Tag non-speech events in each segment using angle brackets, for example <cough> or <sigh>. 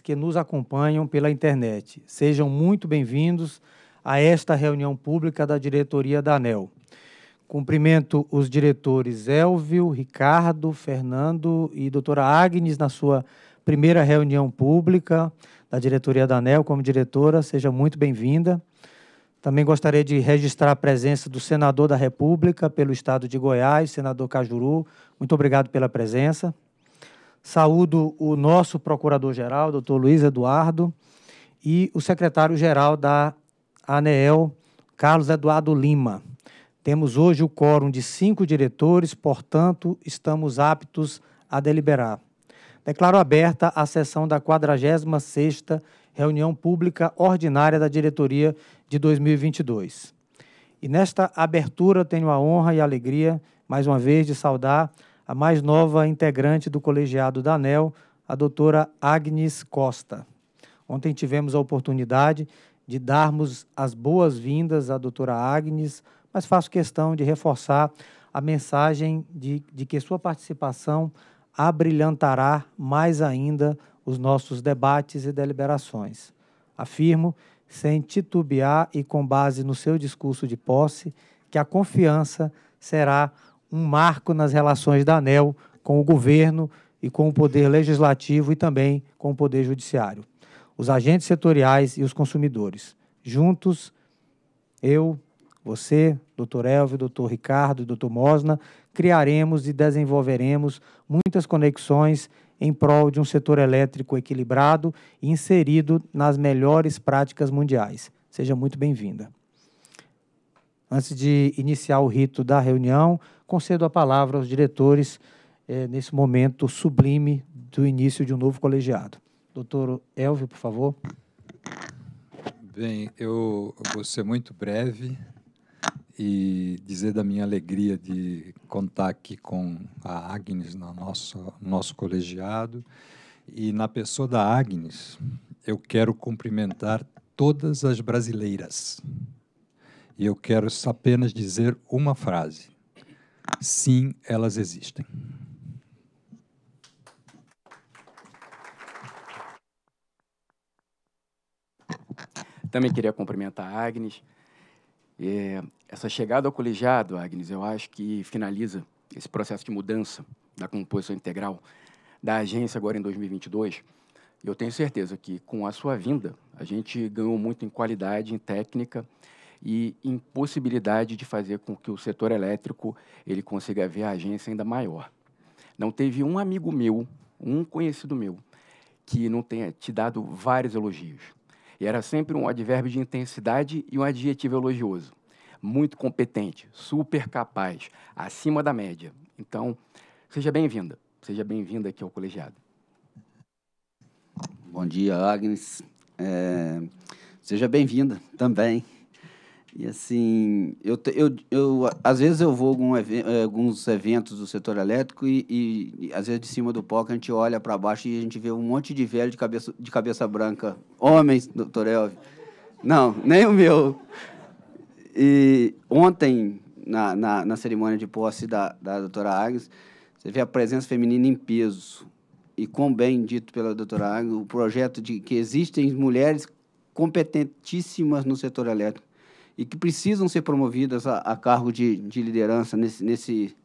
que nos acompanham pela internet. Sejam muito bem-vindos a esta reunião pública da diretoria da ANEL. Cumprimento os diretores Elvio, Ricardo, Fernando e doutora Agnes na sua primeira reunião pública da diretoria da ANEL como diretora. Seja muito bem-vinda. Também gostaria de registrar a presença do senador da República pelo estado de Goiás, senador Cajuru. Muito obrigado pela presença. Saúdo o nosso procurador-geral, doutor Luiz Eduardo, e o secretário-geral da ANEEL, Carlos Eduardo Lima. Temos hoje o quórum de cinco diretores, portanto, estamos aptos a deliberar. Declaro aberta a sessão da 46ª reunião pública ordinária da diretoria de 2022. E nesta abertura tenho a honra e a alegria, mais uma vez, de saudar a mais nova integrante do colegiado da ANEL, a doutora Agnes Costa. Ontem tivemos a oportunidade de darmos as boas-vindas à doutora Agnes, mas faço questão de reforçar a mensagem de, de que sua participação abrilhantará mais ainda os nossos debates e deliberações. Afirmo, sem titubear e com base no seu discurso de posse, que a confiança será um marco nas relações da ANEL com o governo e com o poder legislativo e também com o poder judiciário, os agentes setoriais e os consumidores. Juntos, eu, você, doutor Elvio, doutor Ricardo e doutor Mosna, criaremos e desenvolveremos muitas conexões em prol de um setor elétrico equilibrado e inserido nas melhores práticas mundiais. Seja muito bem-vinda. Antes de iniciar o rito da reunião, concedo a palavra aos diretores eh, nesse momento sublime do início de um novo colegiado. Doutor Elvio, por favor. Bem, eu vou ser muito breve e dizer da minha alegria de contar aqui com a Agnes no nosso, nosso colegiado. E na pessoa da Agnes, eu quero cumprimentar todas as brasileiras. E eu quero apenas dizer uma frase: sim, elas existem. Também queria cumprimentar a Agnes. É, essa chegada ao colegiado, Agnes, eu acho que finaliza esse processo de mudança da composição integral da agência agora em 2022. Eu tenho certeza que com a sua vinda, a gente ganhou muito em qualidade, em técnica e em possibilidade de fazer com que o setor elétrico ele consiga ver a agência ainda maior. Não teve um amigo meu, um conhecido meu, que não tenha te dado vários elogios. E era sempre um advérbio de intensidade e um adjetivo elogioso. Muito competente, super capaz, acima da média. Então, seja bem-vinda. Seja bem-vinda aqui ao colegiado. Bom dia, Agnes. É, seja bem-vinda também. E assim, eu, eu, eu, às vezes eu vou a algum, eh, alguns eventos do setor elétrico e, e, e, às vezes de cima do palco a gente olha para baixo e a gente vê um monte de velho de cabeça, de cabeça branca. Homens, doutor Elvio. Não, nem o meu. E ontem, na, na, na cerimônia de posse da, da doutora Agnes, você vê a presença feminina em peso. E com bem dito pela doutora Agnes, o projeto de que existem mulheres competentíssimas no setor elétrico e que precisam ser promovidas a, a cargo de, de liderança nesse, nesse,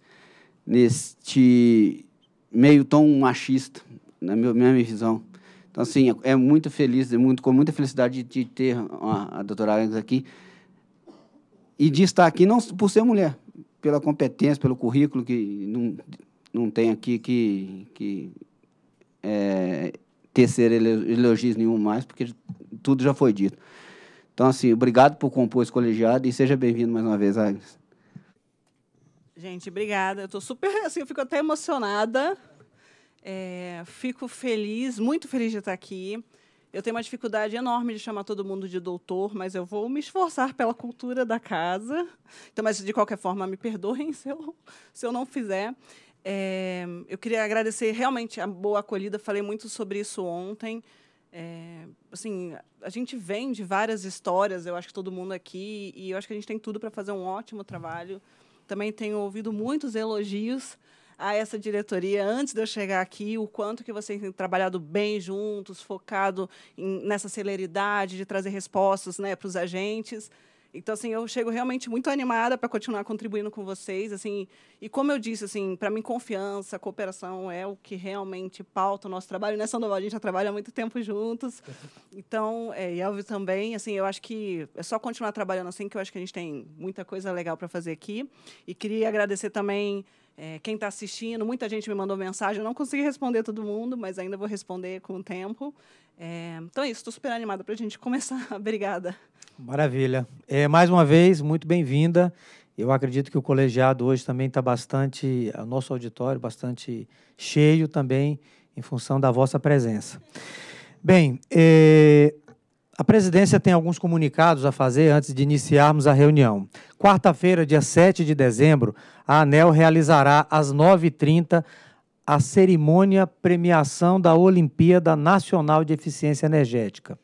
neste meio tão machista, na minha, visão. Então, assim, é, é muito feliz, é muito, com muita felicidade de, de ter a, a doutora Agnes aqui e de estar aqui não por ser mulher, pela competência, pelo currículo que não, não tem aqui que, que é, tecer elogios nenhum mais, porque tudo já foi dito. Então, assim, obrigado por compor esse colegiado e seja bem-vindo mais uma vez, Agnes. Gente, obrigada. Eu estou super, assim, eu fico até emocionada. É, fico feliz, muito feliz de estar aqui. Eu tenho uma dificuldade enorme de chamar todo mundo de doutor, mas eu vou me esforçar pela cultura da casa. Então, mas de qualquer forma, me perdoem <laughs> se eu, se eu não fizer. É, eu queria agradecer realmente a boa acolhida. Falei muito sobre isso ontem. É, assim, a gente vem de várias histórias, eu acho que todo mundo aqui, e eu acho que a gente tem tudo para fazer um ótimo trabalho. Também tenho ouvido muitos elogios a essa diretoria antes de eu chegar aqui, o quanto que vocês têm trabalhado bem juntos, focado em, nessa celeridade de trazer respostas né, para os agentes. Então, assim, eu chego realmente muito animada para continuar contribuindo com vocês, assim, e como eu disse, assim, para mim confiança, cooperação é o que realmente pauta o nosso trabalho. Nessa nova a gente já trabalha há muito tempo juntos. <laughs> Então, é, e Elvio também, assim, eu acho que é só continuar trabalhando assim que eu acho que a gente tem muita coisa legal para fazer aqui. E queria agradecer também é, quem está assistindo, muita gente me mandou mensagem, eu não consegui responder todo mundo, mas ainda vou responder com o tempo. É, então é isso, estou super animada para a gente <laughs> começar. Obrigada. Maravilha. É, mais uma vez, muito bem-vinda. Eu acredito que o colegiado hoje também está bastante, o nosso auditório bastante cheio também, em função da vossa presença. Bem, é, a presidência tem alguns comunicados a fazer antes de iniciarmos a reunião. Quarta-feira, dia 7 de dezembro, a ANEL realizará às 9h30 a cerimônia premiação da Olimpíada Nacional de Eficiência Energética.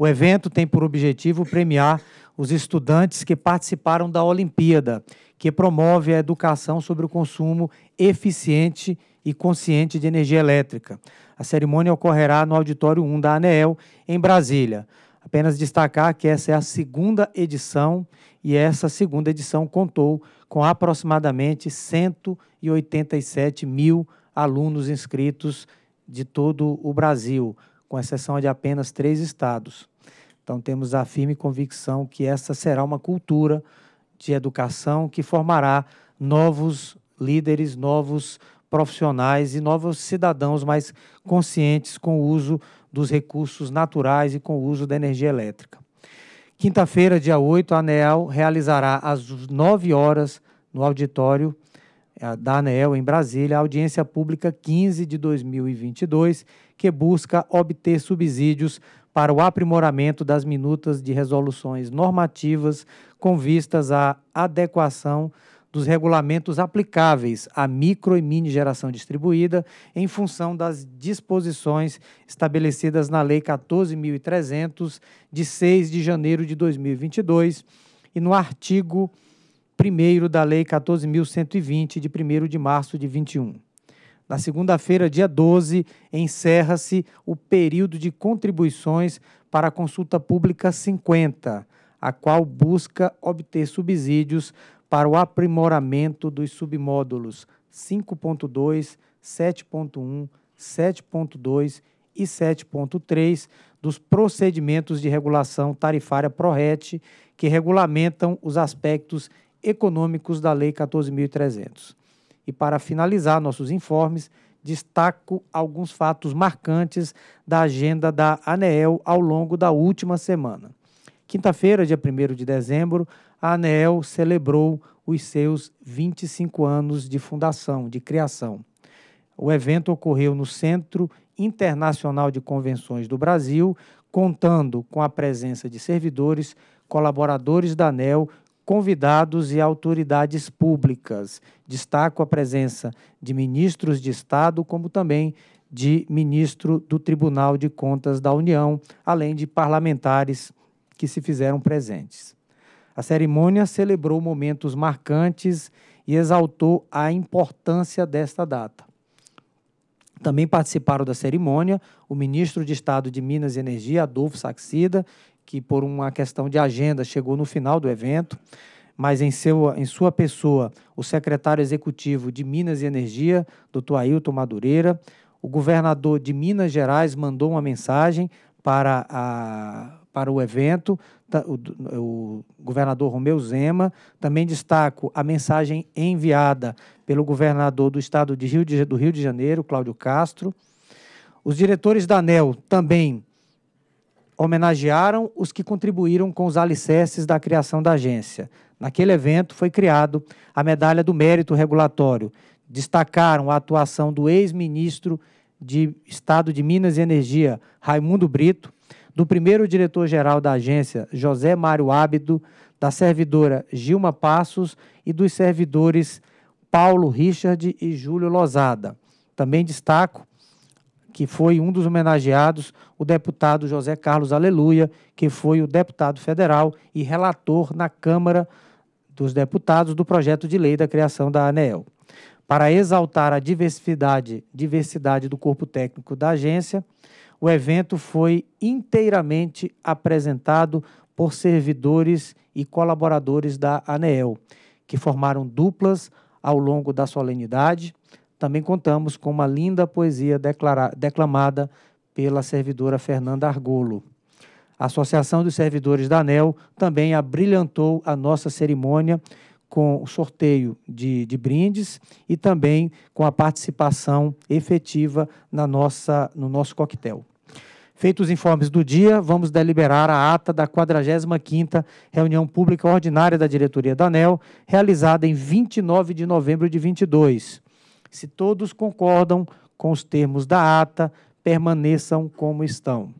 O evento tem por objetivo premiar os estudantes que participaram da Olimpíada, que promove a educação sobre o consumo eficiente e consciente de energia elétrica. A cerimônia ocorrerá no Auditório 1 da ANEEL, em Brasília. Apenas destacar que essa é a segunda edição e essa segunda edição contou com aproximadamente 187 mil alunos inscritos de todo o Brasil, com exceção de apenas três estados. Então, temos a firme convicção que essa será uma cultura de educação que formará novos líderes, novos profissionais e novos cidadãos mais conscientes com o uso dos recursos naturais e com o uso da energia elétrica. Quinta-feira, dia 8, a ANEEL realizará às 9 horas no auditório eh, da ANEEL em Brasília a audiência pública 15 de 2022, que busca obter subsídios para o aprimoramento das minutas de resoluções normativas com vistas à adequação dos regulamentos aplicáveis à micro e mini geração distribuída em função das disposições estabelecidas na Lei 14.300, de 6 de janeiro de 2022, e no artigo 1 da Lei 14.120, de 1 de março de 21. Na segunda-feira, dia 12, encerra-se o período de contribuições para a consulta pública 50, a qual busca obter subsídios para o aprimoramento dos submódulos 5.2, 7.1, 7.2 e 7.3 dos procedimentos de regulação tarifária PRORET, que regulamentam os aspectos econômicos da Lei 14.300. E para finalizar nossos informes, destaco alguns fatos marcantes da agenda da ANEEL ao longo da última semana. Quinta-feira, dia 1 de dezembro, a ANEEL celebrou os seus 25 anos de fundação, de criação. O evento ocorreu no Centro Internacional de Convenções do Brasil, contando com a presença de servidores, colaboradores da ANEL, convidados e autoridades públicas. Destaco a presença de ministros de Estado, como também de ministro do Tribunal de Contas da União, além de parlamentares que se fizeram presentes. A cerimônia celebrou momentos marcantes e exaltou a importância desta data. Também participaram da cerimônia o ministro de Estado de Minas e Energia, Adolfo Saxida, que por uma questão de agenda chegou no final do evento, mas em, seu, em sua pessoa, o secretário executivo de Minas e Energia, doutor Ailton Madureira, o governador de Minas Gerais mandou uma mensagem para, a, para o evento, o, o governador Romeu Zema. Também destaco a mensagem enviada pelo governador do estado de Rio de, do Rio de Janeiro, Cláudio Castro. Os diretores da ANEL também homenagearam os que contribuíram com os alicerces da criação da agência. Naquele evento foi criado a Medalha do Mérito Regulatório. Destacaram a atuação do ex-ministro de Estado de Minas e Energia, Raimundo Brito, do primeiro diretor-geral da agência, José Mário Ábido, da servidora Gilma Passos e dos servidores Paulo Richard e Júlio Lozada. Também destaco que foi um dos homenageados, o deputado José Carlos Aleluia, que foi o deputado federal e relator na Câmara dos Deputados do projeto de lei da criação da ANEEL. Para exaltar a diversidade, diversidade do corpo técnico da agência, o evento foi inteiramente apresentado por servidores e colaboradores da ANEEL, que formaram duplas ao longo da solenidade. Também contamos com uma linda poesia declamada pela servidora Fernanda Argolo. A Associação dos Servidores da ANEL também abrilhantou a nossa cerimônia com o sorteio de, de, brindes e também com a participação efetiva na nossa, no nosso coquetel. Feitos os informes do dia, vamos deliberar a ata da 45ª reunião pública ordinária da diretoria da ANEL, realizada em 29 de novembro de 22. Se todos concordam com os termos da ata, permaneçam como estão.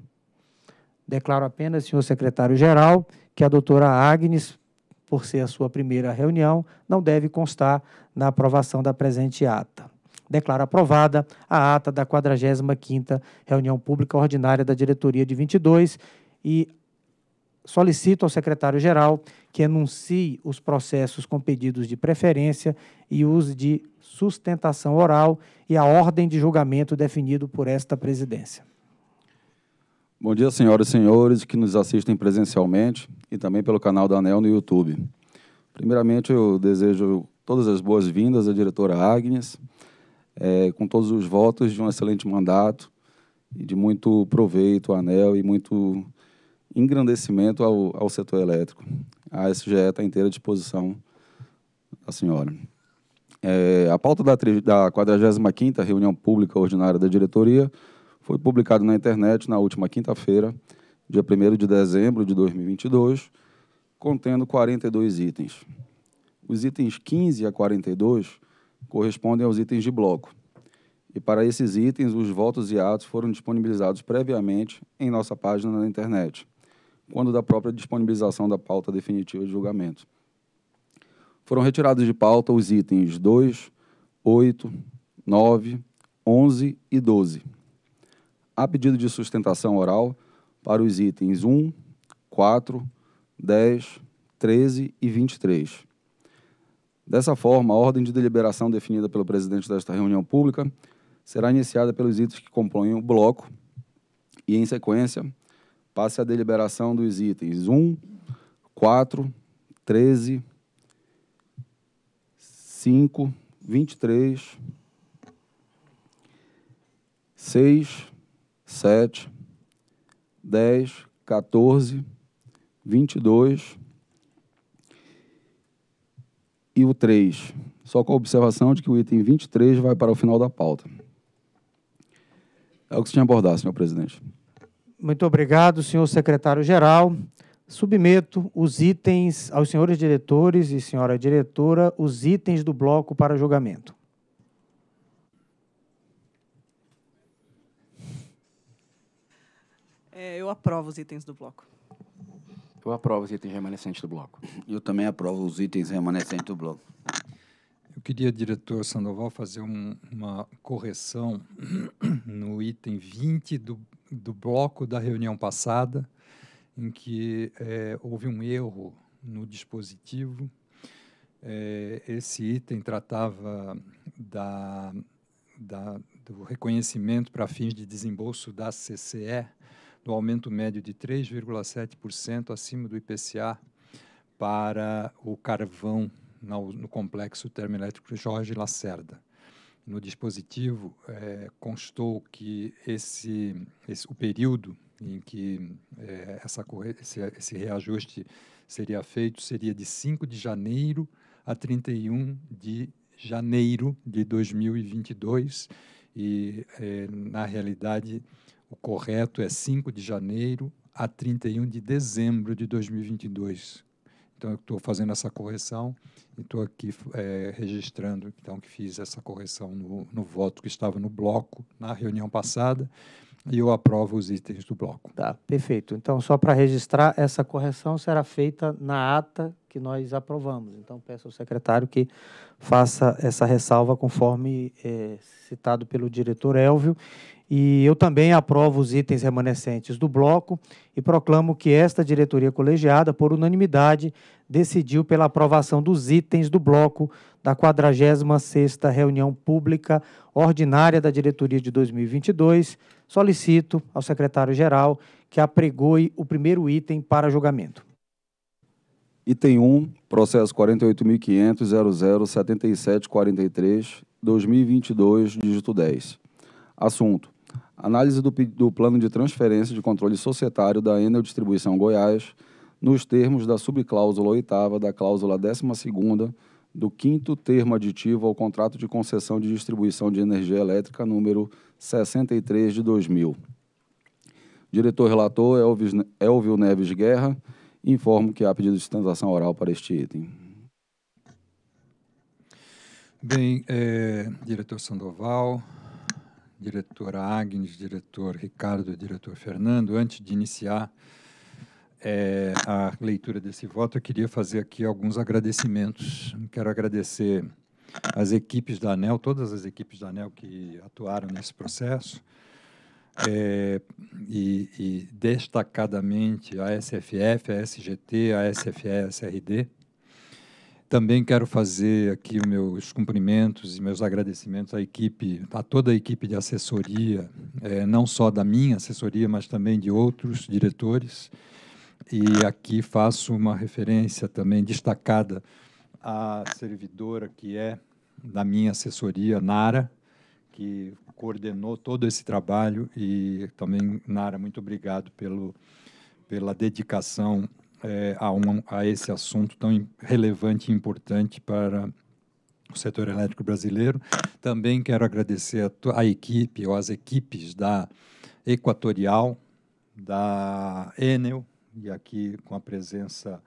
Declaro apenas, senhor secretário-geral, que a doutora Agnes por ser a sua primeira reunião, não deve constar na aprovação da presente ata. Declaro aprovada a ata da 45ª reunião pública ordinária da diretoria de 22 e solicito ao secretário-geral que enuncie os processos com pedidos de preferência e os de sustentação oral e a ordem de julgamento definido por esta presidência. Bom dia, senhoras e senhores que nos assistem presencialmente e também pelo canal da ANEL no YouTube. Primeiramente, eu desejo todas as boas-vindas à diretora Agnes, é, com todos os votos de um excelente mandato e de muito proveito à ANEL e muito engrandecimento ao, ao setor elétrico. A SGE está inteira à disposição da senhora. É, a pauta da, da 45ª reunião pública ordinária da diretoria foi publicado na internet na última quinta-feira, dia 1 de dezembro de 2022, contendo 42 itens. Os itens 15 a 42 correspondem aos itens de bloco. E para esses itens, os votos e atos foram disponibilizados previamente em nossa página na internet, quando da própria disponibilização da pauta definitiva de julgamento. Foram retirados de pauta os itens 2, 8, 9, 11 e 12 há pedido de sustentação oral para os itens 1, 4, 10, 13 e 23. Dessa forma, a ordem de deliberação definida pelo presidente desta reunião pública será iniciada pelos itens que compõem o bloco e, em sequência, passe a deliberação dos itens 1, 4, 13, 5, 23, 6, sete, dez, 14, 22 e o 3. Só com a observação de que o item 23 vai para o final da pauta. É o que se tinha abordado, senhor presidente. Muito obrigado, senhor secretário-geral. Submeto os itens aos senhores diretores e senhora diretora, os itens do bloco para julgamento. É, eu aprovo os itens do bloco. Eu aprovo os itens remanescentes do bloco. Eu também aprovo os itens remanescentes do bloco. Eu queria, diretor Sandoval, fazer um, uma correção no item 20 do, do bloco da reunião passada, em que é, houve um erro no dispositivo. É, esse item tratava da, da, do reconhecimento para fins de desembolso da CCE do aumento médio de 3,7% acima do IPCA para o carvão no, no complexo termoelétrico Jorge Lacerda. No dispositivo é, constou que esse, esse, o período em que é, essa, esse, esse reajuste seria feito seria de 5 de janeiro a 31 de janeiro de 2022 e, é, na realidade, o correto é 5 de janeiro a 31 de dezembro de 2022. Então, eu estou fazendo essa correção e estou aqui é, registrando então, que fiz essa correção no, no voto que estava no bloco na reunião passada e eu aprovo os itens do bloco. Tá, perfeito. Então, só para registrar, essa correção será feita na ata que nós aprovamos. Então, peço ao secretário que faça essa ressalva conforme é, citado pelo diretor Elvio e eu também aprovo os itens remanescentes do bloco e proclamo que esta diretoria colegiada, por unanimidade, decidiu pela aprovação dos itens do bloco da 46ª reunião pública ordinária da diretoria de 2022, solicito ao secretário-geral que apregoe o primeiro item para julgamento. Item 1, processo 48.500.007743, 2022, dígito 10. Assunto: Análise do, do plano de transferência de controle societário da Enel Distribuição Goiás, nos termos da subcláusula oitava da cláusula 12 do quinto termo aditivo ao contrato de concessão de distribuição de energia elétrica número 63 de 2000. Diretor relator Elvis, Elvio Neves Guerra, informo que há pedido de sustentação oral para este item. Bem, é, diretor Sandoval, diretora Agnes, diretor Ricardo e diretor Fernando, antes de iniciar é, a leitura desse voto, eu queria fazer aqui alguns agradecimentos. Quero agradecer as equipes da ANEL, todas as equipes da ANEL que atuaram nesse processo, é, e, e, destacadamente a SFF, a SGT, a SFE, a SRD. Também quero fazer aqui os meus cumprimentos e meus agradecimentos à equipe, a toda a equipe de assessoria, é, não só da minha assessoria, mas também de outros diretores, e aqui faço uma referência também destacada à servidora que é da minha assessoria, Nara, que coordenou todo esse trabalho e também, Nara, muito obrigado pelo, pela dedicação é, a, um, a esse assunto tão relevante e importante para o setor elétrico brasileiro. Também quero agradecer a, a equipe, ou as equipes da Equatorial, da Enel, e aqui com a presença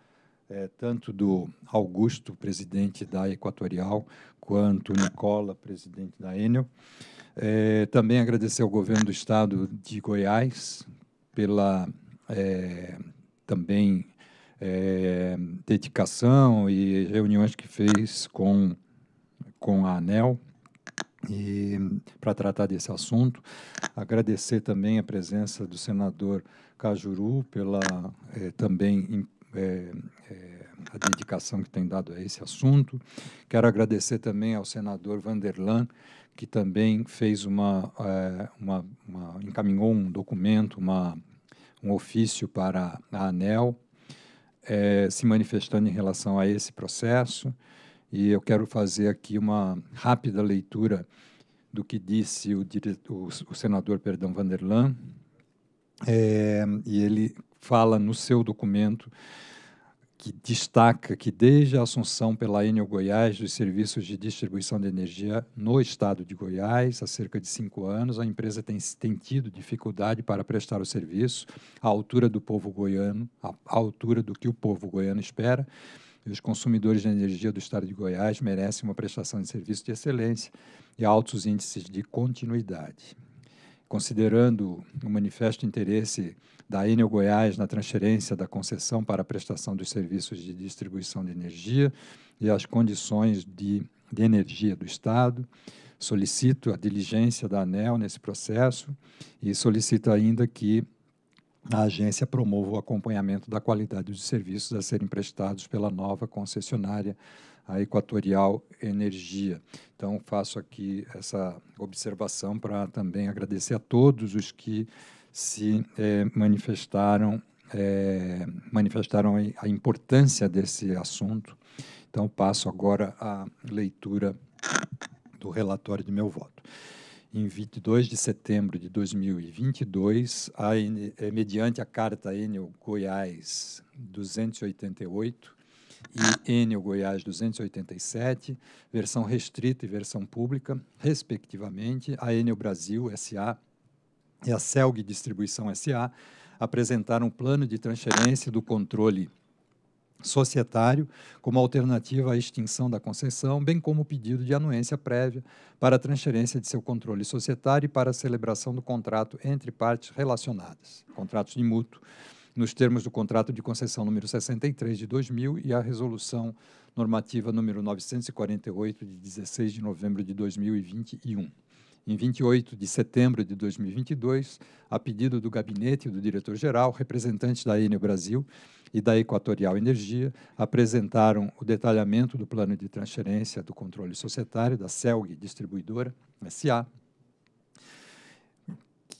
é, tanto do Augusto, presidente da Equatorial, quanto Nicola, presidente da Enel. É, também agradecer ao governo do estado de Goiás pela é, também é, dedicação e reuniões que fez com, com a ANEL para tratar desse assunto. Agradecer também a presença do senador Cajuru pela é, também é, é, a dedicação que tem dado a esse assunto. Quero agradecer também ao senador Vanderlan, que também fez uma, uma, uma encaminhou um documento, uma, um ofício para a ANEL, se manifestando em relação a esse processo. E eu quero fazer aqui uma rápida leitura do que disse o, diretor, o senador perdão, Vanderlan, é, e ele fala no seu documento que destaca que desde a assunção pela Enel Goiás dos serviços de distribuição de energia no estado de Goiás, há cerca de cinco anos, a empresa tem, tem tido dificuldade para prestar o serviço à altura do povo goiano, à altura do que o povo goiano espera, e os consumidores de energia do estado de Goiás merecem uma prestação de serviço de excelência e altos índices de continuidade considerando o manifesto interesse da Enel Goiás na transferência da concessão para a prestação dos serviços de distribuição de energia e as condições de, de energia do Estado. Solicito a diligência da ANEL nesse processo e solicito ainda que a agência promova o acompanhamento da qualidade dos serviços a serem prestados pela nova concessionária a Equatorial Energia. Então, faço aqui essa observação para também agradecer a todos os que se é, manifestaram é, manifestaram a importância desse assunto. Então, passo agora à leitura do relatório de meu voto. Em 22 de setembro de 2022, a, é, mediante a Carta Enel Goiás 288, e Enel Goiás 287, versão restrita e versão pública, respectivamente, a Enel Brasil SA e a Celg Distribuição SA apresentaram um plano de transferência do controle societário como alternativa à extinção da concessão, bem como pedido de anuência prévia para a transferência de seu controle societário e para a celebração do contrato entre partes relacionadas, contratos de mútuo, nos termos do contrato de concessão número 63 de 2000 e a resolução normativa número 948 de 16 de novembro de 2021. Em 28 de setembro de 2022, a pedido do gabinete do diretor-geral, representantes da Enel Brasil e da Equatorial Energia apresentaram o detalhamento do plano de transferência do controle societário da CELG Distribuidora SA,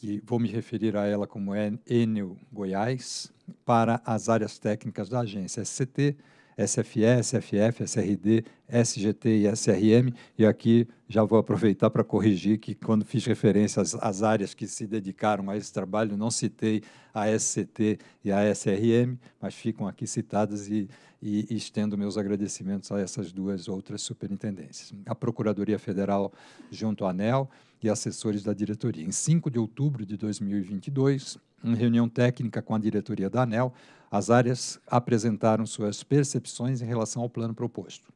que vou me referir a ela como Enel Goiás, para as áreas técnicas da agência SCT, SFE, SFF, SRD, SGT e SRM. E aqui já vou aproveitar para corrigir que, quando fiz referência às, às, áreas que se dedicaram a esse trabalho, não citei a SCT e a SRM, mas ficam aqui citadas e, e, e estendo meus agradecimentos a essas duas outras superintendências. A Procuradoria Federal, junto à ANEL, e assessores da diretoria. Em 5 de outubro de 2022, em reunião técnica com a diretoria da ANEL, as áreas apresentaram suas percepções em relação ao plano proposto.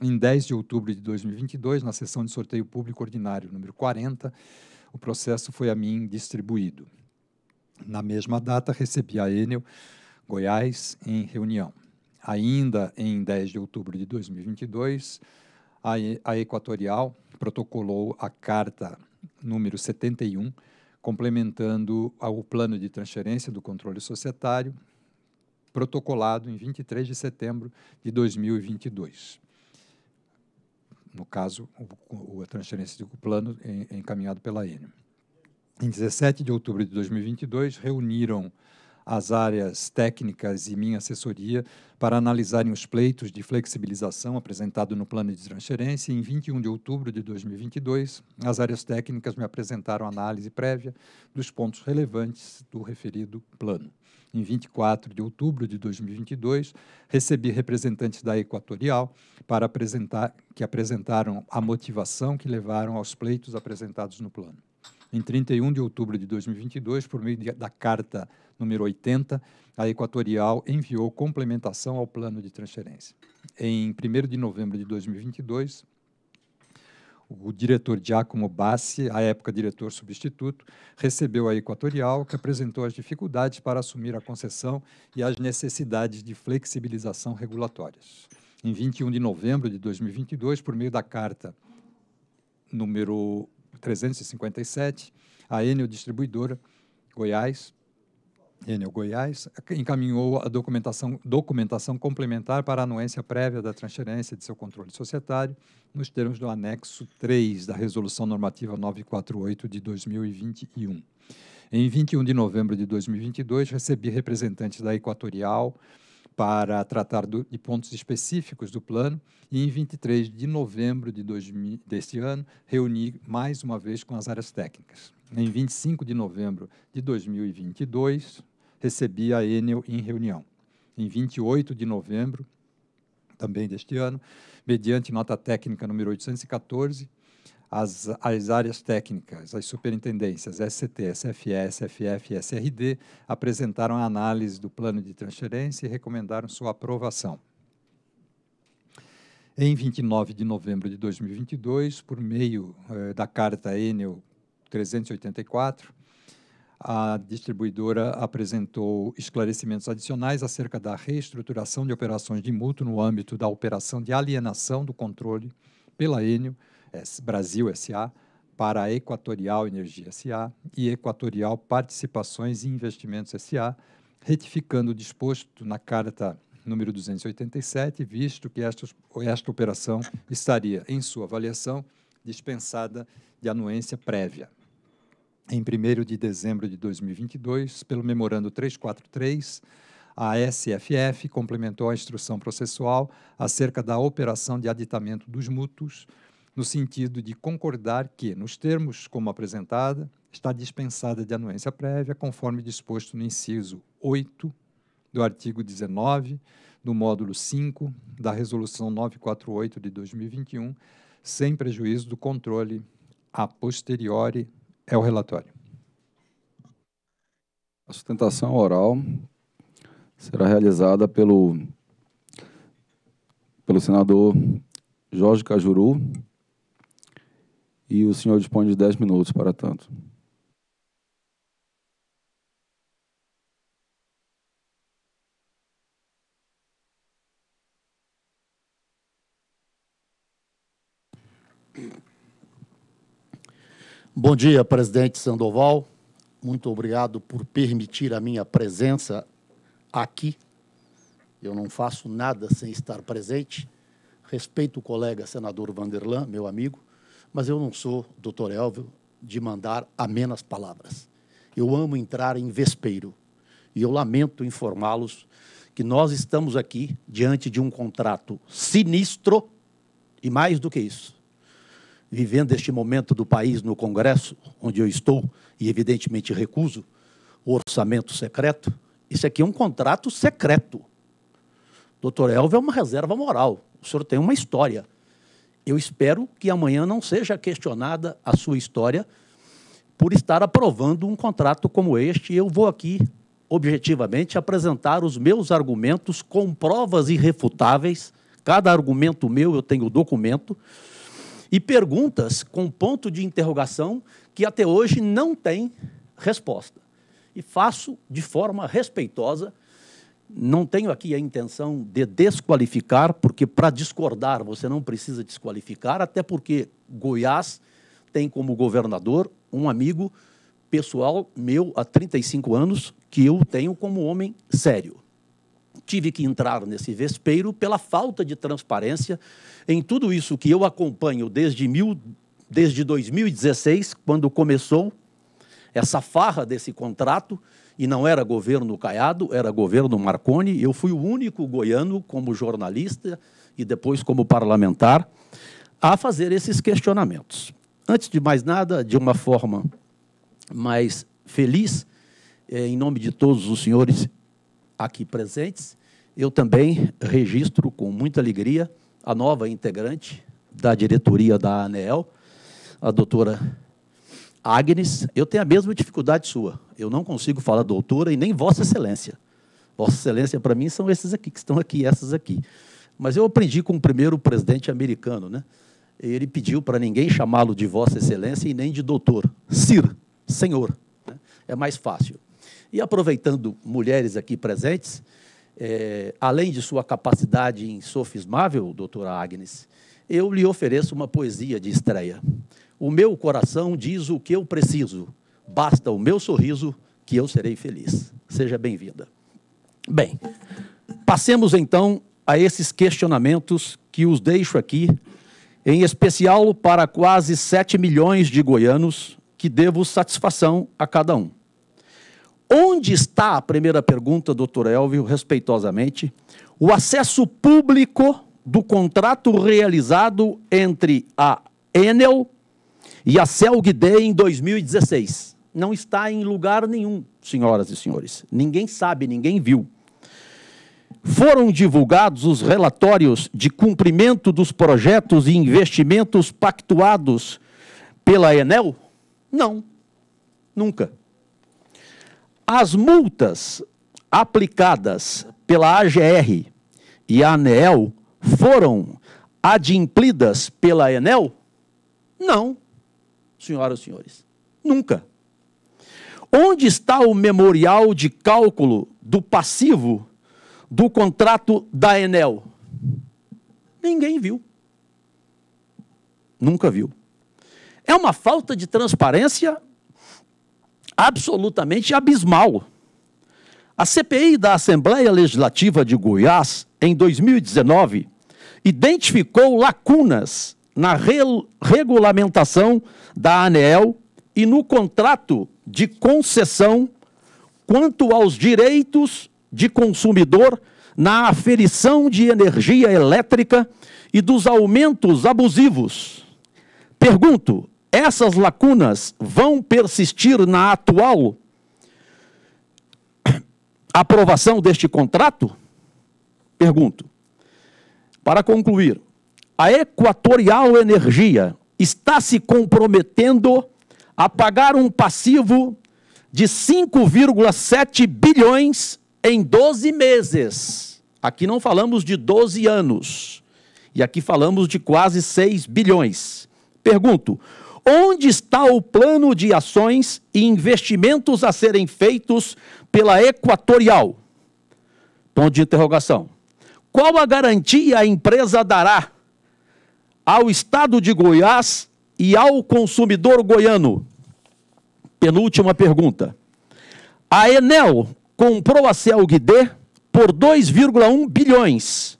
Em 10 de outubro de 2022, na sessão de sorteio público ordinário número 40, o processo foi a mim distribuído. Na mesma data, recebi a Enel Goiás em reunião. Ainda em 10 de outubro de 2022, a, a Equatorial protocolou a carta número 71, complementando o plano de transferência do controle societário protocolado em 23 de setembro de 2022. No caso, o, a transferência do plano é, encaminhado pela Enel. Em 17 de outubro de 2022, reuniram as áreas técnicas e minha assessoria para analisarem os pleitos de flexibilização apresentado no plano de transferência. Em 21 de outubro de 2022, as áreas técnicas me apresentaram análise prévia dos pontos relevantes do referido plano em 24 de outubro de 2022, recebi representantes da Equatorial para apresentar que apresentaram a motivação que levaram aos pleitos apresentados no plano. Em 31 de outubro de 2022, por meio da carta número 80, a Equatorial enviou complementação ao plano de transferência. Em 1 de novembro de 2022, o diretor Giacomo Bassi, à época diretor substituto, recebeu a Equatorial, que apresentou as dificuldades para assumir a concessão e as necessidades de flexibilização regulatórias. Em 21 de novembro de 2022, por meio da carta número 357, a Enel Distribuidora Goiás Enel Goiás encaminhou a documentação, documentação complementar para a anuência prévia da transferência de seu controle societário, nos termos do anexo 3 da Resolução Normativa 948 de 2021. Em 21 de novembro de 2022, recebi representantes da Equatorial para tratar do, de pontos específicos do plano e, em 23 de novembro de 2000, deste ano, reuni mais uma vez com as áreas técnicas. Em 25 de novembro de 2022, recebi a Enel em reunião. Em 28 de novembro, também deste ano, mediante nota técnica número 814, as, as áreas técnicas, as superintendências SCT, SFE, SFF e SRD apresentaram a análise do plano de transferência e recomendaram sua aprovação. Em 29 de novembro de 2022, por meio eh, da carta Enel 384, a distribuidora apresentou esclarecimentos adicionais acerca da reestruturação de operações de mútuo no âmbito da operação de alienação do controle pela Enel Brasil SA para a Equatorial Energia SA e Equatorial Participações e Investimentos SA, retificando o disposto na carta número 287, visto que esta, esta operação estaria, em sua avaliação, dispensada de anuência prévia. Em 1 de dezembro de 2022, pelo Memorando 343, a SFF complementou a instrução processual acerca da operação de aditamento dos mútuos, no sentido de concordar que, nos termos como apresentada, está dispensada de anuência prévia, conforme disposto no inciso 8 do artigo 19 do módulo 5 da Resolução 948 de 2021, sem prejuízo do controle a posteriori é o relatório. A sustentação oral será realizada pelo, pelo senador Jorge Cajuru e o senhor dispõe de 10 minutos para tanto. Bom dia, presidente Sandoval. Muito obrigado por permitir a minha presença aqui Eu não faço nada sem estar presente. Respeito o colega senador Vanderlan, meu amigo, mas eu não sou, doutor Elvio, de mandar amenas palavras. Eu amo entrar em vespeiro. E eu lamento informá-los que nós estamos aqui diante de um contrato sinistro e mais do que isso. Vivendo este momento do país no Congresso, onde eu estou e evidentemente recuso o orçamento secreto, isso aqui é um contrato secreto. Doutor Elvio é uma reserva moral. O senhor tem uma história. Eu espero que amanhã não seja questionada a sua história por estar aprovando um contrato como este. Eu vou aqui, objetivamente, apresentar os meus argumentos com provas irrefutáveis. Cada argumento meu eu tenho documento. E perguntas com ponto de interrogação que até hoje não tem resposta. E faço de forma respeitosa. Não tenho aqui a intenção de desqualificar, porque para discordar você não precisa desqualificar, até porque Goiás tem como governador um amigo pessoal meu há 35 anos, que eu tenho como homem sério. Tive que entrar nesse vespeiro pela falta de transparência em tudo isso que eu acompanho desde, mil, desde 2016, quando começou essa farra desse contrato, e não era governo Caiado, era governo Marconi. Eu fui o único goiano, como jornalista e depois como parlamentar, a fazer esses questionamentos. Antes de mais nada, de uma forma mais feliz, é, em nome de todos os senhores aqui presentes, eu também registro com muita alegria a nova integrante da diretoria da ANEEL, a doutora Agnes. Eu tenho a mesma dificuldade sua. Eu não consigo falar doutora e nem Vossa Excelência. Vossa Excelência, para mim, são esses aqui, que estão aqui, essas aqui. Mas eu aprendi com o primeiro presidente americano, né? ele pediu para ninguém chamá-lo de Vossa Excelência e nem de doutor. Sir, senhor. Né? É mais fácil. E aproveitando mulheres aqui presentes, é, além de sua capacidade insofismável, doutora Agnes, eu lhe ofereço uma poesia de estreia. O meu coração diz o que eu preciso, basta o meu sorriso que eu serei feliz. Seja bem-vinda. Bem, passemos então a esses questionamentos que os deixo aqui em especial para quase 7 milhões de goianos que devo satisfação a cada um. Onde está a primeira pergunta, doutor Elvio, respeitosamente, o acesso público do contrato realizado entre a Enel e a Celgd em 2016? Não está em lugar nenhum, senhoras e senhores. Ninguém sabe, ninguém viu. Foram divulgados os relatórios de cumprimento dos projetos e investimentos pactuados pela Enel? Não, nunca. As multas aplicadas pela AGR e a ANEEL foram adimplidas pela Enel? Não, senhoras e senhores, nunca. Onde está o memorial de cálculo do passivo do contrato da Enel? Ninguém viu. Nunca viu. É uma falta de transparência absolutamente abismal. A CPI da Assembleia Legislativa de Goiás, em 2019, identificou lacunas na re regulamentação da ANEEL e no contrato de concessão quanto aos direitos de consumidor na aferição de energia elétrica e dos aumentos abusivos. Pergunto: essas lacunas vão persistir na atual aprovação deste contrato? Pergunto. Para concluir, a Equatorial Energia está se comprometendo a pagar um passivo de 5,7 bilhões em 12 meses. Aqui não falamos de 12 anos. E aqui falamos de quase 6 bilhões. Pergunto: onde está o plano de ações e investimentos a serem feitos pela Equatorial? Ponto de interrogação. Qual a garantia a empresa dará ao Estado de Goiás e ao consumidor goiano? Penúltima pergunta. A Enel comprou a CLGD por 2,1 bilhões.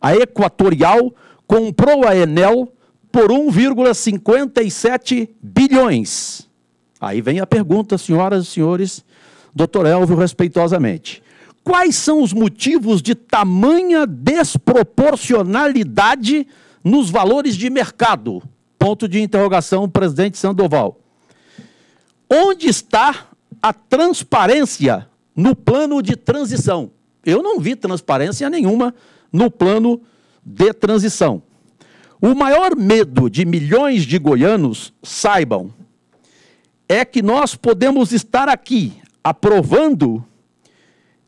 A Equatorial comprou a Enel por 1,57 bilhões. Aí vem a pergunta, senhoras e senhores, doutor Elvio, respeitosamente. Quais são os motivos de tamanha desproporcionalidade nos valores de mercado? Ponto de interrogação, presidente Sandoval. Onde está a transparência no plano de transição? Eu não vi transparência nenhuma no plano de transição. O maior medo de milhões de goianos, saibam, é que nós podemos estar aqui aprovando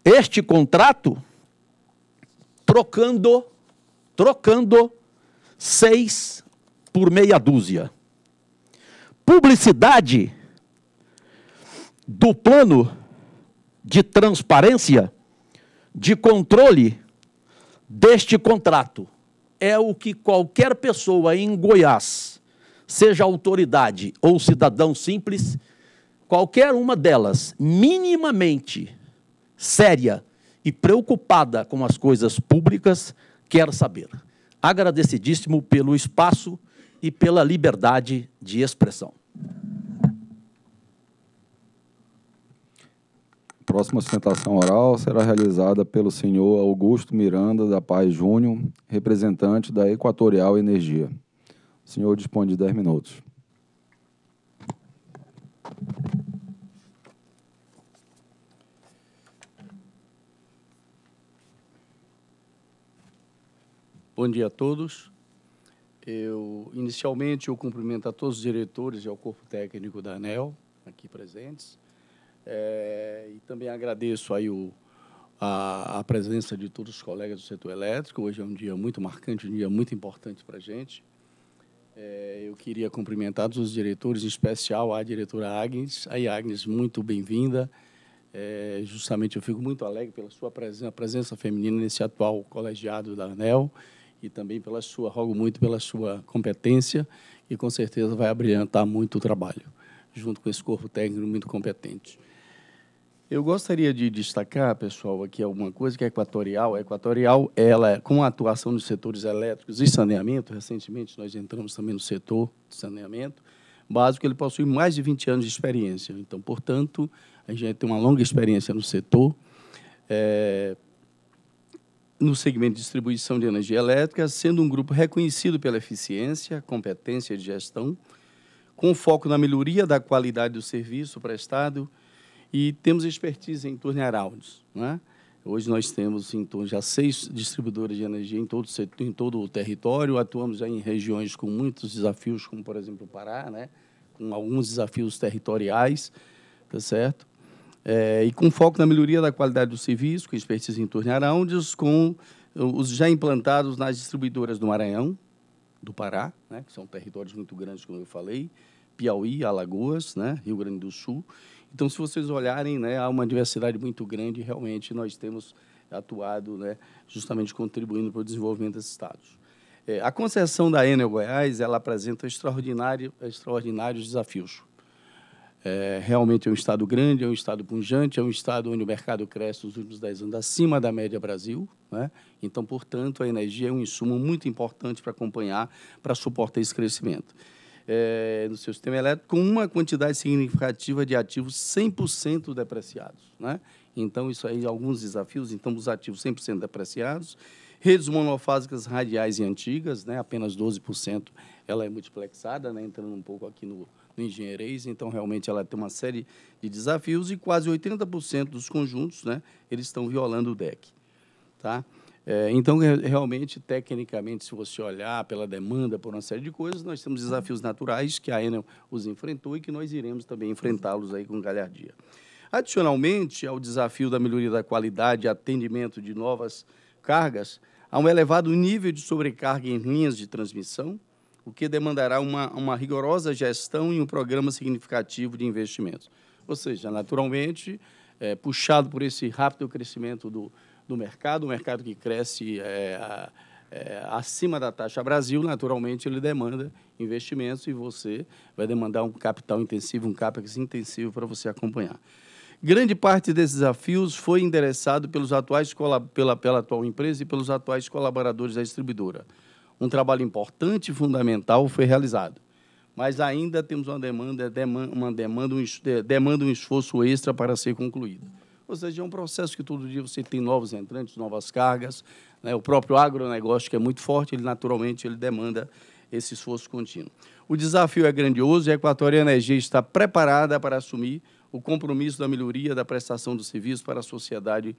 este contrato trocando trocando seis por meia dúzia. Publicidade do plano de transparência, de controle deste contrato. É o que qualquer pessoa em Goiás, seja autoridade ou cidadão simples, qualquer uma delas, minimamente séria e preocupada com as coisas públicas, quer saber. Agradecidíssimo pelo espaço e pela liberdade de expressão. Próxima sustentação oral será realizada pelo senhor Augusto Miranda da Paz Júnior, representante da Equatorial Energia. O senhor dispõe de 10 minutos. Bom dia a todos. Eu, inicialmente, eu cumprimento a todos os diretores e ao corpo técnico da ANEL, aqui presentes. É, e também agradeço aí o, a, a, presença de todos os colegas do setor elétrico. Hoje é um dia muito marcante, um dia muito importante para a gente. É, eu queria cumprimentar todos os diretores, em especial a diretora Agnes. Aí, Agnes, muito bem-vinda. É, justamente eu fico muito alegre pela sua presença, presença feminina nesse atual colegiado da ANEL e também pela sua, rogo muito pela sua competência e com certeza vai abrilhantar muito o trabalho, junto com esse corpo técnico muito competente. Eu gostaria de destacar, pessoal, aqui alguma coisa que é equatorial. A equatorial, ela, com a atuação nos setores elétricos e saneamento, recentemente nós entramos também no setor de saneamento básico, ele possui mais de 20 anos de experiência. Então, portanto, a gente tem uma longa experiência no setor. É, no segmento de distribuição de energia elétrica, sendo um grupo reconhecido pela eficiência, competência de gestão, com foco na melhoria da qualidade do serviço prestado e temos expertise em turnarounds. Né? Hoje nós temos em torno já seis distribuidoras de energia em todo, em todo o território, atuamos já em regiões com muitos desafios, como, por exemplo, o Pará, né? com alguns desafios territoriais, tá certo? É, e com foco na melhoria da qualidade do serviço, com expertise em turnarounds, com os já implantados nas distribuidoras do Maranhão, do Pará, né, que são territórios muito grandes, como eu falei, Piauí, Alagoas, né, Rio Grande do Sul. Então, se vocês olharem, né, há uma diversidade muito grande e realmente nós temos atuado, né, justamente contribuindo para o desenvolvimento desses estados. É, a concessão da Enel Goiás, ela apresenta extraordinário, extraordinários desafios. É, realmente é um estado grande, é um estado punjante, é um estado onde o mercado cresce nos últimos 10 anos acima da média Brasil. Né? Então, portanto, a energia é um insumo muito importante para acompanhar, para suportar esse crescimento. É, no seu sistema elétrico, com uma quantidade significativa de ativos 100% depreciados. Né? Então, isso aí, alguns desafios. Então, os ativos 100% depreciados, redes monofásicas radiais e antigas, né? apenas 12% ela é multiplexada, né? entrando um pouco aqui no, no engenheirês, então realmente ela tem uma série de desafios e quase 80% dos conjuntos, né, eles estão violando o DEC, tá? É, então, realmente, tecnicamente, se você olhar pela demanda, por uma série de coisas, nós temos desafios naturais que a Enel os enfrentou e que nós iremos também enfrentá-los aí com galhardia. Adicionalmente ao desafio da melhoria da qualidade e atendimento de novas cargas, há um elevado nível de sobrecarga em linhas de transmissão, o que demandará uma, uma rigorosa gestão e um programa significativo de investimentos. Ou seja, naturalmente, é, puxado por esse rápido crescimento do, do mercado, o mercado que cresce é, é, acima da taxa Brasil, naturalmente ele demanda investimentos e você vai demandar um capital intensivo, um CAPEX intensivo para você acompanhar. Grande parte desses desafios foi endereçado pelos atuais pela, pela atual empresa e pelos atuais colaboradores da distribuidora. Um trabalho importante e fundamental foi realizado, mas ainda temos uma demanda, uma demanda, um, demanda um esforço extra para ser concluído. Ou seja, é um processo que todo dia você tem novos entrantes, novas cargas. Né? O próprio agronegócio, que é muito forte, ele naturalmente ele demanda esse esforço contínuo. O desafio é grandioso e a Equatorial Energia está preparada para assumir o compromisso da melhoria da prestação do serviço para a sociedade,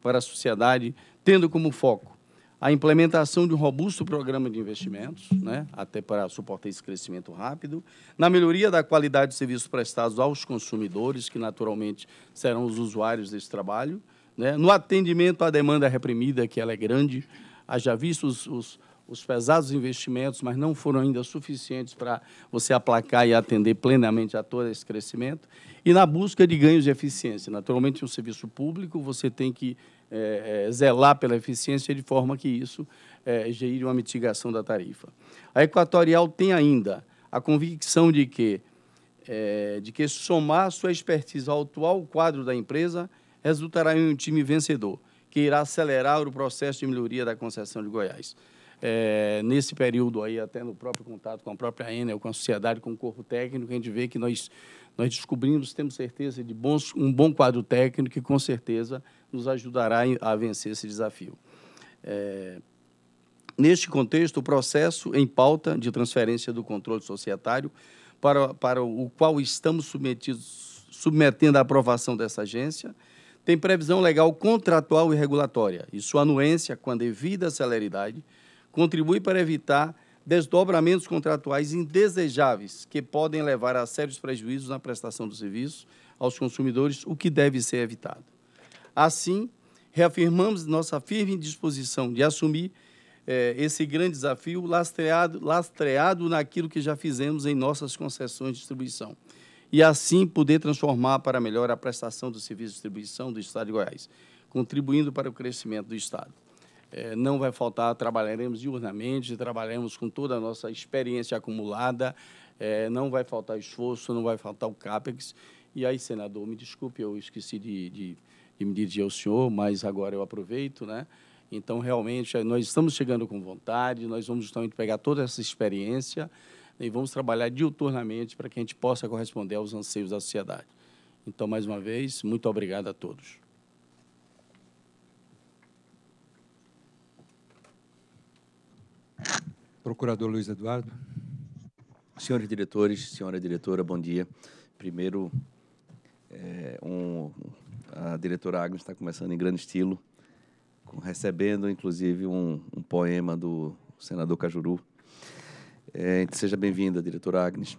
para a sociedade tendo como foco a implementação de um robusto programa de investimentos, né, até para suportar esse crescimento rápido, na melhoria da qualidade de serviços prestados aos consumidores, que naturalmente serão os usuários desse trabalho, né, no atendimento à demanda reprimida, que ela é grande, haja visto os, os os pesados investimentos, mas não foram ainda suficientes para você aplacar e atender plenamente a todo esse crescimento. E na busca de ganhos de eficiência. Naturalmente, um serviço público, você tem que é, é, zelar pela eficiência de forma que isso é, gere uma mitigação da tarifa. A Equatorial tem ainda a convicção de que, é, de que somar sua expertise ao atual quadro da empresa resultará em um time vencedor, que irá acelerar o processo de melhoria da concessão de Goiás. É, nesse período aí, até no próprio contato com a própria Enel, com a sociedade, com o corpo técnico, a gente vê que nós, nós descobrimos, temos certeza de bons, um bom quadro técnico que, com certeza, nos ajudará a vencer esse desafio. É, neste contexto, o processo em pauta de transferência do controle societário, para, para o qual estamos submetidos, submetendo à aprovação dessa agência, tem previsão legal contratual e regulatória, e sua anuência, com a devida celeridade, contribui para evitar desdobramentos contratuais indesejáveis que podem levar a sérios prejuízos na prestação do serviço aos consumidores, o que deve ser evitado. Assim, reafirmamos nossa firme disposição de assumir eh, esse grande desafio lastreado, lastreado naquilo que já fizemos em nossas concessões de distribuição e assim poder transformar para melhor a prestação do serviço de distribuição do Estado de Goiás, contribuindo para o crescimento do Estado é, não vai faltar, trabalharemos diurnamente, trabalharemos com toda a nossa experiência acumulada, é, não vai faltar esforço, não vai faltar o CAPEX. E aí, senador, me desculpe, eu esqueci de, de, de me dirigir ao senhor, mas agora eu aproveito, né? Então, realmente, nós estamos chegando com vontade, nós vamos justamente pegar toda essa experiência e vamos trabalhar diuturnamente para que a gente possa corresponder aos anseios da sociedade. Então, mais uma vez, muito obrigado a todos. Procurador Luiz Eduardo. Senhores diretores, senhora diretora, bom dia. Primeiro, é, um, a diretora Agnes está começando em grande estilo, com, recebendo, inclusive, um, um, poema do senador Cajuru. É, seja bem-vinda, diretora Agnes.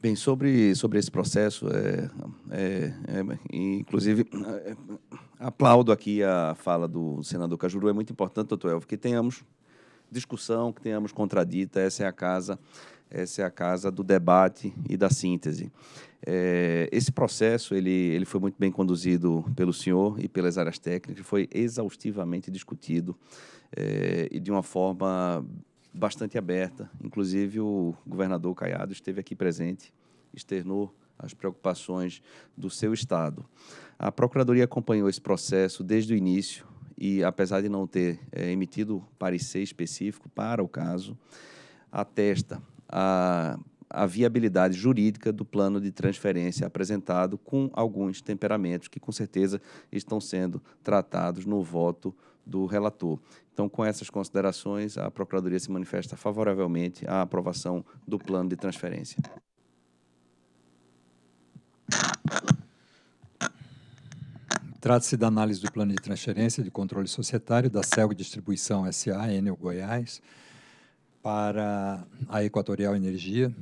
Bem, sobre, sobre esse processo, é, é, é inclusive, é, aplaudo aqui a fala do senador Cajuru. É muito importante, doutor Elvio, que tenhamos discussão, que tenhamos contradita. Essa é a casa, essa é a casa do debate e da síntese. É, esse processo ele, ele foi muito bem conduzido pelo senhor e pelas áreas técnicas, foi exaustivamente discutido é, e de uma forma bastante aberta. Inclusive, o governador Caiado esteve aqui presente, externou as preocupações do seu Estado. A Procuradoria acompanhou esse processo desde o início, e, apesar de não ter é, emitido parecer específico para o caso, atesta a, a viabilidade jurídica do plano de transferência apresentado com alguns temperamentos que, com certeza, estão sendo tratados no voto do relator. Então, com essas considerações, a Procuradoria se manifesta favoravelmente à aprovação do plano de transferência. Trata-se da análise do plano de transferência de controle societário da CELG Distribuição SA, Enel Goiás, para a Equatorial Energia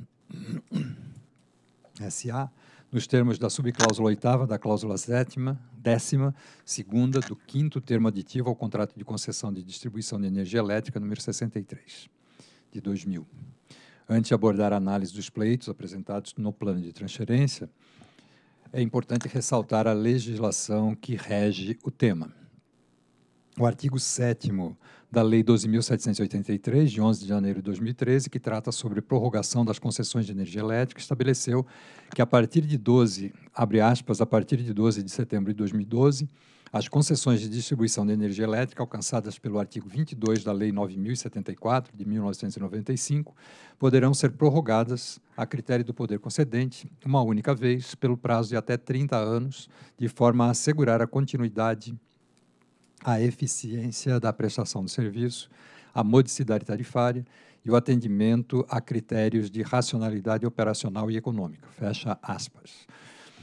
SA, nos termos da subcláusula oitava, da cláusula sétima, décima, segunda, do quinto termo aditivo ao contrato de concessão de distribuição de energia elétrica número 63, de 2000. Antes de abordar a análise dos pleitos apresentados no plano de transferência, é importante ressaltar a legislação que rege o tema. O artigo 7 da Lei 12.783, de 11 de janeiro de 2013, que trata sobre prorrogação das concessões de energia elétrica, estabeleceu que a partir de 12, abre aspas, a partir de 12 de setembro de 2012, as concessões de distribuição de energia elétrica alcançadas pelo artigo 22 da Lei 9.074, de 1995, poderão ser prorrogadas, a critério do poder concedente, uma única vez, pelo prazo de até 30 anos, de forma a assegurar a continuidade a eficiência da prestação do serviço, a modicidade tarifária e o atendimento a critérios de racionalidade operacional e econômica. Fecha aspas.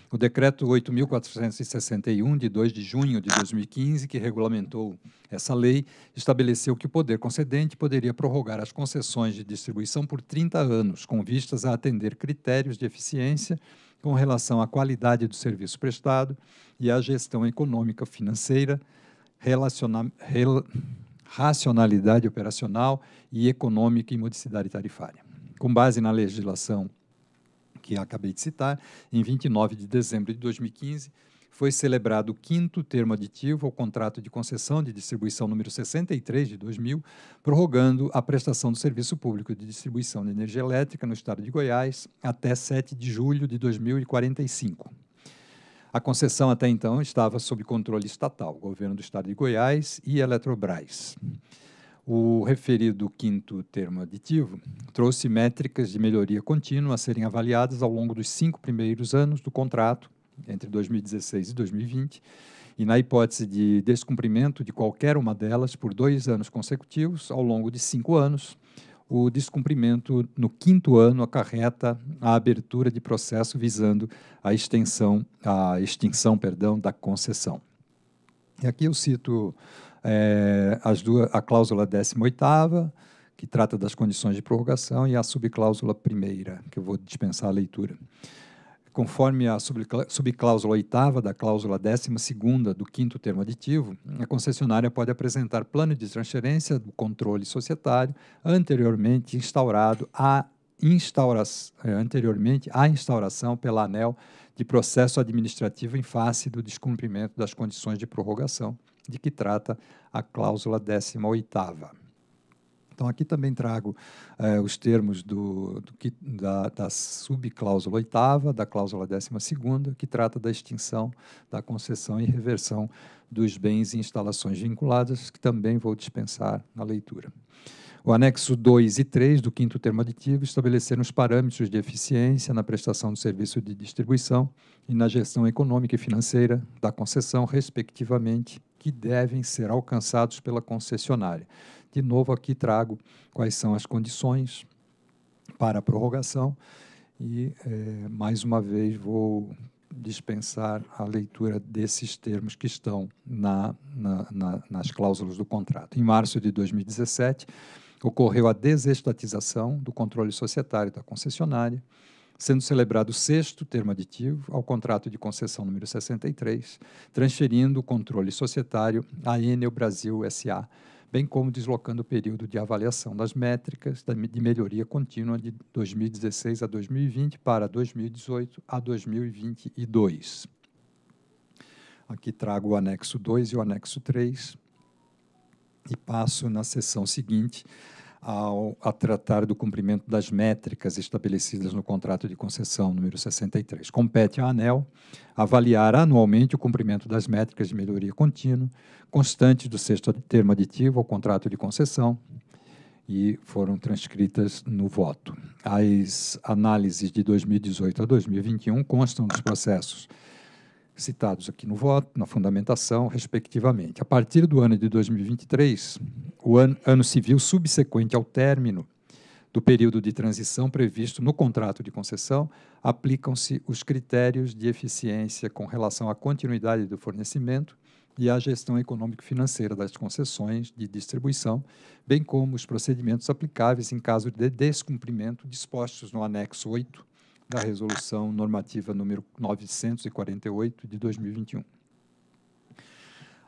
O decreto 8.461, de 2 de junho de 2015, que regulamentou essa lei, estabeleceu que o poder concedente poderia prorrogar as concessões de distribuição por 30 anos, com vistas a atender critérios de eficiência com relação à qualidade do serviço prestado e à gestão econômica financeira relaciona, rel, racionalidade operacional e econômica e modicidade tarifária. Com base na legislação que acabei de citar, em 29 de dezembro de 2015, foi celebrado o quinto termo aditivo ao contrato de concessão de distribuição número 63 de 2000, prorrogando a prestação do serviço público de distribuição de energia elétrica no estado de Goiás até 7 de julho de 2045. A concessão até então estava sob controle estatal, governo do estado de Goiás e Eletrobras. O referido quinto termo aditivo trouxe métricas de melhoria contínua a serem avaliadas ao longo dos cinco primeiros anos do contrato, entre 2016 e 2020, e na hipótese de descumprimento de qualquer uma delas por dois anos consecutivos, ao longo de cinco anos, o descumprimento no quinto ano acarreta a abertura de processo visando a extensão, a extinção, perdão, da concessão. E aqui eu cito é, as duas, a cláusula 18 que trata das condições de prorrogação, e a subcláusula primeira, que eu vou dispensar a leitura. Conforme a subcláusula oitava da cláusula décima segunda do quinto termo aditivo, a concessionária pode apresentar plano de transferência do controle societário anteriormente instaurado a instaura é, anteriormente à instauração pela ANEL de processo administrativo em face do descumprimento das condições de prorrogação, de que trata a cláusula 18 oitava. Então, aqui também trago eh, os termos do, do da, da subcláusula oitava, da cláusula décima segunda, que trata da extinção da concessão e reversão dos bens e instalações vinculadas, que também vou dispensar na leitura. O anexo 2 e 3 do quinto termo aditivo estabeleceram os parâmetros de eficiência na prestação do serviço de distribuição e na gestão econômica e financeira da concessão, respectivamente, que devem ser alcançados pela concessionária. De novo, aqui trago quais são as condições para a prorrogação e, é, mais uma vez, vou dispensar a leitura desses termos que estão na, na, na, nas cláusulas do contrato. Em março de 2017, ocorreu a desestatização do controle societário da concessionária, sendo celebrado o sexto termo aditivo ao contrato de concessão número 63, transferindo o controle societário à Enel Brasil SA, bem como deslocando o período de avaliação das métricas de melhoria contínua de 2016 a 2020 para 2018 a 2022. Aqui trago o anexo 2 e o anexo 3 e passo na sessão seguinte ao, a tratar do cumprimento das métricas estabelecidas no contrato de concessão número 63. Compete à ANEL avaliar anualmente o cumprimento das métricas de melhoria contínua, constante do sexto termo aditivo ao contrato de concessão, e foram transcritas no voto. As análises de 2018 a 2021 constam dos processos citados aqui no voto, na fundamentação, respectivamente. A partir do ano de 2023, o ano, ano civil subsequente ao término do período de transição previsto no contrato de concessão, aplicam-se os critérios de eficiência com relação à continuidade do fornecimento e à gestão econômico-financeira das concessões de distribuição, bem como os procedimentos aplicáveis em caso de descumprimento dispostos no anexo 8 da Resolução Normativa número 948 de 2021.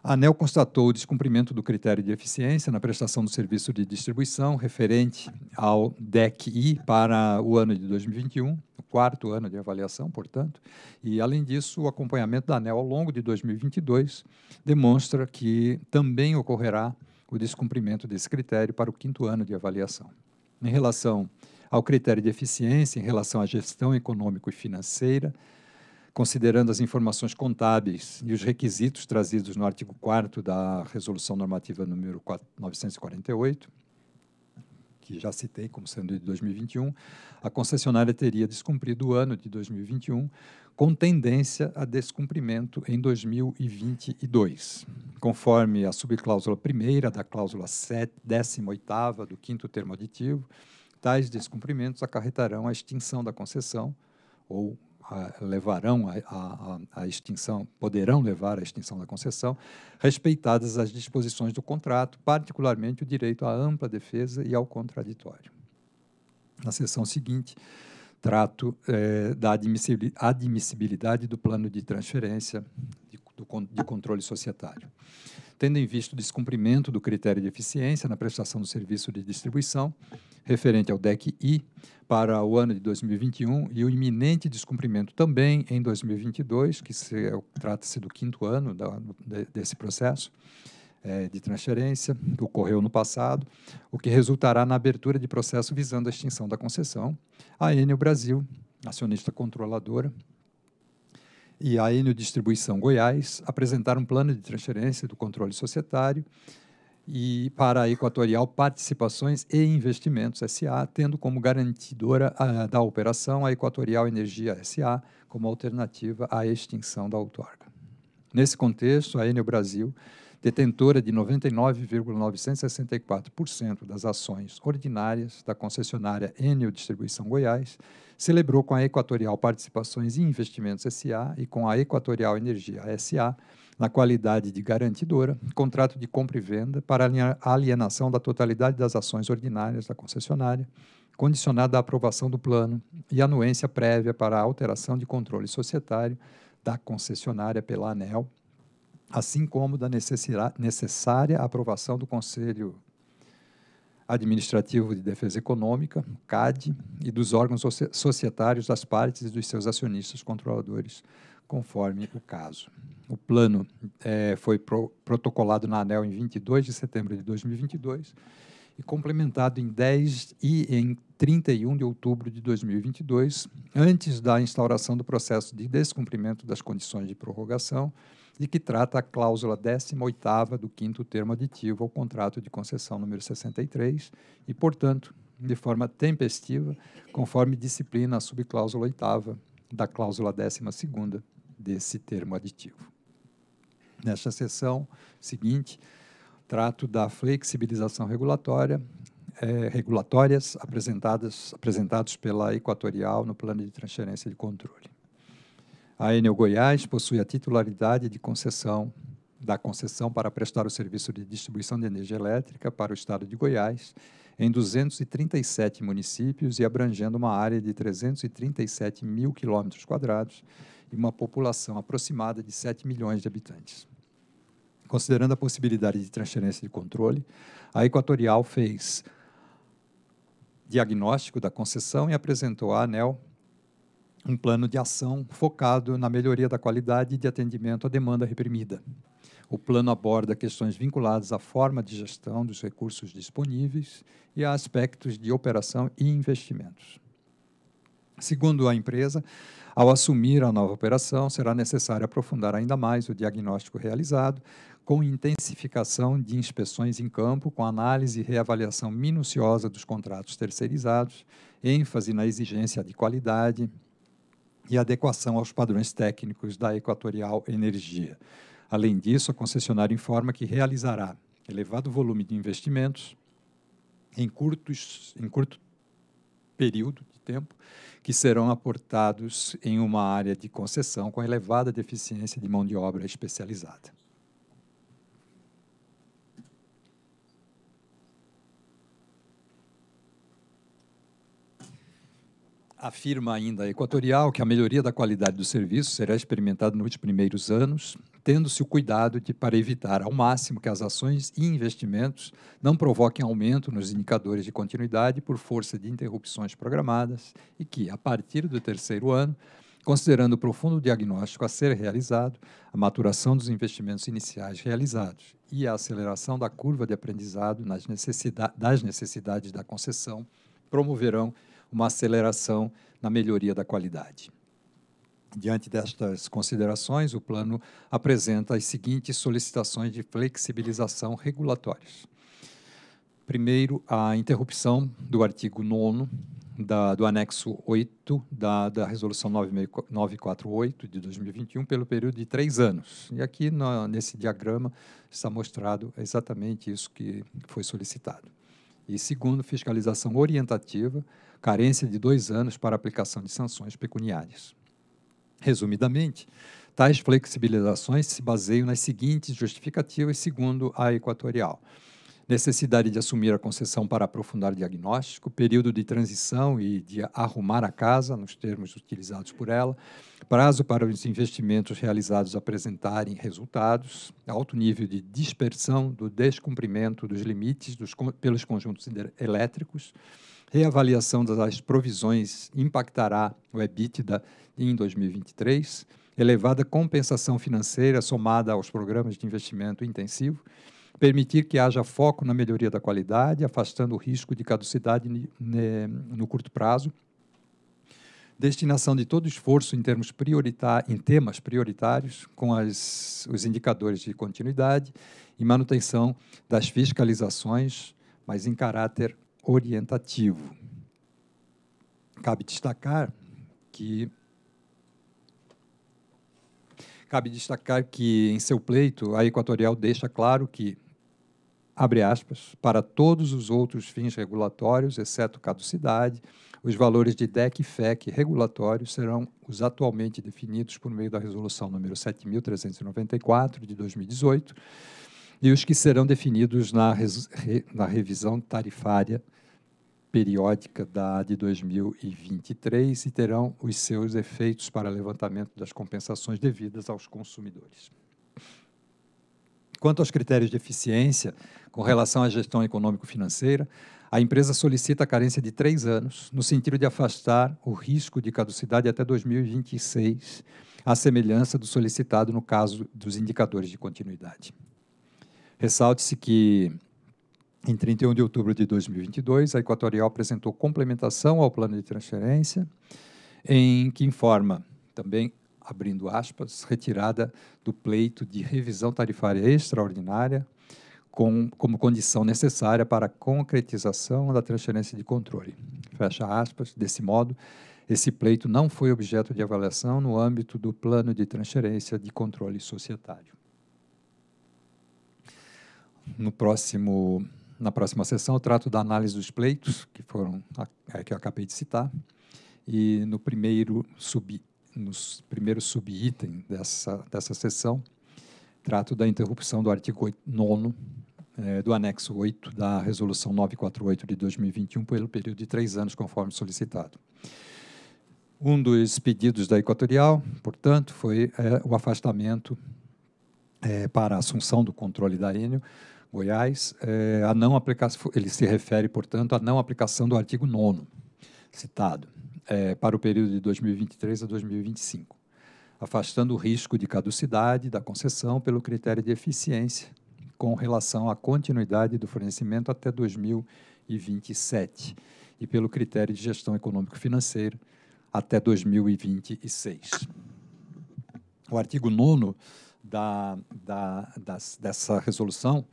A ANEL constatou o descumprimento do critério de eficiência na prestação do serviço de distribuição referente ao DEC-I para o ano de 2021, o quarto ano de avaliação, portanto, e, além disso, o acompanhamento da ANEL ao longo de 2022 demonstra que também ocorrerá o descumprimento desse critério para o quinto ano de avaliação. Em relação ao critério de eficiência, em relação à gestão econômico e financeira, considerando as informações contábeis e os requisitos trazidos no artigo 4 da Resolução Normativa número 948, que já citei como sendo de 2021, a concessionária teria descumprido o ano de 2021, com tendência a descumprimento em 2022, conforme a subcláusula primeira da cláusula 18 do quinto termo aditivo, tais descumprimentos acarretarão a extinção da concessão ou levarão à extinção, poderão levar à extinção da concessão, respeitadas as disposições do contrato, particularmente o direito à ampla defesa e ao contraditório. Na seção seguinte, trato eh, da admissibilidade do plano de transferência de, do, de controle societário. Tendo em vista o descumprimento do critério de eficiência na prestação do serviço de distribuição, referente ao DEC-I para o ano de 2021 e o iminente descumprimento também em 2022, que trata-se do quinto ano da, de, desse processo é, de transferência, que ocorreu no passado, o que resultará na abertura de processo visando a extinção da concessão. A Enel Brasil, acionista controladora, e a Enel Distribuição Goiás apresentaram um plano de transferência do controle societário e para a Equatorial Participações e Investimentos SA, tendo como garantidora a, da operação a Equatorial Energia SA como alternativa à extinção da outorga. Nesse contexto, a Enel Brasil, detentora de 99,964% das ações ordinárias da concessionária Enel Distribuição Goiás, celebrou com a Equatorial Participações e Investimentos SA e com a Equatorial Energia SA na qualidade de garantidora, contrato de compra e venda para alienação da totalidade das ações ordinárias da concessionária, condicionada à aprovação do plano e anuência prévia para a alteração de controle societário da concessionária pela ANEL, assim como da necessária aprovação do Conselho Administrativo de Defesa Econômica, CAD, e dos órgãos societários das partes e dos seus acionistas controladores, conforme o caso. O plano é, foi pro, protocolado na ANEL em 22 de setembro de 2022 e complementado em 10 e em 31 de outubro de 2022, antes da instauração do processo de descumprimento das condições de prorrogação, e que trata a cláusula 18ª do quinto termo aditivo ao contrato de concessão número 63 e, portanto, de forma tempestiva, conforme disciplina a subcláusula oitava da cláusula 12ª desse termo aditivo. Nesta sessão seguinte, trato da flexibilização regulatória, é, regulatórias apresentadas, apresentados pela Equatorial no plano de transferência de controle. A Enel Goiás possui a titularidade de concessão da concessão para prestar o serviço de distribuição de energia elétrica para o estado de Goiás em 237 municípios e abrangendo uma área de 337 mil quilômetros quadrados e uma população aproximada de 7 milhões de habitantes. Considerando a possibilidade de transferência de controle, a Equatorial fez diagnóstico da concessão e apresentou à ANEL um plano de ação focado na melhoria da qualidade de atendimento à demanda reprimida. O plano aborda questões vinculadas à forma de gestão dos recursos disponíveis e a aspectos de operação e investimentos. Segundo a empresa, ao assumir a nova operação, será necessário aprofundar ainda mais o diagnóstico realizado, com intensificação de inspeções em campo, com análise e reavaliação minuciosa dos contratos terceirizados, ênfase na exigência de qualidade e adequação aos padrões técnicos da Equatorial Energia. Além disso, a concessionária informa que realizará elevado volume de investimentos em, curtos, em curto período de tempo que serão aportados em uma área de concessão com elevada deficiência de mão de obra especializada. Afirma ainda a Equatorial que a melhoria da qualidade do serviço será experimentada nos primeiros anos, tendo-se o cuidado de para evitar ao máximo que as ações e investimentos não provoquem aumento nos indicadores de continuidade por força de interrupções programadas e que, a partir do terceiro ano, considerando o profundo diagnóstico a ser realizado, a maturação dos investimentos iniciais realizados e a aceleração da curva de aprendizado nas necessidade, das necessidades da concessão, promoverão uma aceleração na melhoria da qualidade. Diante destas considerações, o plano apresenta as seguintes solicitações de flexibilização regulatórias. Primeiro, a interrupção do artigo 9 da, do anexo 8 da, da Resolução 948 de 2021 pelo período de três anos. E aqui, nesse diagrama, está mostrado exatamente isso que foi solicitado. E segundo, fiscalização orientativa, carência de dois anos para aplicação de sanções pecuniárias. Resumidamente, tais flexibilizações se baseiam nas seguintes justificativas segundo a Equatorial necessidade de assumir a concessão para aprofundar o diagnóstico, período de transição e de arrumar a casa, nos termos utilizados por ela, prazo para os investimentos realizados apresentarem resultados, alto nível de dispersão do descumprimento dos limites dos, pelos conjuntos elétricos, reavaliação das provisões impactará o EBITDA em 2023, elevada compensação financeira somada aos programas de investimento intensivo, permitir que haja foco na melhoria da qualidade, afastando o risco de caducidade no curto prazo, destinação de todo esforço em termos prioritários, em temas prioritários, com as, os indicadores de continuidade e manutenção das fiscalizações, mas em caráter orientativo. Cabe destacar que cabe destacar que em seu pleito a Equatorial deixa claro que abre aspas, para todos os outros fins regulatórios, exceto caducidade, os valores de DEC e FEC regulatórios serão os atualmente definidos por meio da resolução número 7394 de 2018 e os que serão definidos na, na revisão tarifária periódica da de 2023 e terão os seus efeitos para levantamento das compensações devidas aos consumidores. Quanto aos critérios de eficiência com relação à gestão econômico-financeira, a empresa solicita a carência de três anos, no sentido de afastar o risco de caducidade até 2026, à semelhança do solicitado no caso dos indicadores de continuidade. Ressalte-se que, em 31 de outubro de 2022, a Equatorial apresentou complementação ao plano de transferência, em que informa também abrindo aspas, retirada do pleito de revisão tarifária extraordinária com, como condição necessária para a concretização da transferência de controle. Fecha aspas. Desse modo, esse pleito não foi objeto de avaliação no âmbito do plano de transferência de controle societário. No próximo, na próxima sessão, eu trato da análise dos pleitos, que foram é, que eu acabei de citar, e no primeiro sub, nos primeiros subitem dessa, dessa sessão, trato da interrupção do artigo 9 é, do anexo 8 da Resolução 948 de 2021 pelo período de três anos, conforme solicitado. Um dos pedidos da Equatorial, portanto, foi é, o afastamento é, para a assunção do controle da Enio, Goiás, é, a não aplicação, ele se refere, portanto, à não aplicação do artigo 9 citado é, para o período de 2023 a 2025, afastando o risco de caducidade da concessão pelo critério de eficiência com relação à continuidade do fornecimento até 2027 e pelo critério de gestão econômico-financeira até 2026. O artigo 9 da, da, dessa resolução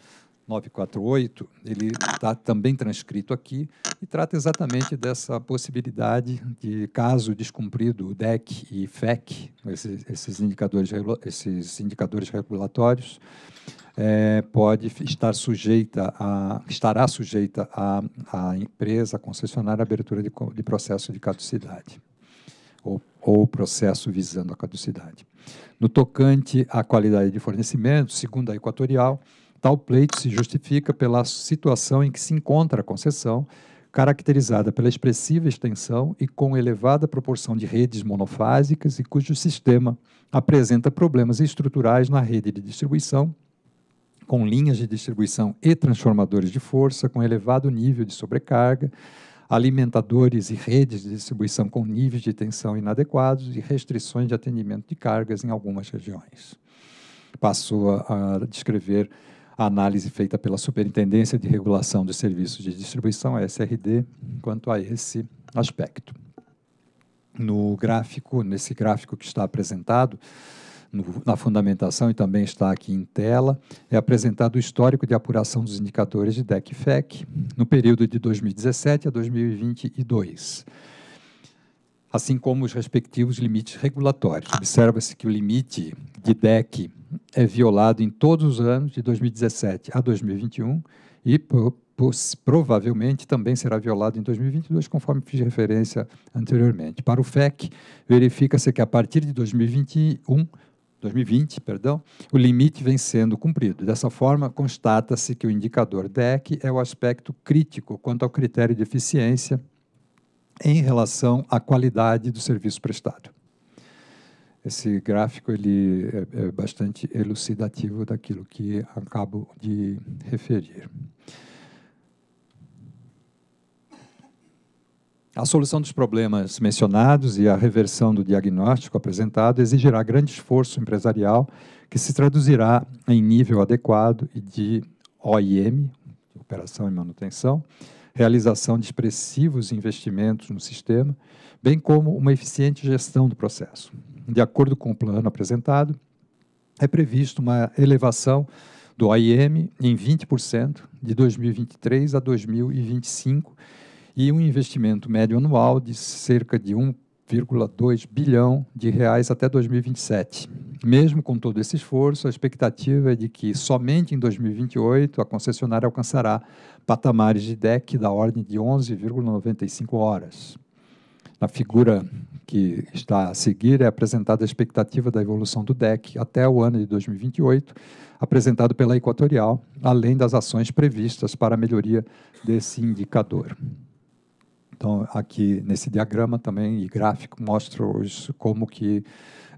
948, ele está também transcrito aqui e trata exatamente dessa possibilidade de, caso descumprido o DEC e FEC, esses, esses indicadores, esses indicadores regulatórios, é, pode estar sujeita a, estará sujeita a, a empresa, a concessionária, a abertura de, de processo de caducidade ou, ou processo visando a caducidade. No tocante à qualidade de fornecimento, segundo a Equatorial, Tal pleito se justifica pela situação em que se encontra a concessão, caracterizada pela expressiva extensão e com elevada proporção de redes monofásicas e cujo sistema apresenta problemas estruturais na rede de distribuição, com linhas de distribuição e transformadores de força com elevado nível de sobrecarga, alimentadores e redes de distribuição com níveis de tensão inadequados e restrições de atendimento de cargas em algumas regiões. Passou a, descrever a análise feita pela Superintendência de Regulação dos Serviços de Distribuição, a SRD, quanto a esse aspecto. No gráfico, nesse gráfico que está apresentado, no, na fundamentação e também está aqui em tela, é apresentado o histórico de apuração dos indicadores de DEC-FEC no período de 2017 a 2022, assim como os respectivos limites regulatórios. Observa-se que o limite de DEC é violado em todos os anos de 2017 a 2021 e provavelmente também será violado em 2022, conforme fiz referência anteriormente. Para o FEC, verifica-se que a partir de 2021 2020, perdão, o limite vem sendo cumprido. Dessa forma, constata-se que o indicador DEC é o aspecto crítico quanto ao critério de eficiência em relação à qualidade do serviço prestado. Esse gráfico ele é, é bastante elucidativo daquilo que acabo de referir. A solução dos problemas mencionados e a reversão do diagnóstico apresentado exigirá grande esforço empresarial que se traduzirá em nível adequado de OIM, operação e manutenção, realização de expressivos investimentos no sistema, bem como uma eficiente gestão do processo. De acordo com o plano apresentado, é previsto uma elevação do OIM em 20% de 2023 a 2025 e um investimento médio anual de cerca de 1,2 bilhão de reais até 2027. Mesmo com todo esse esforço, a expectativa é de que somente em 2028 a concessionária alcançará patamares de DEC da ordem de 11,95 horas. Na figura que está a seguir é apresentada a expectativa da evolução do DEC até o ano de 2028, apresentado pela Equatorial, além das ações previstas para a melhoria desse indicador. Então, aqui nesse diagrama também e gráfico mostra como que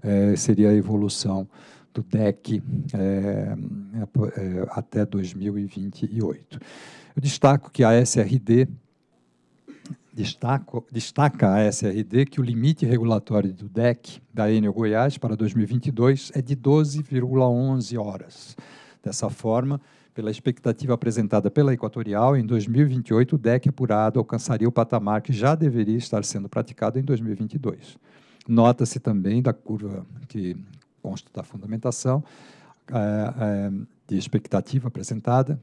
é, seria a evolução do DEC é, é, até 2028. Eu destaco que a SRD destaco, destaca a SRD que o limite regulatório do DEC da Enel Goiás para 2022 é de 12,11 horas. Dessa forma, pela expectativa apresentada pela Equatorial, em 2028 o DEC apurado alcançaria o patamar que já deveria estar sendo praticado em 2022. Nota-se também da curva que consta da fundamentação, é, é, de expectativa apresentada,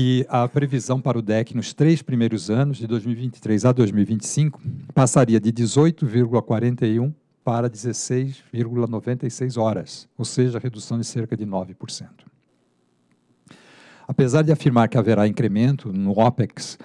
que a previsão para o DEC nos três primeiros anos, de 2023 a 2025, passaria de 18,41 para 16,96 horas, ou seja, redução de cerca de 9%. Apesar de afirmar que haverá incremento no OPEX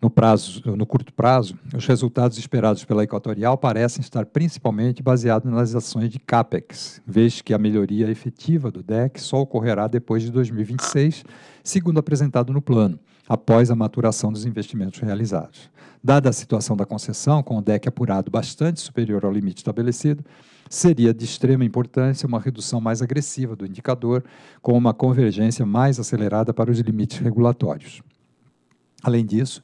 no, prazo, no curto prazo, os resultados esperados pela Equatorial parecem estar principalmente baseados nas ações de CAPEX, vez que a melhoria efetiva do DEC só ocorrerá depois de 2026, segundo apresentado no plano, após a maturação dos investimentos realizados. Dada a situação da concessão, com o DEC apurado bastante superior ao limite estabelecido, seria de extrema importância uma redução mais agressiva do indicador, com uma convergência mais acelerada para os limites regulatórios. Além disso,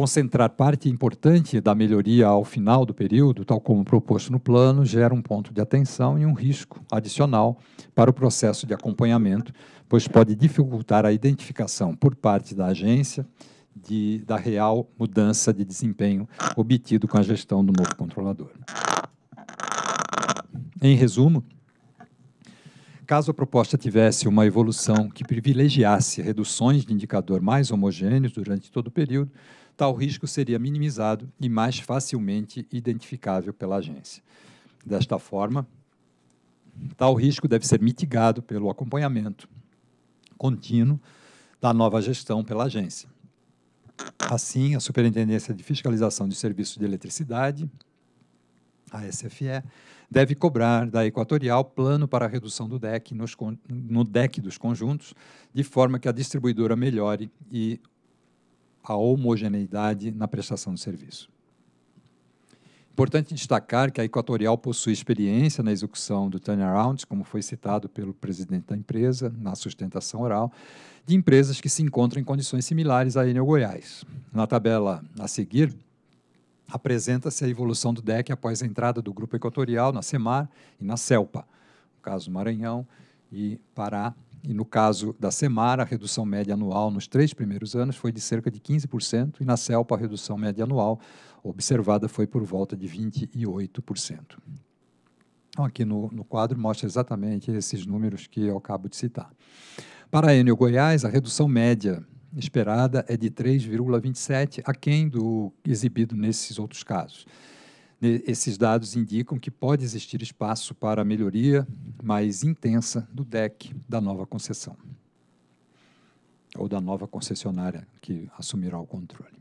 concentrar parte importante da melhoria ao final do período, tal como proposto no plano, gera um ponto de atenção e um risco adicional para o processo de acompanhamento, pois pode dificultar a identificação por parte da agência de, da real mudança de desempenho obtido com a gestão do novo controlador. Em resumo, caso a proposta tivesse uma evolução que privilegiasse reduções de indicador mais homogêneos durante todo o período, tal risco seria minimizado e mais facilmente identificável pela agência. Desta forma, tal risco deve ser mitigado pelo acompanhamento contínuo da nova gestão pela agência. Assim, a Superintendência de Fiscalização de Serviços de Eletricidade, a SFE, deve cobrar da Equatorial plano para a redução do DEC nos, no DEC dos conjuntos, de forma que a distribuidora melhore e a homogeneidade na prestação de serviço. Importante destacar que a Equatorial possui experiência na execução do turnaround, como foi citado pelo presidente da empresa, na sustentação oral, de empresas que se encontram em condições similares à Enel Goiás. Na tabela a seguir, apresenta-se a evolução do DEC após a entrada do Grupo Equatorial na SEMAR e na CELPA, no caso Maranhão e Pará. E no caso da SEMAR, a redução média anual nos três primeiros anos foi de cerca de 15%, e na CELPA, a redução média anual observada foi por volta de 28%. Então, aqui no, no quadro mostra exatamente esses números que eu acabo de citar. Para a Enel Goiás, a redução média esperada é de 3,27, aquém do exibido nesses outros casos. Esses dados indicam que pode existir espaço para a melhoria mais intensa do DEC da nova concessão, ou da nova concessionária que assumirá o controle.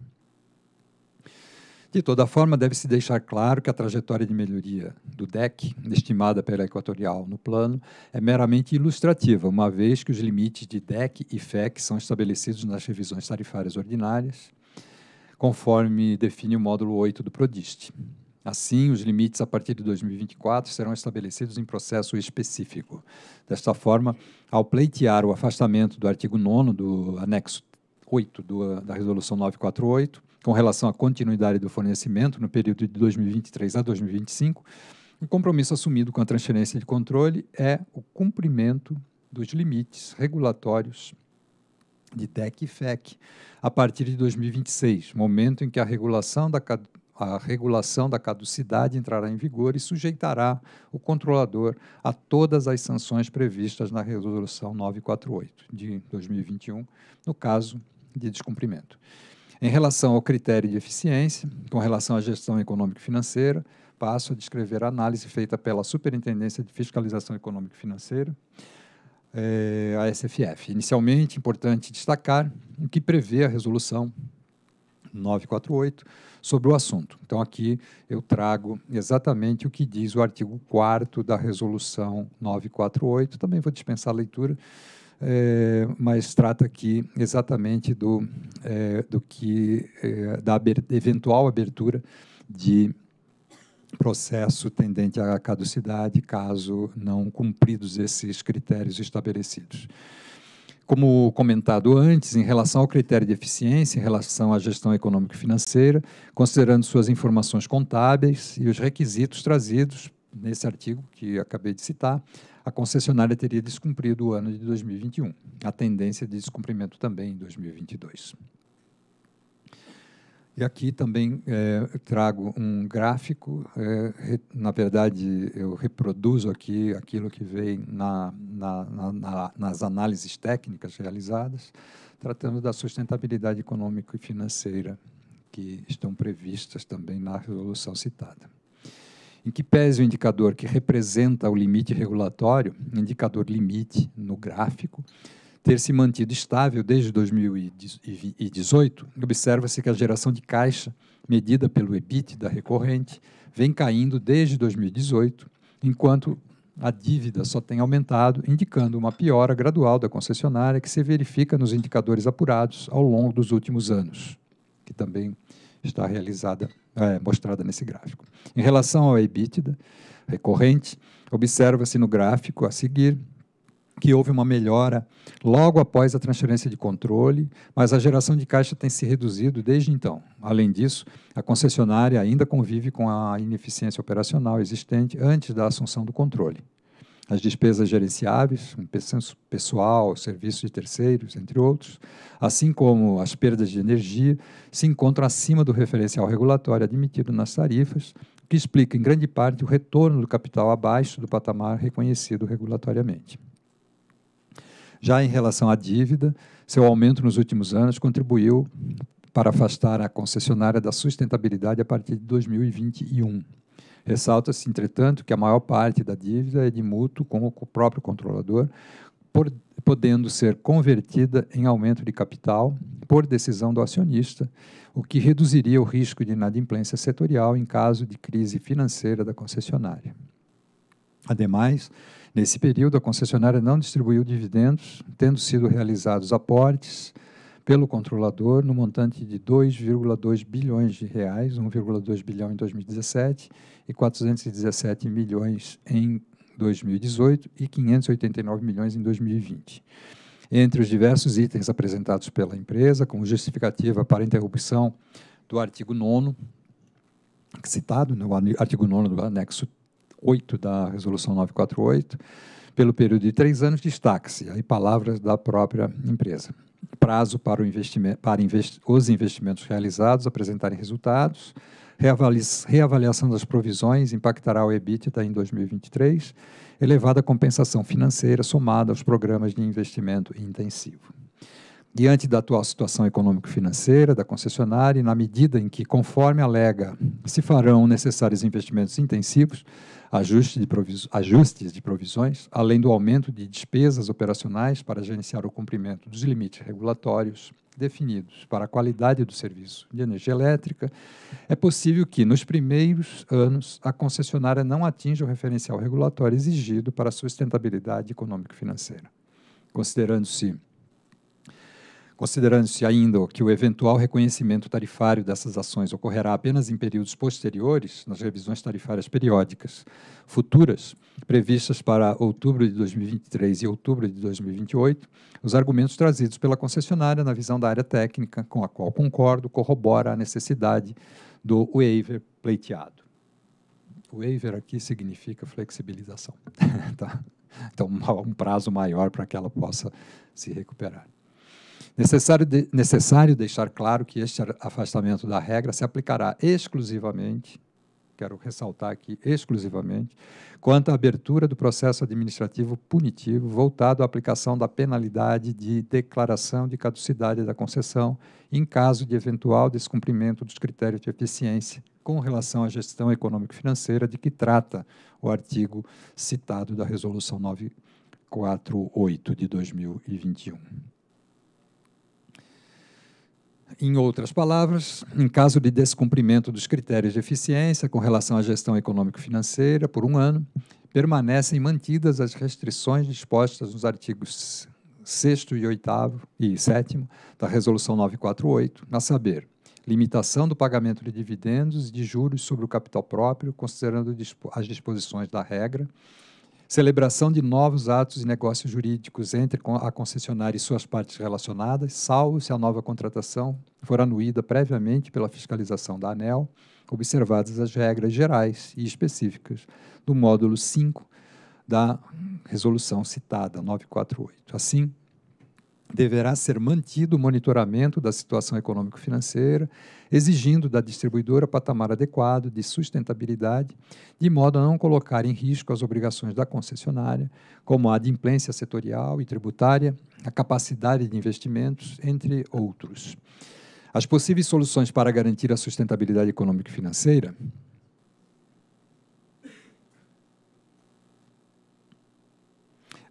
De toda forma, deve-se deixar claro que a trajetória de melhoria do DEC, estimada pela Equatorial no plano, é meramente ilustrativa, uma vez que os limites de DEC e FEC são estabelecidos nas revisões tarifárias ordinárias, conforme define o módulo 8 do PRODIST. Assim, os limites a partir de 2024 serão estabelecidos em processo específico. Desta forma, ao pleitear o afastamento do artigo 9 do anexo 8 do, da Resolução 948, com relação à continuidade do fornecimento no período de 2023 a 2025, o compromisso assumido com a transferência de controle é o cumprimento dos limites regulatórios de TEC e FEC a partir de 2026, momento em que a regulação da, a regulação da caducidade entrará em vigor e sujeitará o controlador a todas as sanções previstas na Resolução 948 de 2021, no caso de descumprimento. Em relação ao critério de eficiência, com relação à gestão econômica e financeira, passo a descrever a análise feita pela Superintendência de Fiscalização Econômica e Financeira, é, a SFF. Inicialmente, importante destacar o que prevê a resolução 948 sobre o assunto. Então, aqui eu trago exatamente o que diz o artigo 4 da resolução 948. Também vou dispensar a leitura, é, mas trata aqui exatamente do, é, do que é, da eventual abertura de processo tendente à caducidade, caso não cumpridos esses critérios estabelecidos. Como comentado antes, em relação ao critério de eficiência, em relação à gestão econômica e financeira, considerando suas informações contábeis e os requisitos trazidos nesse artigo que acabei de citar, a concessionária teria descumprido o ano de 2021. A tendência de descumprimento também em 2022. E aqui também é, trago um gráfico, é, re, na verdade eu reproduzo aqui aquilo que vem na, na, na, nas análises técnicas realizadas, tratando da sustentabilidade econômica e financeira que estão previstas também na resolução citada. Em que pese o indicador que representa o limite regulatório, indicador limite no gráfico, ter se mantido estável desde 2018, observa-se que a geração de caixa, medida pelo EBITDA recorrente, vem caindo desde 2018, enquanto a dívida só tem aumentado, indicando uma piora gradual da concessionária que se verifica nos indicadores apurados ao longo dos últimos anos, que também está realizada, é, mostrada nesse gráfico. Em relação ao EBITDA recorrente, observa-se no gráfico a seguir que houve uma melhora logo após a transferência de controle, mas a geração de caixa tem se reduzido desde então. Além disso, a concessionária ainda convive com a ineficiência operacional existente antes da assunção do controle. As despesas gerenciáveis, pessoal, serviços de terceiros, entre outros, assim como as perdas de energia, se encontram acima do referencial regulatório admitido nas tarifas, que explica em grande parte o retorno do capital abaixo do patamar reconhecido regulatoriamente. Já em relação à dívida, seu aumento nos últimos anos contribuiu para afastar a concessionária da sustentabilidade a partir de 2021. Ressalta-se, entretanto, que a maior parte da dívida é de mútuo com o próprio controlador, por, podendo ser convertida em aumento de capital por decisão do acionista, o que reduziria o risco de inadimplência setorial em caso de crise financeira da concessionária. Ademais, nesse período, a concessionária não distribuiu dividendos, tendo sido realizados aportes pelo controlador no montante de 2,2 bilhões de reais, 1,2 bilhão em 2017 e 417 milhões em 2018 e 589 milhões em 2020. Entre os diversos itens apresentados pela empresa, como justificativa para interrupção do artigo 9 citado no artigo 9 do anexo 8 da Resolução 948, pelo período de três anos, destaque-se aí palavras da própria empresa. Prazo para, investimento, para investi os investimentos realizados apresentarem resultados, reavaliação das provisões impactará o EBITDA em 2023, elevada compensação financeira somada aos programas de investimento intensivo. Diante da atual situação econômico-financeira da concessionária e na medida em que, conforme alega, se farão necessários investimentos intensivos, ajuste de ajustes de provisões, além do aumento de despesas operacionais para gerenciar o cumprimento dos limites regulatórios definidos para a qualidade do serviço de energia elétrica, é possível que, nos primeiros anos, a concessionária não atinja o referencial regulatório exigido para a sustentabilidade econômico-financeira. Considerando-se Considerando-se ainda que o eventual reconhecimento tarifário dessas ações ocorrerá apenas em períodos posteriores, nas revisões tarifárias periódicas futuras, previstas para outubro de 2023 e outubro de 2028, os argumentos trazidos pela concessionária na visão da área técnica, com a qual concordo, corrobora a necessidade do waiver pleiteado. Waiver aqui significa flexibilização. <laughs> tá? Então, um prazo maior para que ela possa se recuperar. Necessário, de, necessário deixar claro que este afastamento da regra se aplicará exclusivamente, quero ressaltar aqui, exclusivamente, quanto à abertura do processo administrativo punitivo voltado à aplicação da penalidade de declaração de caducidade da concessão em caso de eventual descumprimento dos critérios de eficiência com relação à gestão econômico-financeira de que trata o artigo citado da Resolução 948 de 2021. Em outras palavras, em caso de descumprimento dos critérios de eficiência com relação à gestão econômico-financeira por um ano, permanecem mantidas as restrições dispostas nos artigos 6 e 8 e 7 da Resolução 948, a saber, limitação do pagamento de dividendos e de juros sobre o capital próprio, considerando as disposições da regra, celebração de novos atos e negócios jurídicos entre a concessionária e suas partes relacionadas, salvo se a nova contratação for anuída previamente pela fiscalização da ANEL, observadas as regras gerais e específicas do módulo 5 da resolução citada, 948. Assim, deverá ser mantido o monitoramento da situação econômico-financeira, exigindo da distribuidora patamar adequado de sustentabilidade, de modo a não colocar em risco as obrigações da concessionária, como a adimplência setorial e tributária, a capacidade de investimentos, entre outros. As possíveis soluções para garantir a sustentabilidade econômica e financeira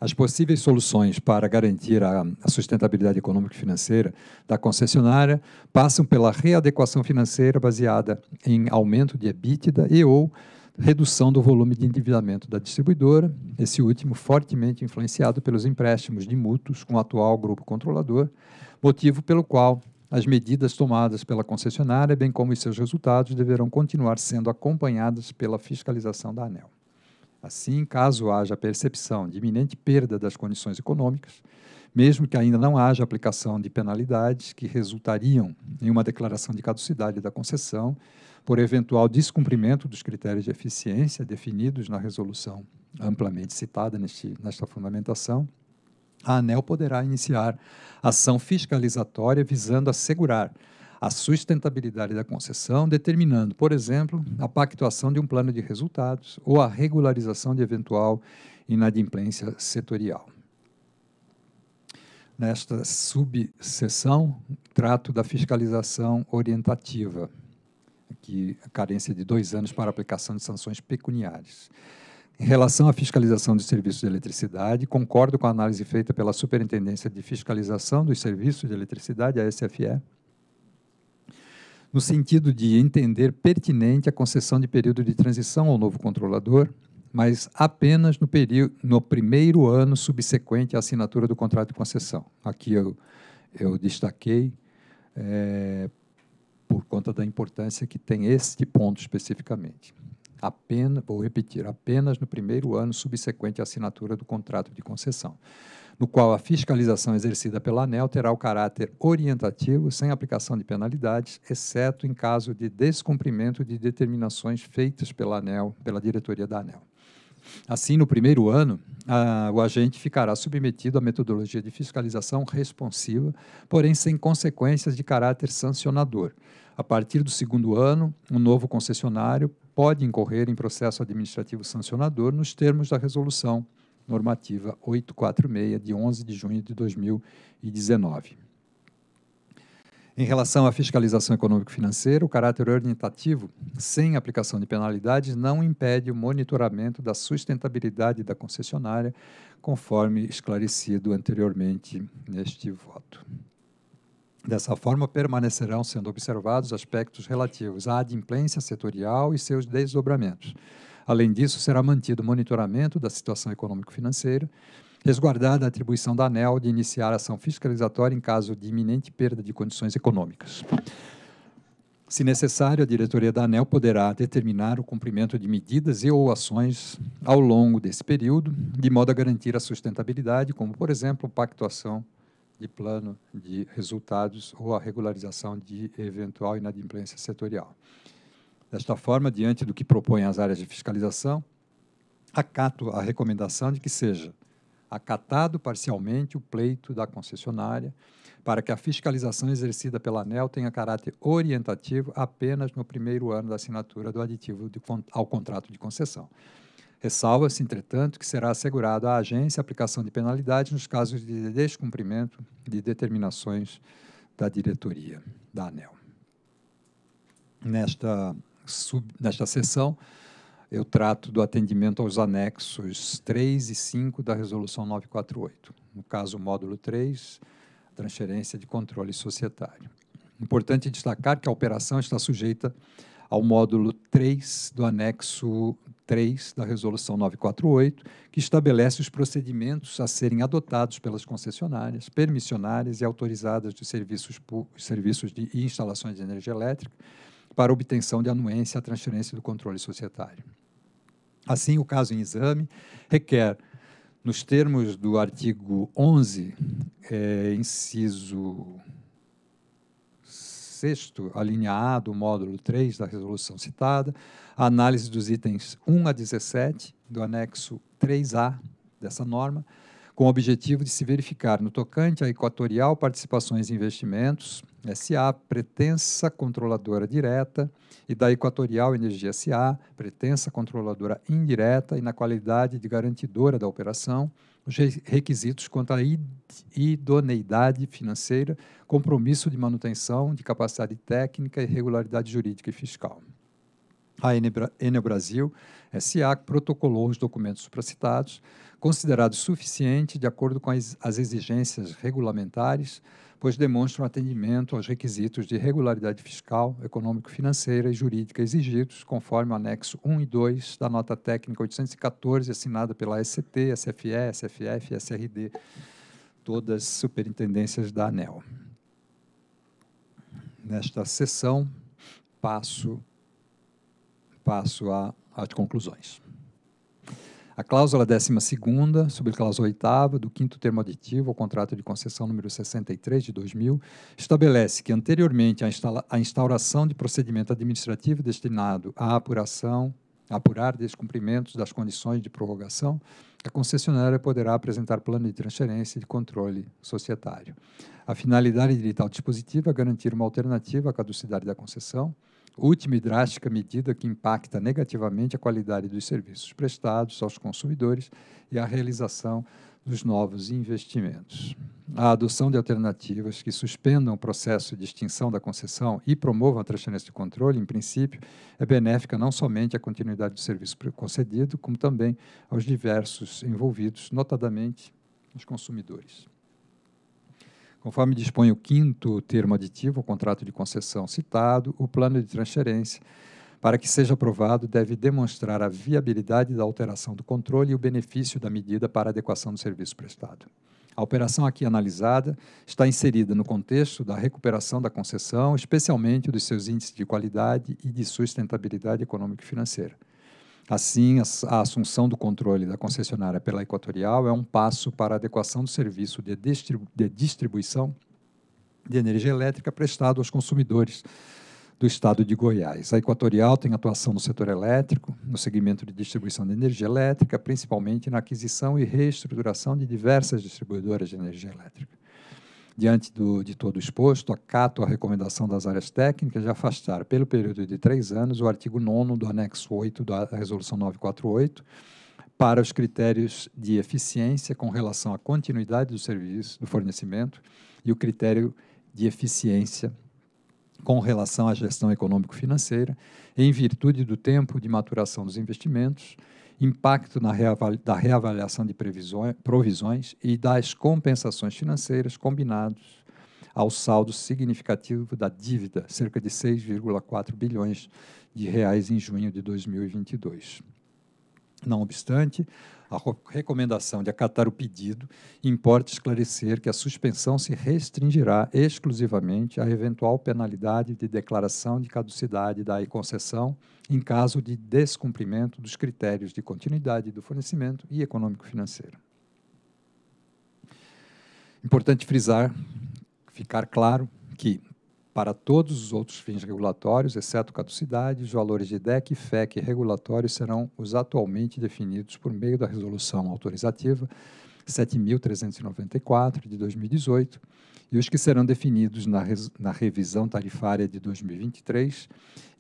As possíveis soluções para garantir a, a sustentabilidade econômica e financeira da concessionária passam pela readequação financeira baseada em aumento de EBITDA e ou redução do volume de endividamento da distribuidora, esse último fortemente influenciado pelos empréstimos de mútuos com o atual grupo controlador, motivo pelo qual as medidas tomadas pela concessionária, bem como os seus resultados, deverão continuar sendo acompanhadas pela fiscalização da ANEL. Assim, caso haja percepção de iminente perda das condições econômicas, mesmo que ainda não haja aplicação de penalidades que resultariam em uma declaração de caducidade da concessão por eventual descumprimento dos critérios de eficiência definidos na resolução amplamente citada neste, nesta fundamentação, a ANEL poderá iniciar ação fiscalizatória visando assegurar a sustentabilidade da concessão, determinando, por exemplo, a pactuação de um plano de resultados ou a regularização de eventual inadimplência setorial. Nesta subseção, trato da fiscalização orientativa, que a carência de dois anos para aplicação de sanções pecuniárias. Em relação à fiscalização dos serviços de eletricidade, concordo com a análise feita pela Superintendência de Fiscalização dos Serviços de Eletricidade, a SFE, no sentido de entender pertinente a concessão de período de transição ao novo controlador, mas apenas no, no primeiro ano subsequente à assinatura do contrato de concessão. Aqui eu, eu destaquei é, por conta da importância que tem este ponto especificamente. Apenas, vou repetir, apenas no primeiro ano subsequente à assinatura do contrato de concessão, no qual a fiscalização exercida pela ANEL terá o caráter orientativo, sem aplicação de penalidades, exceto em caso de descumprimento de determinações feitas pela ANEL, pela diretoria da ANEL. Assim, no primeiro ano, a, o agente ficará submetido à metodologia de fiscalização responsiva, porém sem consequências de caráter sancionador. A partir do segundo ano, um novo concessionário pode incorrer em processo administrativo sancionador nos termos da resolução normativa 846 de 11 de junho de 2019. Em relação à fiscalização econômico-financeira, o caráter orientativo, sem aplicação de penalidades, não impede o monitoramento da sustentabilidade da concessionária, conforme esclarecido anteriormente neste voto. Dessa forma, permanecerão sendo observados aspectos relativos à adimplência setorial e seus desdobramentos. Além disso, será mantido o monitoramento da situação econômico-financeira resguardada a atribuição da ANEL de iniciar ação fiscalizatória em caso de iminente perda de condições econômicas. Se necessário, a diretoria da ANEL poderá determinar o cumprimento de medidas e ou ações ao longo desse período, de modo a garantir a sustentabilidade, como, por exemplo, pactuação de plano de resultados ou a regularização de eventual inadimplência setorial. Desta forma, diante do que propõem as áreas de fiscalização, acato a recomendação de que seja acatado parcialmente o pleito da concessionária para que a fiscalização exercida pela ANEL tenha caráter orientativo apenas no primeiro ano da assinatura do aditivo de, ao contrato de concessão. Ressalva-se, entretanto, que será assegurado à agência a aplicação de penalidades nos casos de descumprimento de determinações da diretoria da ANEL. Nesta, sub, nesta sessão, eu trato do atendimento aos anexos 3 e 5 da Resolução 948. No caso, módulo 3, transferência de controle societário. Importante destacar que a operação está sujeita ao módulo 3 do anexo 3 da Resolução 948, que estabelece os procedimentos a serem adotados pelas concessionárias, permissionárias e autorizadas dos serviços, serviços de instalações de energia elétrica para obtenção de anuência à transferência do controle societário. Assim, o caso em exame requer, nos termos do artigo 11, é, inciso 6 a linha A do módulo 3 da resolução citada, a análise dos itens 1 a 17 do anexo 3A dessa norma, com o objetivo de se verificar no tocante à equatorial participações e investimentos, SA, pretensa controladora direta, e da Equatorial Energia SA, pretensa controladora indireta, e na qualidade de garantidora da operação, os requisitos quanto à idoneidade financeira, compromisso de manutenção, de capacidade técnica e regularidade jurídica e fiscal. A Enel Brasil SA protocolou os documentos supracitados, considerados suficientes de acordo com as, as exigências regulamentares, pois demonstram atendimento aos requisitos de regularidade fiscal, econômico-financeira e jurídica exigidos, conforme o anexo 1 e 2 da nota técnica 814, assinada pela SCT, SFE, SFF e SRD, todas superintendências da ANEL. Nesta sessão, passo, passo às conclusões. A cláusula 12 subcláusula 8 do 5 termo aditivo ao contrato de concessão número 63 de 2000, estabelece que anteriormente à instauração de procedimento administrativo destinado à apuração, apurar descumprimentos das condições de prorrogação, a concessionária poderá apresentar plano de transferência de controle societário. A finalidade de tal dispositivo é garantir uma alternativa à caducidade da concessão, última e drástica medida que impacta negativamente a qualidade dos serviços prestados aos consumidores e a realização dos novos investimentos. A adoção de alternativas que suspendam o processo de extinção da concessão e promovam a transferência de controle, em princípio, é benéfica não somente à continuidade do serviço concedido, como também aos diversos envolvidos, notadamente os consumidores. Conforme dispõe o quinto termo aditivo ao contrato de concessão citado, o plano de transferência, para que seja aprovado, deve demonstrar a viabilidade da alteração do controle e o benefício da medida para adequação do serviço prestado. A operação aqui analisada está inserida no contexto da recuperação da concessão, especialmente dos seus índices de qualidade e de sustentabilidade econômica e financeira. Assim, a assunção do controle da concessionária pela Equatorial é um passo para a adequação do serviço de, distribuição de energia elétrica prestado aos consumidores do estado de Goiás. A Equatorial tem atuação no setor elétrico, no segmento de distribuição de energia elétrica, principalmente na aquisição e reestruturação de diversas distribuidoras de energia elétrica. Diante do, de todo exposto, acato a recomendação das áreas técnicas de afastar, pelo período de três anos, o artigo 9 do anexo 8 da Resolução 948, para os critérios de eficiência com relação à continuidade do serviço, do fornecimento, e o critério de eficiência com relação à gestão econômico-financeira, em virtude do tempo de maturação dos investimentos, impacto na reavali da reavaliação de provisões e das compensações financeiras combinados ao saldo significativo da dívida, cerca de 6,4 bilhões de reais em junho de 2022. Não obstante, a recomendação de acatar o pedido, importa esclarecer que a suspensão se restringirá exclusivamente à eventual penalidade de declaração de caducidade da concessão em caso de descumprimento dos critérios de continuidade do fornecimento e econômico-financeiro. Importante frisar, ficar claro que para todos os outros fins regulatórios, exceto caducidade, os valores de DEC, FEC e regulatórios serão os atualmente definidos por meio da resolução autorizativa 7.394 de 2018 e os que serão definidos na, na revisão tarifária de 2023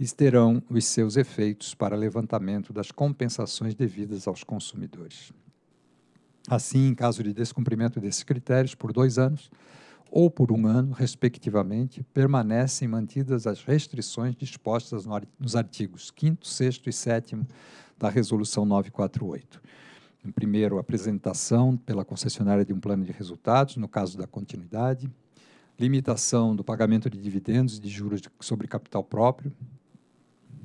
e terão os seus efeitos para levantamento das compensações devidas aos consumidores. Assim, em caso de descumprimento desses critérios por dois anos, ou por um ano, respectivamente, permanecem mantidas as restrições dispostas nos artigos 5, 6 e 7 da Resolução 948. Em primeiro, apresentação pela concessionária de um plano de resultados, no caso da continuidade, limitação do pagamento de dividendos e de juros sobre capital próprio,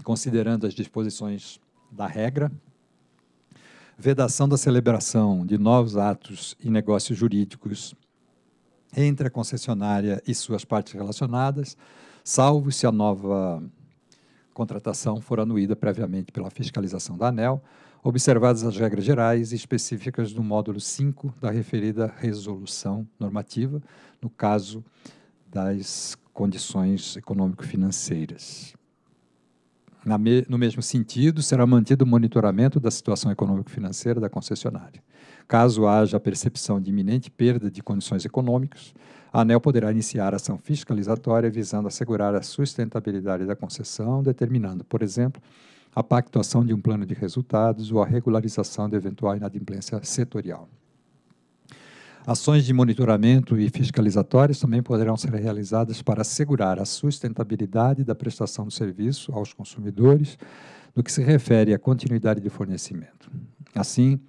considerando as disposições da regra, vedação da celebração de novos atos e negócios jurídicos entre a concessionária e suas partes relacionadas, salvo se a nova contratação for anuída previamente pela fiscalização da ANEL, observadas as regras gerais e específicas do módulo 5 da referida resolução normativa, no caso das condições econômico-financeiras. no mesmo sentido, será mantido o monitoramento da situação econômico-financeira da concessionária. Caso haja a percepção de iminente perda de condições econômicas, a ANEL poderá iniciar ação fiscalizatória visando assegurar a sustentabilidade da concessão, determinando, por exemplo, a pactuação de um plano de resultados ou a regularização de eventual inadimplência setorial. Ações de monitoramento e fiscalizatórias também poderão ser realizadas para assegurar a sustentabilidade da prestação do serviço aos consumidores no que se refere à continuidade de fornecimento. Assim,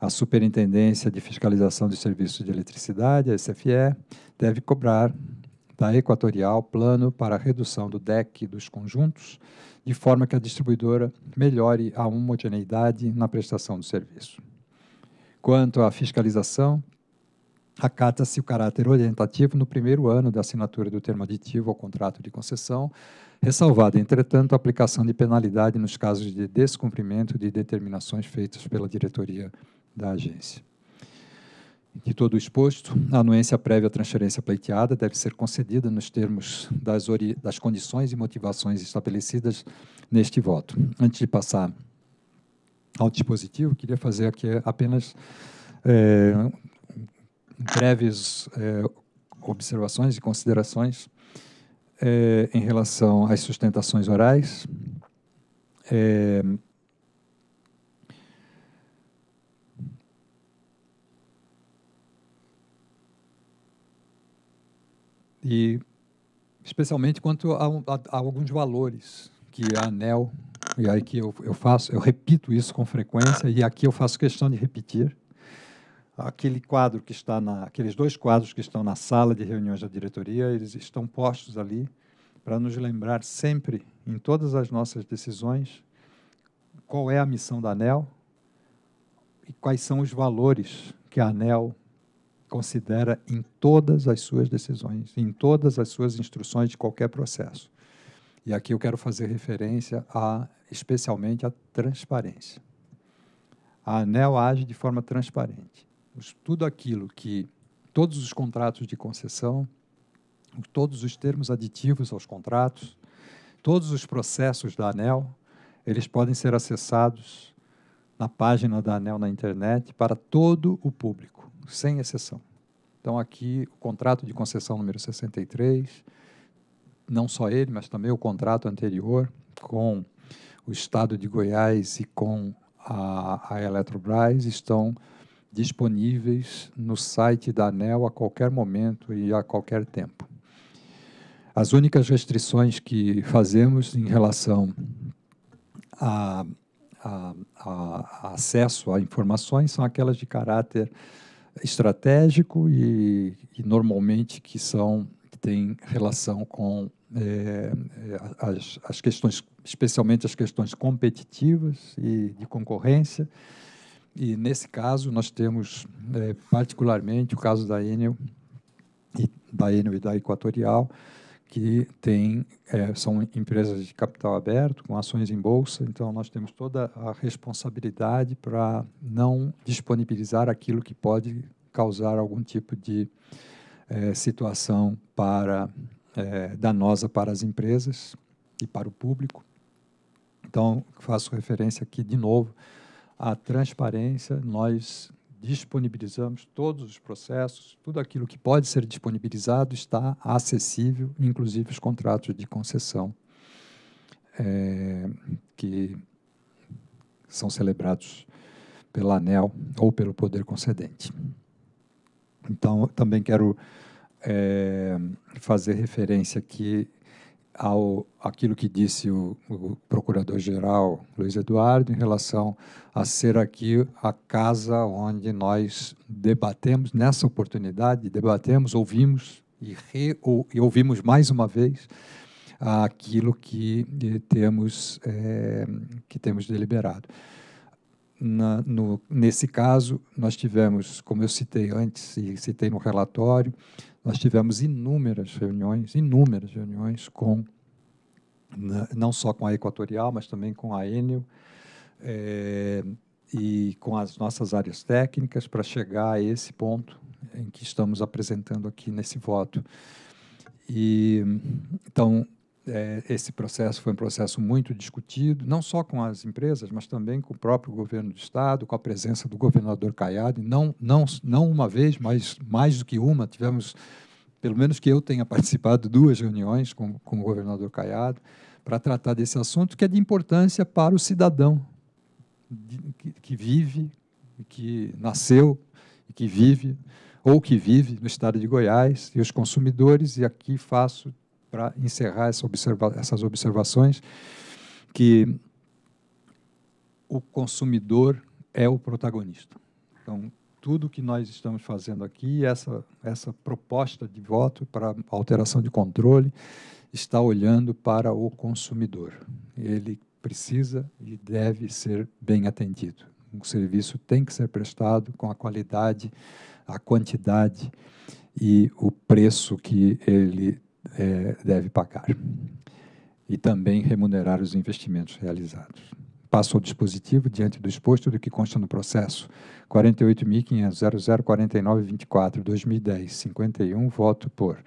a Superintendência de Fiscalização de Serviços de Eletricidade, a SFE, deve cobrar da Equatorial plano para a redução do DEC dos conjuntos, de forma que a distribuidora melhore a homogeneidade na prestação do serviço. Quanto à fiscalização, acata-se o caráter orientativo no primeiro ano da assinatura do termo aditivo ao contrato de concessão, ressalvada, entretanto, a aplicação de penalidade nos casos de descumprimento de determinações feitas pela diretoria da agência. De todo exposto, a anuência prévia à transferência pleiteada deve ser concedida nos termos das, das condições e motivações estabelecidas neste voto. Antes de passar ao dispositivo, queria fazer aqui apenas é, breves é, observações e considerações é, em relação às sustentações orais. E especialmente quanto a, a, a, alguns valores que a ANEL, e aí que eu, eu faço, eu repito isso com frequência, e aqui eu faço questão de repetir, aquele quadro que está na, aqueles dois quadros que estão na sala de reuniões da diretoria, eles estão postos ali para nos lembrar sempre, em todas as nossas decisões, qual é a missão da ANEL e quais são os valores que a ANEL considera em todas as suas decisões, em todas as suas instruções de qualquer processo. E aqui eu quero fazer referência a, especialmente à transparência. A ANEL age de forma transparente. Tudo aquilo que, todos os contratos de concessão, todos os termos aditivos aos contratos, todos os processos da ANEL, eles podem ser acessados na página da ANEL na internet para todo o público, sem exceção. Então, aqui, o contrato de concessão número 63, não só ele, mas também o contrato anterior com o Estado de Goiás e com a, a Eletrobras estão disponíveis no site da ANEL a qualquer momento e a qualquer tempo. As únicas restrições que fazemos em relação a, a, a, acesso a informações são aquelas de caráter estratégico e, e normalmente que são que têm relação com é, as, as questões, especialmente as questões competitivas e de concorrência. E nesse caso nós temos é, particularmente o caso da Enel e da Enel e da Equatorial, que tem, é, são empresas de capital aberto, com ações em bolsa, então nós temos toda a responsabilidade para não disponibilizar aquilo que pode causar algum tipo de é, situação para é, danosa para as empresas e para o público. Então, faço referência aqui de novo à transparência. Nós disponibilizamos todos os processos, tudo aquilo que pode ser disponibilizado está acessível, inclusive os contratos de concessão é, que são celebrados pela ANEL ou pelo poder concedente. Então, também quero é, fazer referência aqui ao aquilo que disse o, o procurador-geral Luiz Eduardo em relação a ser aqui a casa onde nós debatemos nessa oportunidade debatemos ouvimos e, re, ou, e ouvimos mais uma vez aquilo que temos é, que temos deliberado. Na, no, nesse caso nós tivemos como eu citei antes e citei no relatório nós tivemos inúmeras reuniões, inúmeras reuniões com não só com a Equatorial, mas também com a Enel é, e com as nossas áreas técnicas para chegar a esse ponto em que estamos apresentando aqui nesse voto. E então é, esse processo foi um processo muito discutido, não só com as empresas, mas também com o próprio governo do estado, com a presença do governador Caiado, não, não, não uma vez, mas mais do que uma, tivemos, pelo menos que eu tenha <laughs> participado, duas reuniões com, com o governador Caiado, para tratar desse assunto que é de importância para o cidadão de, que, que vive, que nasceu e que vive, ou que vive no estado de Goiás, e os consumidores, e aqui faço para encerrar essa observa essas observações, que o consumidor é o protagonista. Então, tudo que nós estamos fazendo aqui, essa, essa proposta de voto para alteração de controle, está olhando para o consumidor. Ele precisa e deve ser bem atendido. O serviço tem que ser prestado com a qualidade, a quantidade e o preço que ele é, deve pagar. E também remunerar os investimentos realizados. Passo ao dispositivo diante do exposto do que consta no processo 48.500.004924-2010-51, voto por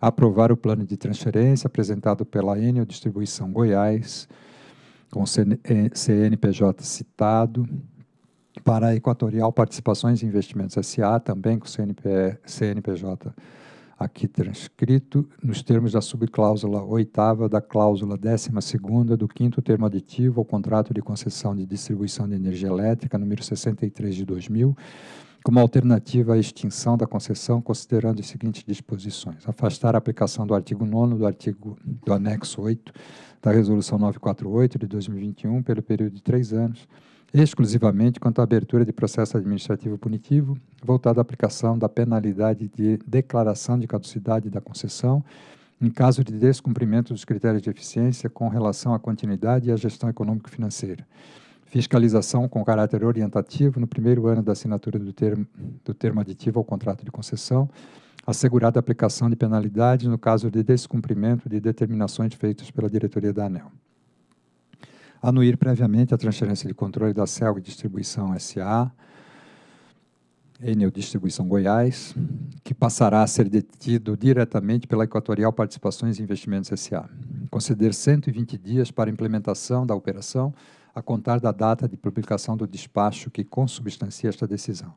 aprovar o plano de transferência apresentado pela Enel Distribuição Goiás, com CNPJ citado, para a Equatorial Participações e Investimentos SA, também com CNP, CNPJ aqui transcrito, nos termos da subcláusula oitava da cláusula décima segunda do quinto termo aditivo ao contrato de concessão de distribuição de energia elétrica, número 63 de 2000, como alternativa à extinção da concessão, considerando as seguintes disposições: afastar a aplicação do artigo 9 do artigo do anexo 8 da Resolução 948 de 2021 pelo período de três anos exclusivamente quanto à abertura de processo administrativo punitivo voltado à aplicação da penalidade de declaração de caducidade da concessão em caso de descumprimento dos critérios de eficiência com relação à continuidade e à gestão econômico-financeira, fiscalização com caráter orientativo no primeiro ano da assinatura do termo, do termo aditivo ao contrato de concessão, assegurada a aplicação de penalidades no caso de descumprimento de determinações feitas pela diretoria da ANEL. Anuir previamente a transferência de controle da CELG Distribuição SA, Enel Distribuição Goiás, que passará a ser detido diretamente pela Equatorial Participações e Investimentos SA. Conceder 120 dias para implementação da operação, a contar da data de publicação do despacho que consubstancia esta decisão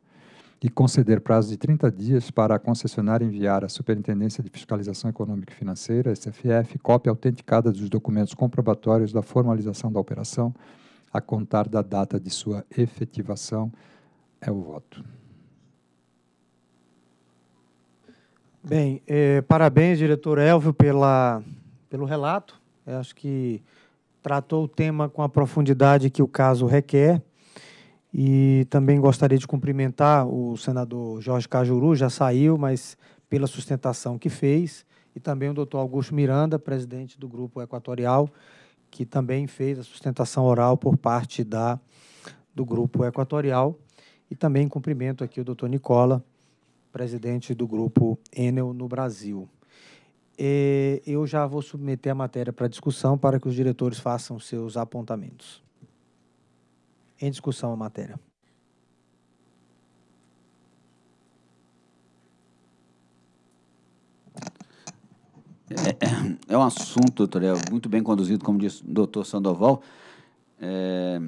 e conceder prazo de 30 dias para a concessionária enviar à Superintendência de Fiscalização Econômica e Financeira, SFF, cópia autenticada dos documentos comprobatórios da formalização da operação, a contar da data de sua efetivação. É o voto. Bem, eh, parabéns, diretor Elvio, pela, pelo relato. Eu acho que tratou o tema com a profundidade que o caso requer. E também gostaria de cumprimentar o senador Jorge Cajuru, já saiu, mas pela sustentação que fez, e também o doutor Augusto Miranda, presidente do Grupo Equatorial, que também fez a sustentação oral por parte da, do Grupo Equatorial. E também cumprimento aqui o doutor Nicola, presidente do Grupo Enel no Brasil. E eu já vou submeter a matéria para discussão para que os diretores façam seus apontamentos. Em discussão a matéria. É, é um assunto, doutor, é muito bem conduzido, como disse o doutor Sandoval, é,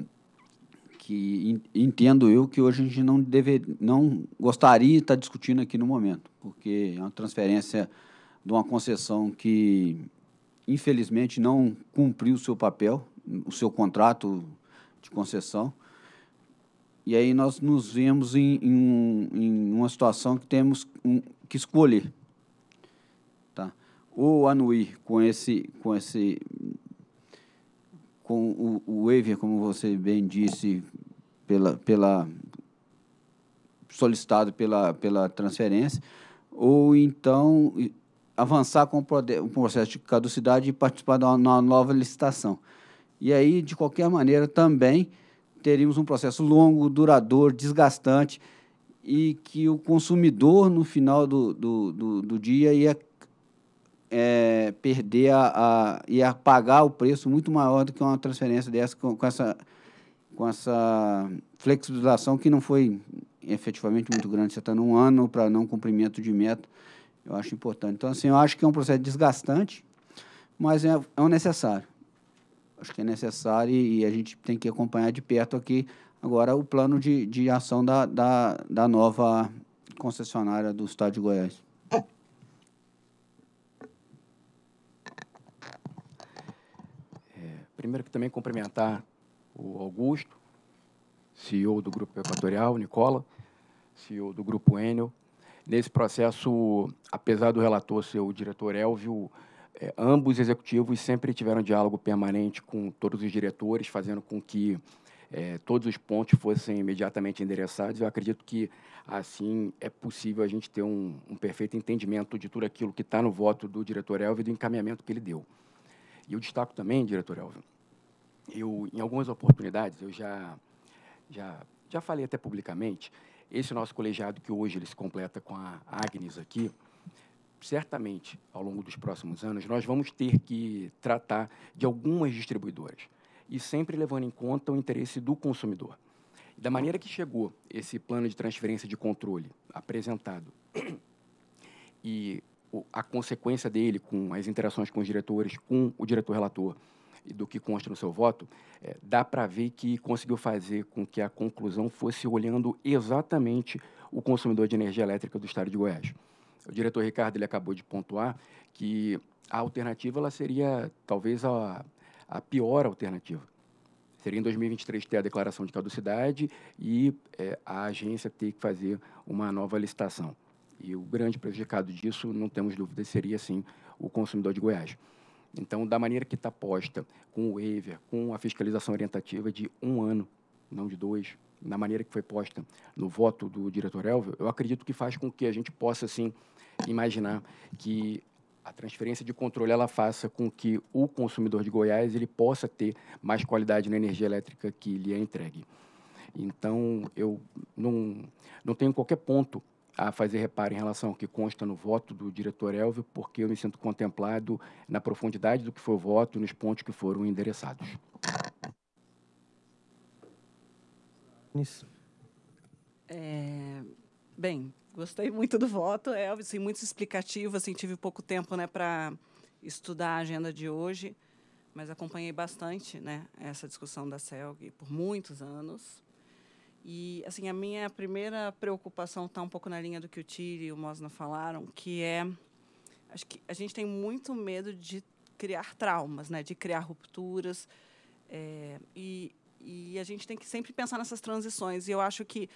que entendo eu que hoje a gente não, deve, não gostaria de estar discutindo aqui no momento, porque é uma transferência de uma concessão que, infelizmente, não cumpriu o seu papel, o seu contrato de concessão. E aí nós nos vemos em, em, em uma situação que temos que escolher. Tá? Ou anuir com esse, com esse com o, o waiver, como você bem disse, pela, pela solicitado pela, pela transferência, ou então avançar com o processo de caducidade e participar de uma nova licitação. E aí, de qualquer maneira, também teríamos um processo longo, duradouro, desgastante e que o consumidor, no final do, do, do, do dia, ia é, perder a, a, ia pagar o preço muito maior do que uma transferência dessa com, com, essa, com essa flexibilização que não foi efetivamente muito grande. Você está num ano para não cumprimento de meta, eu acho importante. Então, assim, eu acho que é um processo desgastante, mas é, é um necessário acho que é necessário e a gente tem que acompanhar de perto aqui agora o plano de, de ação da, da, da nova concessionária do Estado de Goiás. É, primeiro que também cumprimentar o Augusto, CEO do Grupo Equatorial, Nicola, CEO do Grupo Enel. Nesse processo, apesar do relator ser o diretor Elvio, é, ambos executivos sempre tiveram diálogo permanente com todos os diretores, fazendo com que é, todos os pontos fossem imediatamente endereçados. Eu acredito que assim é possível a gente ter um, um perfeito entendimento de tudo aquilo que está no voto do diretor Elvio e do encaminhamento que ele deu. E eu destaco também, diretor Elvio, eu, em algumas oportunidades, eu já, já, já falei até publicamente, esse nosso colegiado que hoje ele se completa com a Agnes aqui, certamente, ao longo dos próximos anos, nós vamos ter que tratar de algumas distribuidoras e sempre levando em conta o interesse do consumidor. Da maneira que chegou esse plano de transferência de controle apresentado e a consequência dele com as interações com os diretores, com o diretor relator e do que consta no seu voto, é, dá para ver que conseguiu fazer com que a conclusão fosse olhando exatamente o consumidor de energia elétrica do Estado de Goiás o diretor Ricardo ele acabou de pontuar que a alternativa ela seria talvez a, a pior alternativa. Seria em 2023 ter a declaração de caducidade e é, a agência ter que fazer uma nova licitação. E o grande prejudicado disso, não temos dúvida, seria sim o consumidor de Goiás. Então, da maneira que está posta, com o waiver, com a fiscalização orientativa de um ano, não de dois, na maneira que foi posta no voto do diretor Elvio, eu acredito que faz com que a gente possa, assim, imaginar que a transferência de controle ela faça com que o consumidor de Goiás ele possa ter mais qualidade na energia elétrica que lhe é entregue. Então, eu não, não tenho qualquer ponto a fazer reparo em relação ao que consta no voto do diretor Elvio, porque eu me sinto contemplado na profundidade do que foi o voto e nos pontos que foram endereçados. É, bem, gostei muito do voto, Elvio, assim, muito explicativo, assim, tive pouco tempo né, para estudar a agenda de hoje, mas acompanhei bastante né, essa discussão da CELG por muitos anos. E assim a minha primeira preocupação está um pouco na linha do que o Tiri e o Mosna falaram, que é acho que a gente tem muito medo de criar traumas, né, de criar rupturas, é, e, e a gente tem que sempre pensar nessas transições. E eu acho que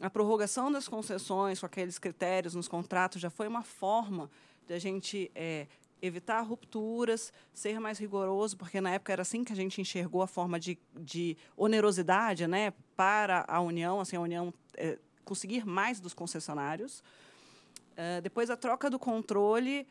a prorrogação das concessões com aqueles critérios nos contratos já foi uma forma de a gente é, evitar rupturas, ser mais rigoroso, porque na época era assim que a gente enxergou a forma de, de onerosidade né, para a União, assim, a União é, conseguir mais dos concessionários. Uh, depois, a troca do controle,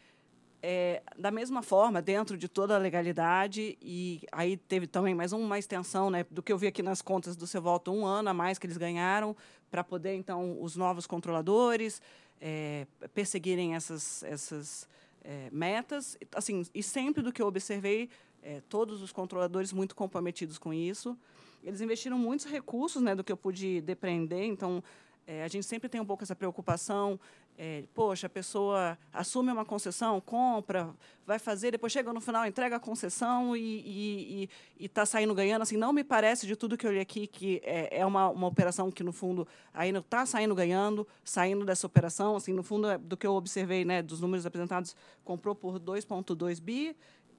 é, da mesma forma, dentro de toda a legalidade, e aí teve também mais uma extensão né, do que eu vi aqui nas contas do seu voto, um ano a mais que eles ganharam, para poder, então, os novos controladores é, perseguirem essas, essas é, metas, assim, e sempre do que eu observei, é, todos os controladores muito comprometidos com isso. Eles investiram muitos recursos, né, do que eu pude depreender, então é, a gente sempre tem um pouco essa preocupação. É, poxa, a pessoa assume uma concessão, compra, vai fazer, depois chega no final, entrega a concessão e está saindo ganhando. Assim, não me parece, de tudo que eu li aqui, que é, é uma, uma operação que, no fundo, ainda está saindo ganhando, saindo dessa operação. Assim, no fundo, é do que eu observei, né, dos números apresentados, comprou por 2,2 bi,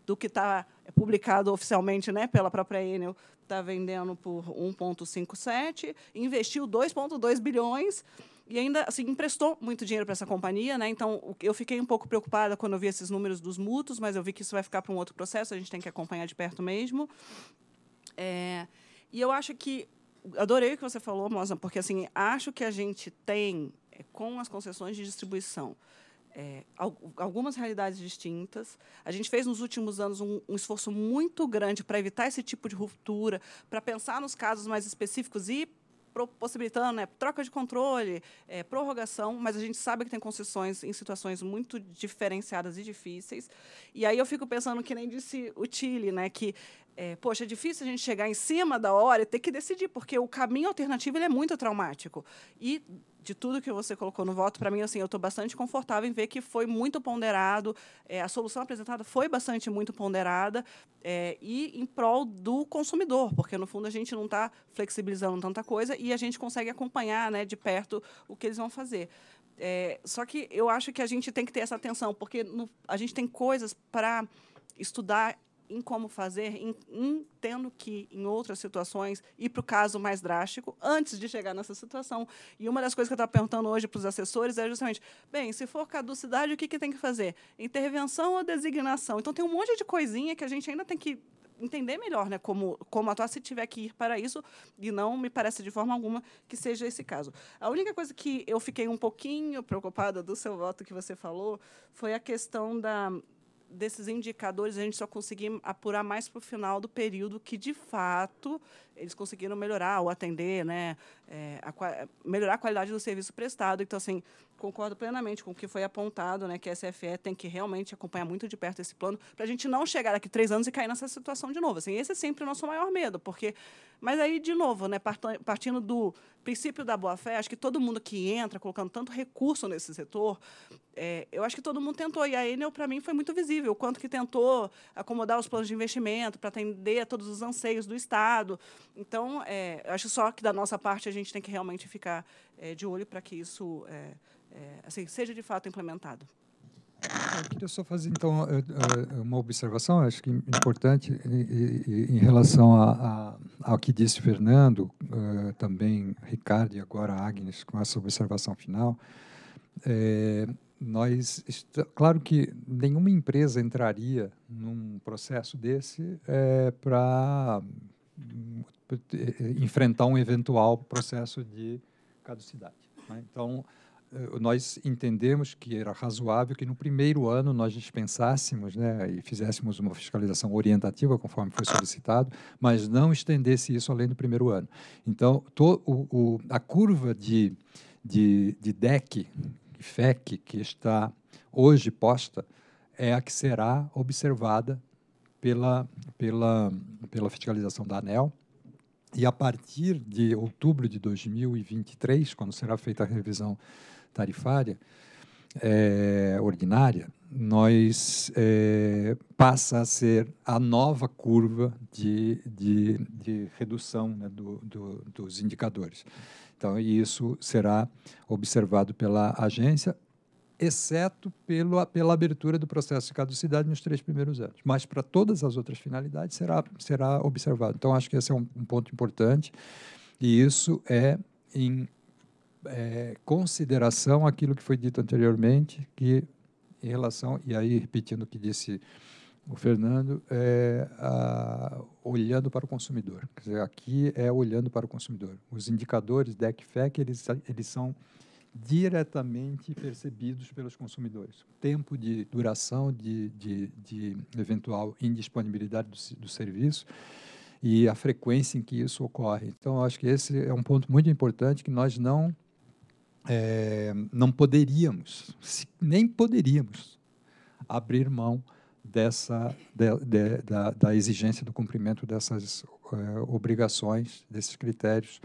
do que está publicado oficialmente né, pela própria Enel, está vendendo por 1,57, investiu 2,2 bilhões e ainda assim emprestou muito dinheiro para essa companhia, né? Então eu fiquei um pouo preocupada quando eu vi esses números dos mútuos, mas eu vi que isso vai ficar para um outro processo, a gente tem que acompanhar de perto mesmo. É, e eu acho que adorei o que você falou, Moza, porque assim acho que a gente tem é, com as concessões de distribuição é, algumas realidades distintas. A gente fez nos últimos anos um, um esforço muito grande para evitar esse tipo de ruptura, para pensar nos casos mais específicos e possibilitando né, troca de controle, é, prorrogação, mas a gente sabe que tem concessões em situações muito diferenciadas e difíceis. E aí eu fico pensando que nem disse o Chile, né, que é, poxa, é difícil a gente chegar em cima da hora e ter que decidir, porque o caminho alternativo é muito traumático. E de tudo que você colocou no voto, para mim, assim, eu estou bastante confortável em ver que foi muito ponderado, é, a solução apresentada foi bastante muito ponderada é, e em prol do consumidor, porque no fundo a gente não está flexibilizando tanta coisa e a gente consegue acompanhar né, de perto o que eles vão fazer. É, só que eu acho que a gente tem que ter essa atenção, porque no, a gente tem coisas para estudar em como fazer, em, em tendo que, em outras situações, ir para o caso mais drástico antes de chegar nessa situação. E uma das coisas que eu estava perguntando hoje para os assessores é justamente, bem, se for caducidade, o que, que tem que fazer? Intervenção ou designação? Então, tem um monte de coisinha que a gente ainda tem que entender melhor né, como, como atuar se tiver que ir para isso, e não me parece de forma alguma que seja esse caso. A única coisa que eu fiquei um pouquinho preocupada do seu voto que você falou foi a questão da, desses indicadores a gente só conseguir apurar mais para o final do período que, de fato, eles conseguiram melhorar ou atender, né, é, a, melhorar a qualidade do serviço prestado. Então, assim, concordo plenamente com o que foi apontado, né, que a SFE tem que realmente acompanhar muito de perto esse plano, para a gente não chegar daqui três anos e cair nessa situação de novo. Assim, esse é sempre o nosso maior medo, porque, mas aí de novo, né, partindo do princípio da boa fé, acho que todo mundo que entra colocando tanto recurso nesse setor, é, eu acho que todo mundo tentou e a Enel para mim foi muito visível, o quanto que tentou acomodar os planos de investimento para atender a todos os anseios do Estado. Então, é, acho só que da nossa parte a gente tem que realmente ficar é, de olho para que isso é, é, assim, seja de fato implementado. Eu queria só fazer, então, é, é, uma observação, acho que importante, em relação a, a, ao que disse Fernando, uh, também Ricardo e agora Agnes, com essa observação final. É, nós, claro que nenhuma empresa entraria num processo desse é, para enfrentar um eventual processo de caducidade. Né? Então, eh, nós entendemos que era razoável que no primeiro ano nós dispensássemos né, e fizéssemos uma fiscalização orientativa, conforme foi solicitado, mas não estendesse isso além do primeiro ano. Então, to, o, o, a curva de, de, de DEC, FEC, que está hoje posta, é a que será observada pela, pela, pela fiscalização da ANEL, e a partir de outubro de 2023, quando será feita a revisão tarifária é, ordinária, nós é, passa a ser a nova curva de, de, de redução né, do, do, dos indicadores. Então, isso será observado pela agência exceto pelo, pela abertura do processo de caducidade nos três primeiros anos. Mas para todas as outras finalidades será, será observado. Então, acho que esse é um, um ponto importante e isso é em é, consideração aquilo que foi dito anteriormente, que em relação, e aí repetindo o que disse o Fernando, é, a, olhando para o consumidor. Quer dizer, aqui é olhando para o consumidor. Os indicadores DEC-FEC, eles, eles são diretamente percebidos pelos consumidores. Tempo de duração de, de, de eventual indisponibilidade do, do, serviço e a frequência em que isso ocorre. Então, acho que esse é um ponto muito importante que nós não é, não poderíamos, nem poderíamos abrir mão dessa de, de, da, da, exigência do cumprimento dessas é, obrigações, desses critérios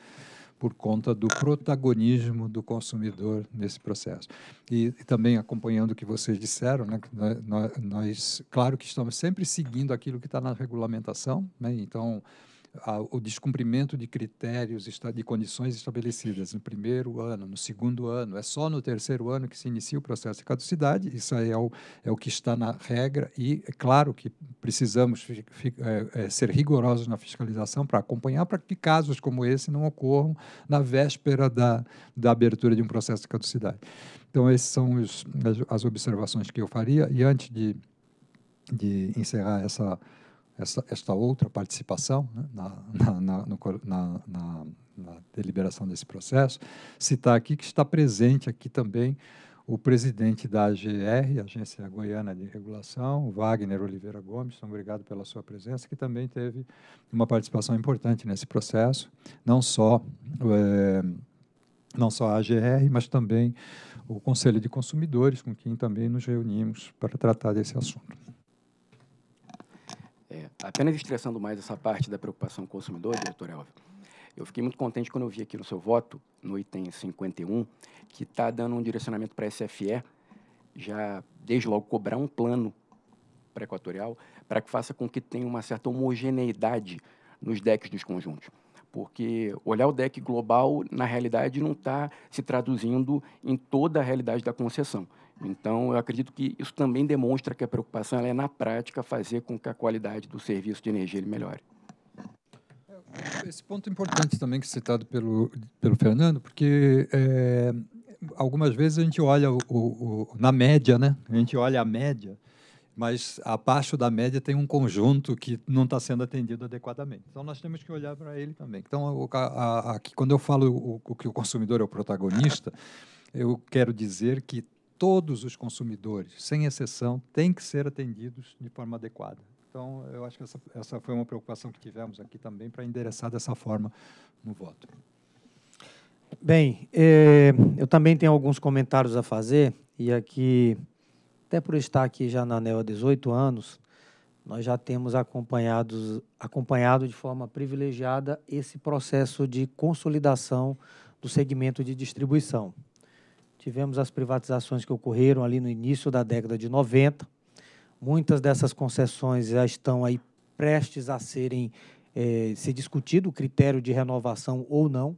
por conta do protagonismo do consumidor nesse processo. E, e também acompanhando o que vocês disseram, né, nós, nós, claro que estamos sempre seguindo aquilo que está na regulamentação, né, então a, o descumprimento de critérios, de condições estabelecidas no primeiro ano, no segundo ano, é só no terceiro ano que se inicia o processo de caducidade, isso aí é o, é o que está na regra e é claro que precisamos fi, fi, é, é, ser rigorosos na fiscalização para acompanhar para que casos como esse não ocorram na véspera da, da abertura de um processo de caducidade. Então, essas são os, as, as observações que eu faria e antes de, de encerrar essa essa, esta outra participação né, na, na, na, no, na, deliberação desse processo, citar aqui que está presente aqui também o presidente da AGR, Agência Goiana de Regulação, Wagner Oliveira Gomes, então obrigado pela sua presença, que também teve uma participação importante nesse processo, não só, é, não só a AGR, mas também o Conselho de Consumidores, com quem também nos reunimos para tratar desse assunto. É, apenas estressando mais essa parte da preocupação com o consumidor, diretor Elvio, eu fiquei muito contente quando eu vi aqui no seu voto, no item 51, que está dando um direcionamento para a SFE, já desde logo cobrar um plano pré-equatorial, para que faça com que tenha uma certa homogeneidade nos decks dos conjuntos. Porque olhar o deck global, na realidade, não está se traduzindo em toda a realidade da concessão. Então, eu acredito que isso também demonstra que a preocupação é, na prática, fazer com que a qualidade do serviço de energia ele melhore. Esse ponto é importante também que é citado pelo, pelo Fernando, porque é, algumas vezes a gente olha o, o, o, na média, né? A gente olha a média, mas abaixo da média tem um conjunto que não está sendo atendido adequadamente. Então nós temos que olhar para ele também. Então, aqui, quando eu falo o, o, que o consumidor é o protagonista, eu quero dizer que todos os consumidores, sem exceção, têm que ser atendidos de forma adequada. Então, eu acho que essa, essa foi uma preocupação que tivemos aqui também para endereçar dessa forma no voto. Bem, eh, eu também tenho alguns comentários a fazer, e aqui, até por estar aqui já na ANEL há 18 anos, nós já temos acompanhado, acompanhado de forma privilegiada esse processo de consolidação do segmento de distribuição. Tivemos as privatizações que ocorreram ali no início da década de 90. Muitas dessas concessões já estão aí prestes a serem é, ser discutido o critério de renovação ou não.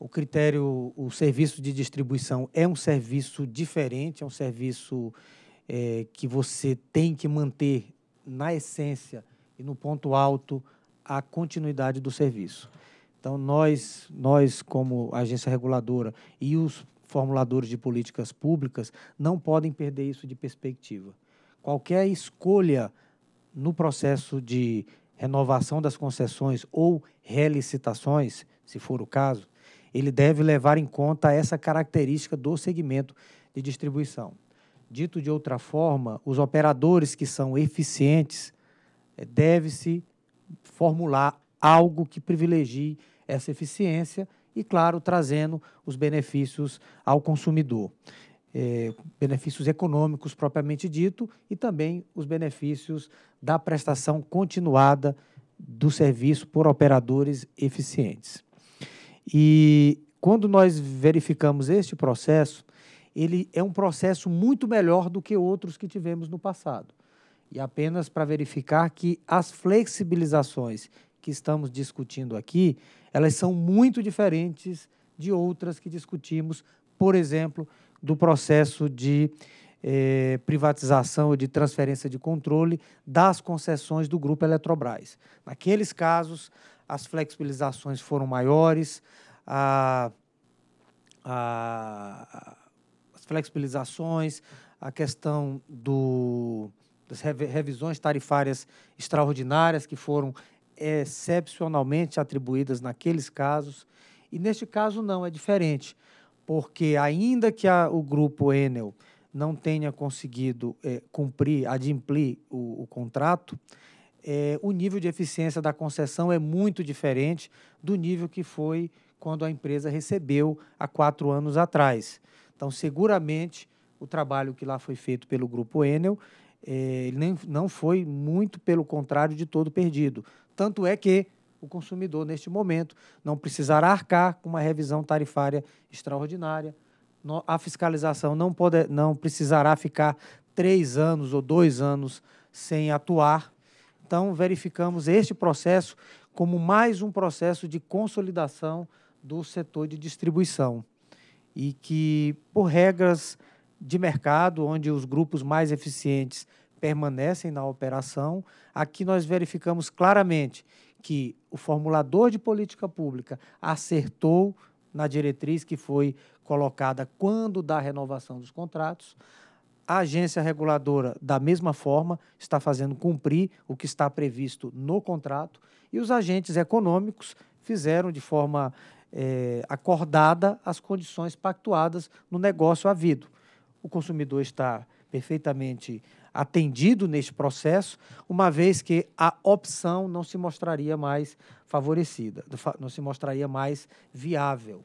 O critério, o serviço de distribuição é um serviço diferente, é um serviço é, que você tem que manter na essência e no ponto alto a continuidade do serviço. Então, nós, nós como agência reguladora e os formuladores de políticas públicas não podem perder isso de perspectiva. Qualquer escolha no processo de renovação das concessões ou relicitações, se for o caso, ele deve levar em conta essa característica do segmento de distribuição. Dito de outra forma, os operadores que são eficientes eh, deve-se formular algo que privilegie essa eficiência e, claro, trazendo os benefícios ao consumidor. É, benefícios econômicos propriamente dito e também os benefícios da prestação continuada do serviço por operadores eficientes. E quando nós verificamos este processo, ele é um processo muito melhor do que outros que tivemos no passado. E apenas para verificar que as flexibilizações que estamos discutindo aqui, elas são muito diferentes de outras que discutimos, por exemplo, do processo de eh, privatização ou de transferência de controle das concessões do Grupo Eletrobras. Naqueles casos, as flexibilizações foram maiores, a, a, as flexibilizações, a questão do, das revisões tarifárias extraordinárias que foram excepcionalmente atribuídas naqueles casos. E neste caso não, é diferente, porque ainda que a, o grupo Enel não tenha conseguido é, cumprir, adimplir o, o contrato, é, o nível de eficiência da concessão é muito diferente do nível que foi quando a empresa recebeu há quatro anos atrás. Então, seguramente, o trabalho que lá foi feito pelo Grupo Enel é, nem, não foi muito, pelo contrário, de todo perdido. Tanto é que o consumidor, neste momento, não precisará arcar com uma revisão tarifária extraordinária. A fiscalização não, pode, não precisará ficar três anos ou dois anos sem atuar. Então, verificamos este processo como mais um processo de consolidação do setor de distribuição. E que, por regras de mercado, onde os grupos mais eficientes permanecem na operação. Aqui nós verificamos claramente que o formulador de política pública acertou na diretriz que foi colocada quando da renovação dos contratos. A agência reguladora, da mesma forma, está fazendo cumprir o que está previsto no contrato e os agentes econômicos fizeram de forma é, acordada as condições pactuadas no negócio havido. O consumidor está perfeitamente atendido neste processo, uma vez que a opção não se mostraria mais favorecida, não se mostraria mais viável.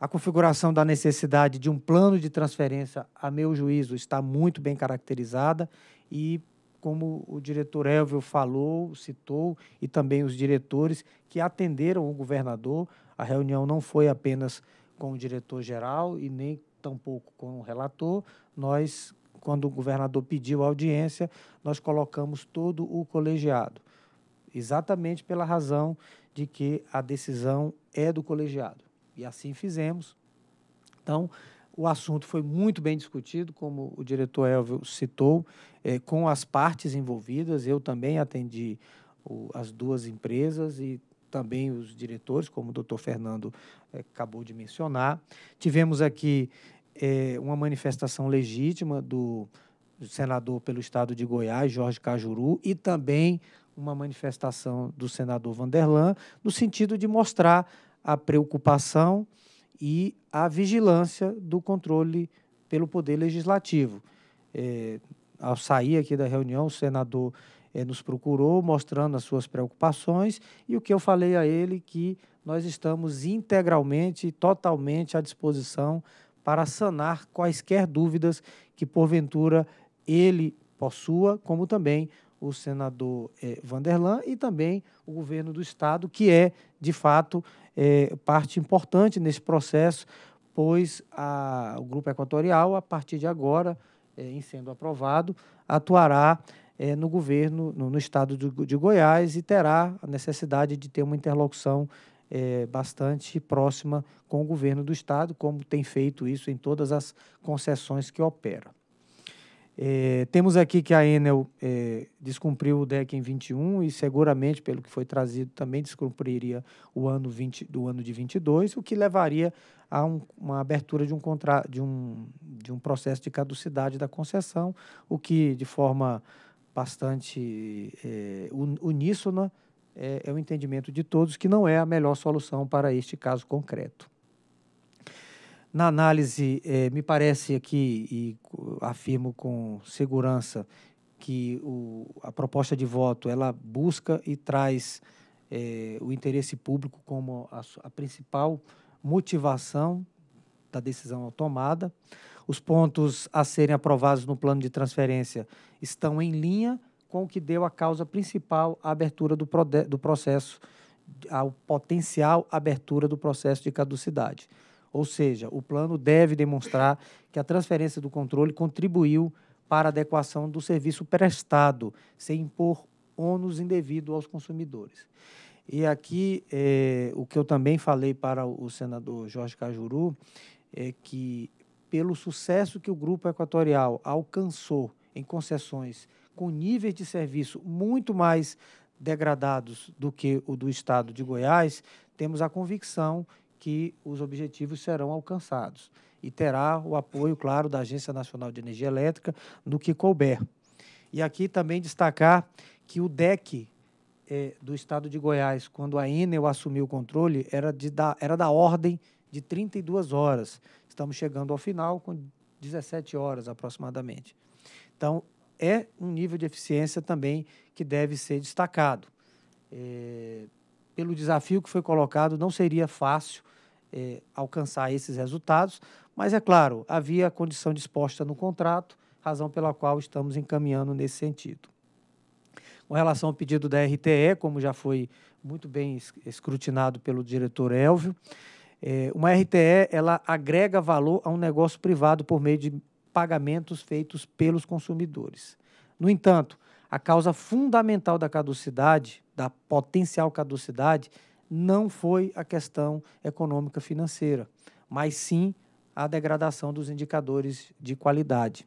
A configuração da necessidade de um plano de transferência, a meu juízo, está muito bem caracterizada e, como o diretor Elvio falou, citou, e também os diretores que atenderam o governador, a reunião não foi apenas com o diretor-geral e nem tampouco com o relator, nós quando o governador pediu audiência, nós colocamos todo o colegiado, exatamente pela razão de que a decisão é do colegiado. E assim fizemos. Então, o assunto foi muito bem discutido, como o diretor Elvio citou, é, com as partes envolvidas. Eu também atendi o, as duas empresas e também os diretores, como o doutor Fernando é, acabou de mencionar. Tivemos aqui é, uma manifestação legítima do senador pelo estado de Goiás, Jorge Cajuru, e também uma manifestação do senador Vanderlan, no sentido de mostrar a preocupação e a vigilância do controle pelo Poder Legislativo. É, ao sair aqui da reunião, o senador é, nos procurou mostrando as suas preocupações e o que eu falei a ele que nós estamos integralmente, totalmente à disposição para sanar quaisquer dúvidas que, porventura, ele possua, como também o senador eh, Vanderlan e também o governo do Estado, que é, de fato, eh, parte importante nesse processo, pois a, o Grupo Equatorial, a partir de agora, eh, em sendo aprovado, atuará eh, no governo, no, no Estado de, de Goiás e terá a necessidade de ter uma interlocução é, bastante próxima com o governo do Estado, como tem feito isso em todas as concessões que opera. É, temos aqui que a Enel é, descumpriu o DEC em 21 e seguramente, pelo que foi trazido, também descumpriria o ano 20, do ano de 22, o que levaria a um, uma abertura de um, contra, de, um, de um processo de caducidade da concessão, o que, de forma bastante é, uníssona, é, é o entendimento de todos que não é a melhor solução para este caso concreto. Na análise, eh, me parece aqui, e afirmo com segurança, que o, a proposta de voto ela busca e traz eh, o interesse público como a, a, principal motivação da decisão tomada. Os pontos a serem aprovados no plano de transferência estão em linha com o que deu a causa principal à abertura do, do processo, ao potencial abertura do processo de caducidade. Ou seja, o plano deve demonstrar que a transferência do controle contribuiu para a adequação do serviço prestado, sem impor ônus indevido aos consumidores. E aqui, é, o que eu também falei para o senador Jorge Cajuru é que, pelo sucesso que o Grupo Equatorial alcançou em concessões com níveis de serviço muito mais degradados do que o do Estado de Goiás, temos a convicção que os objetivos serão alcançados e terá o apoio, claro, da Agência Nacional de Energia Elétrica no que couber. E aqui também destacar que o DEC é, do Estado de Goiás, quando a Enel assumiu o controle, era, de, da, era da ordem de 32 horas. Estamos chegando ao final com 17 horas aproximadamente. Então, é um nível de eficiência também que deve ser destacado. É, pelo desafio que foi colocado, não seria fácil é, alcançar esses resultados, mas é claro, havia a condição disposta no contrato, razão pela qual estamos encaminhando nesse sentido. Com relação ao pedido da RTE, como já foi muito bem escrutinado pelo diretor Elvio, é, uma RTE ela agrega valor a um negócio privado por meio de pagamentos feitos pelos consumidores. No entanto, a causa fundamental da caducidade, da potencial caducidade, não foi a questão econômica financeira, mas sim a degradação dos indicadores de qualidade.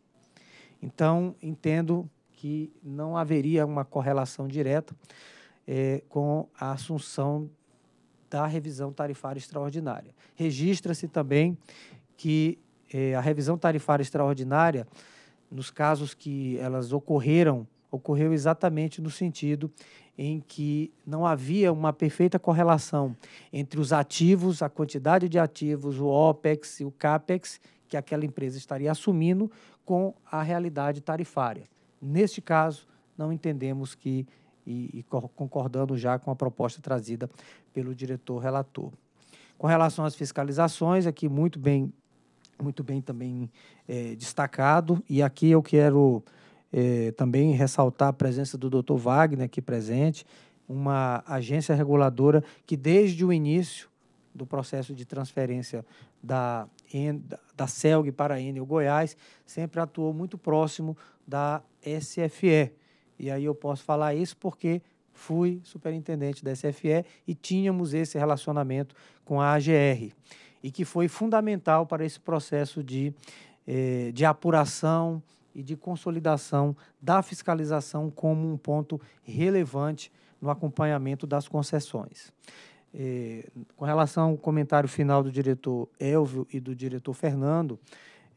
Então, entendo que não haveria uma correlação direta é, com a assunção da revisão tarifária extraordinária. Registra-se também que é, a revisão tarifária extraordinária, nos casos que elas ocorreram, ocorreu exatamente no sentido em que não havia uma perfeita correlação entre os ativos, a quantidade de ativos, o OPEX e o CAPEX, que aquela empresa estaria assumindo, com a realidade tarifária. Neste caso, não entendemos que, e, e concordando já com a proposta trazida pelo diretor relator. Com relação às fiscalizações, aqui muito bem, muito bem também é, destacado, e aqui eu quero é, também ressaltar a presença do Dr. Wagner aqui presente, uma agência reguladora que desde o início do processo de transferência da, da CELG para a Enel Goiás, sempre atuou muito próximo da SFE. E aí eu posso falar isso porque fui superintendente da SFE e tínhamos esse relacionamento com a AGR, e que foi fundamental para esse processo de, eh, de apuração e de consolidação da fiscalização como um ponto relevante no acompanhamento das concessões. É, com relação ao comentário final do diretor Elvio e do diretor Fernando,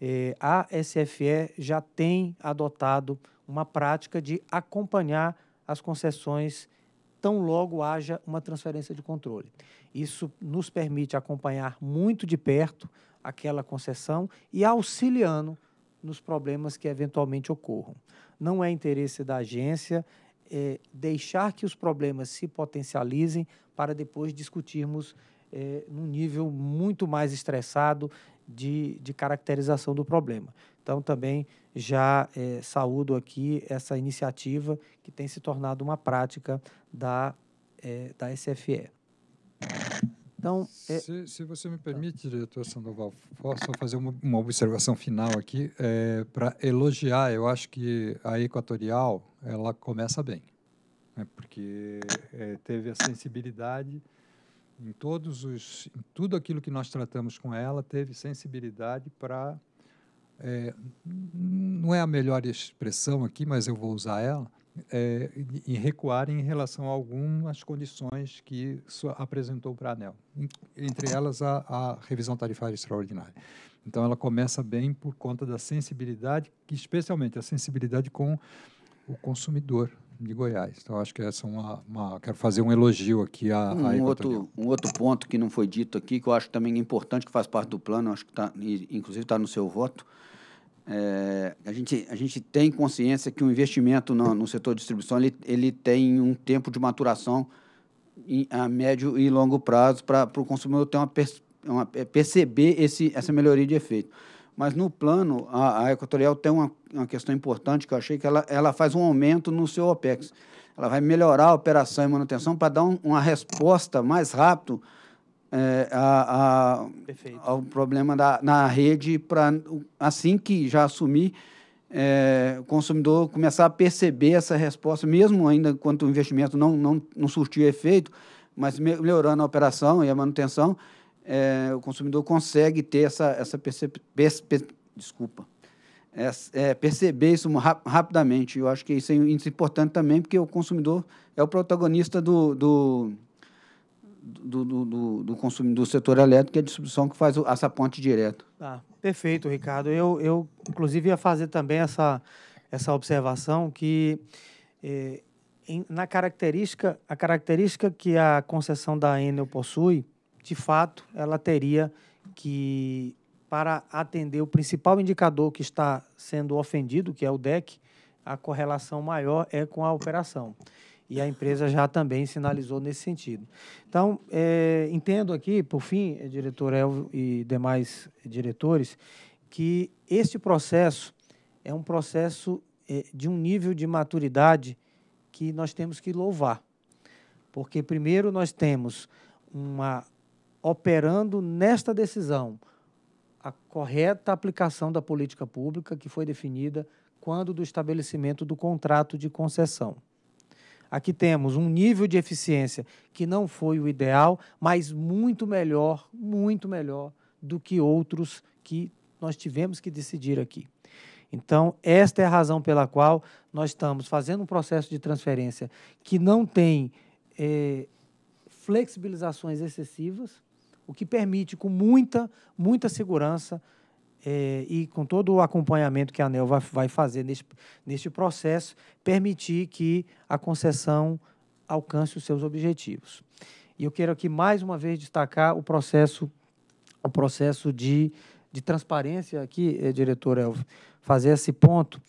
é, a SFE já tem adotado uma prática de acompanhar as concessões tão logo haja uma transferência de controle. Isso nos permite acompanhar muito de perto aquela concessão e auxiliando nos problemas que eventualmente ocorram. Não é interesse da agência é, deixar que os problemas se potencializem para depois discutirmos é, num nível muito mais estressado de, de caracterização do problema. Então, também já é, saúdo aqui essa iniciativa que tem se tornado uma prática da, é, da SFE. Então, é... se, se, você me permite, diretor Sandoval, posso fazer uma, uma observação final aqui é, para elogiar. Eu acho que a Equatorial ela começa bem, né, porque é, teve a sensibilidade em todos os, em tudo aquilo que nós tratamos com ela, teve sensibilidade para é, não é a melhor expressão aqui, mas eu vou usar ela é, e recuar em relação a algumas condições que apresentou para a ANEL, entre elas a, a, revisão tarifária extraordinária. Então, ela começa bem por conta da sensibilidade, especialmente a sensibilidade com o consumidor, de Goiás. Então, acho que essa é uma, uma quero fazer um elogio aqui à, um, à outro um outro ponto que não foi dito aqui que eu acho também importante que faz parte do plano, acho que tá, inclusive está no seu voto. É, a, gente, a gente tem consciência que o investimento no, no setor de distribuição ele, ele tem um tempo de maturação em, a médio e longo prazo para o consumidor ter uma, uma, perceber esse, essa melhoria de efeito. Mas no plano, a, a Equatorial tem uma, uma questão importante que eu achei que ela, ela faz um aumento no seu OPEX. Ela vai melhorar a operação e manutenção para dar um, uma resposta mais rápido é, a, a, ao problema da, na rede, para assim que já assumir, é, o consumidor começar a perceber essa resposta, mesmo ainda quando o investimento não, não, não surtiu efeito, mas melhorando a operação e a manutenção, é, o consumidor consegue ter essa, essa percep... desculpa, é, é, perceber isso rapidamente. Eu acho que isso é, importante também, porque o consumidor é o protagonista do, do, do, do, do, do do setor elétrico, que é a distribuição que faz essa ponte direta. Ah, perfeito, Ricardo. Eu, eu, inclusive, ia fazer também essa, essa observação que eh, em, na característica, a característica que a concessão da Enel possui, de fato, ela teria que, para atender o principal indicador que está sendo ofendido, que é o DEC, a correlação maior é com a operação. E a empresa já também sinalizou nesse sentido. Então, é, entendo aqui, por fim, diretor Elvio e demais diretores, que este processo é um processo é, de um nível de maturidade que nós temos que louvar. Porque, primeiro, nós temos uma operando nesta decisão a correta aplicação da política pública que foi definida quando do estabelecimento do contrato de concessão. Aqui temos um nível de eficiência que não foi o ideal, mas muito melhor, muito melhor do que outros que nós tivemos que decidir aqui. Então, esta é a razão pela qual nós estamos fazendo um processo de transferência que não tem eh, flexibilizações excessivas, o que permite, com muita, muita segurança é, e com todo o acompanhamento que a ANEL vai, vai fazer neste, neste processo, permitir que a concessão alcance os seus objetivos. E eu quero aqui mais uma vez destacar o processo, o processo de, de transparência aqui, é, diretor Elvio, fazer esse ponto,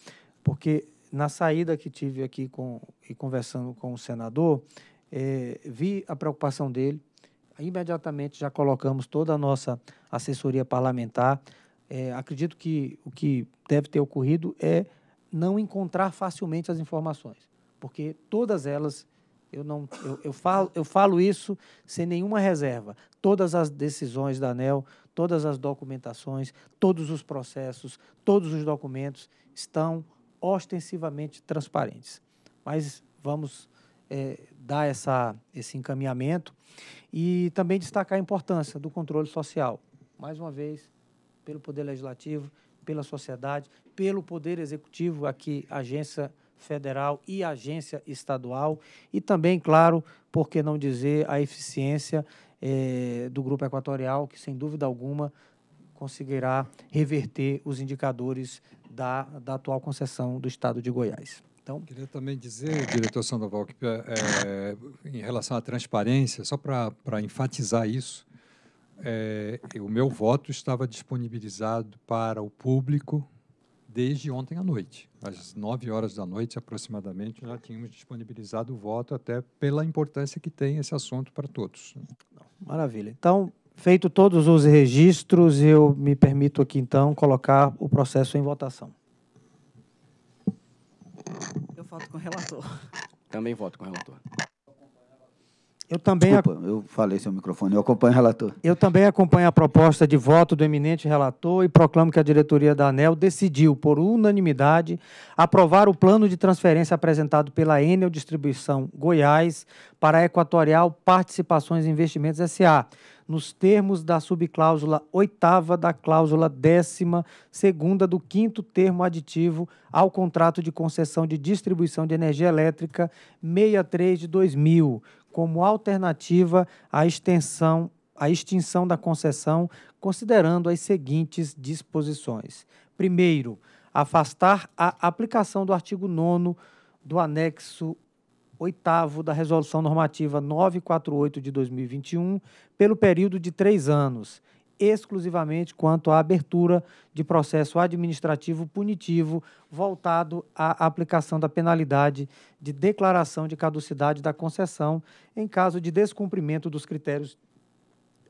porque na saída que tive aqui com, e conversando com o senador, é, vi a preocupação dele, imediatamente já colocamos toda a nossa assessoria parlamentar. É, acredito que o que deve ter ocorrido é não encontrar facilmente as informações, porque todas elas, eu, não, eu, eu, falo, eu falo isso sem nenhuma reserva. Todas as decisões da ANEL, todas as documentações, todos os processos, todos os documentos estão ostensivamente transparentes. Mas vamos é, dar essa, esse encaminhamento e também destacar a importância do controle social. Mais uma vez, pelo Poder Legislativo, pela sociedade, pelo Poder Executivo, aqui, agência federal e agência estadual, e também, claro, por que não dizer, a eficiência é, do Grupo Equatorial, que, sem dúvida alguma, conseguirá reverter os indicadores da, da atual concessão do Estado de Goiás. Então, Queria também dizer, diretor Sandoval, que é, em relação à transparência, só para enfatizar isso, é, o meu voto estava disponibilizado para o público desde ontem à noite. Às 9 horas da noite, aproximadamente, já tínhamos disponibilizado o voto, até pela importância que tem esse assunto para todos. Maravilha. Então, feito todos os registros, eu me permito aqui, então, colocar o processo em votação. Eu voto com o relator. Também voto com o relator. Eu também Desculpa, eu falei seu microfone. Eu acompanho o relator. Eu também acompanho a proposta de voto do eminente relator e proclamo que a diretoria da ANEL decidiu, por unanimidade, aprovar o plano de transferência apresentado pela Enel Distribuição Goiás para a Equatorial Participações e Investimentos SA, nos termos da subcláusula oitava da cláusula décima segunda do quinto termo aditivo ao contrato de concessão de distribuição de energia elétrica 63 de 2000, como alternativa à extensão à extinção da concessão, considerando as seguintes disposições. Primeiro, afastar a aplicação do artigo 9 do anexo oitavo da Resolução Normativa 948 de 2021, pelo período de três anos, exclusivamente quanto à abertura de processo administrativo punitivo voltado à aplicação da penalidade de declaração de caducidade da concessão em caso de descumprimento dos critérios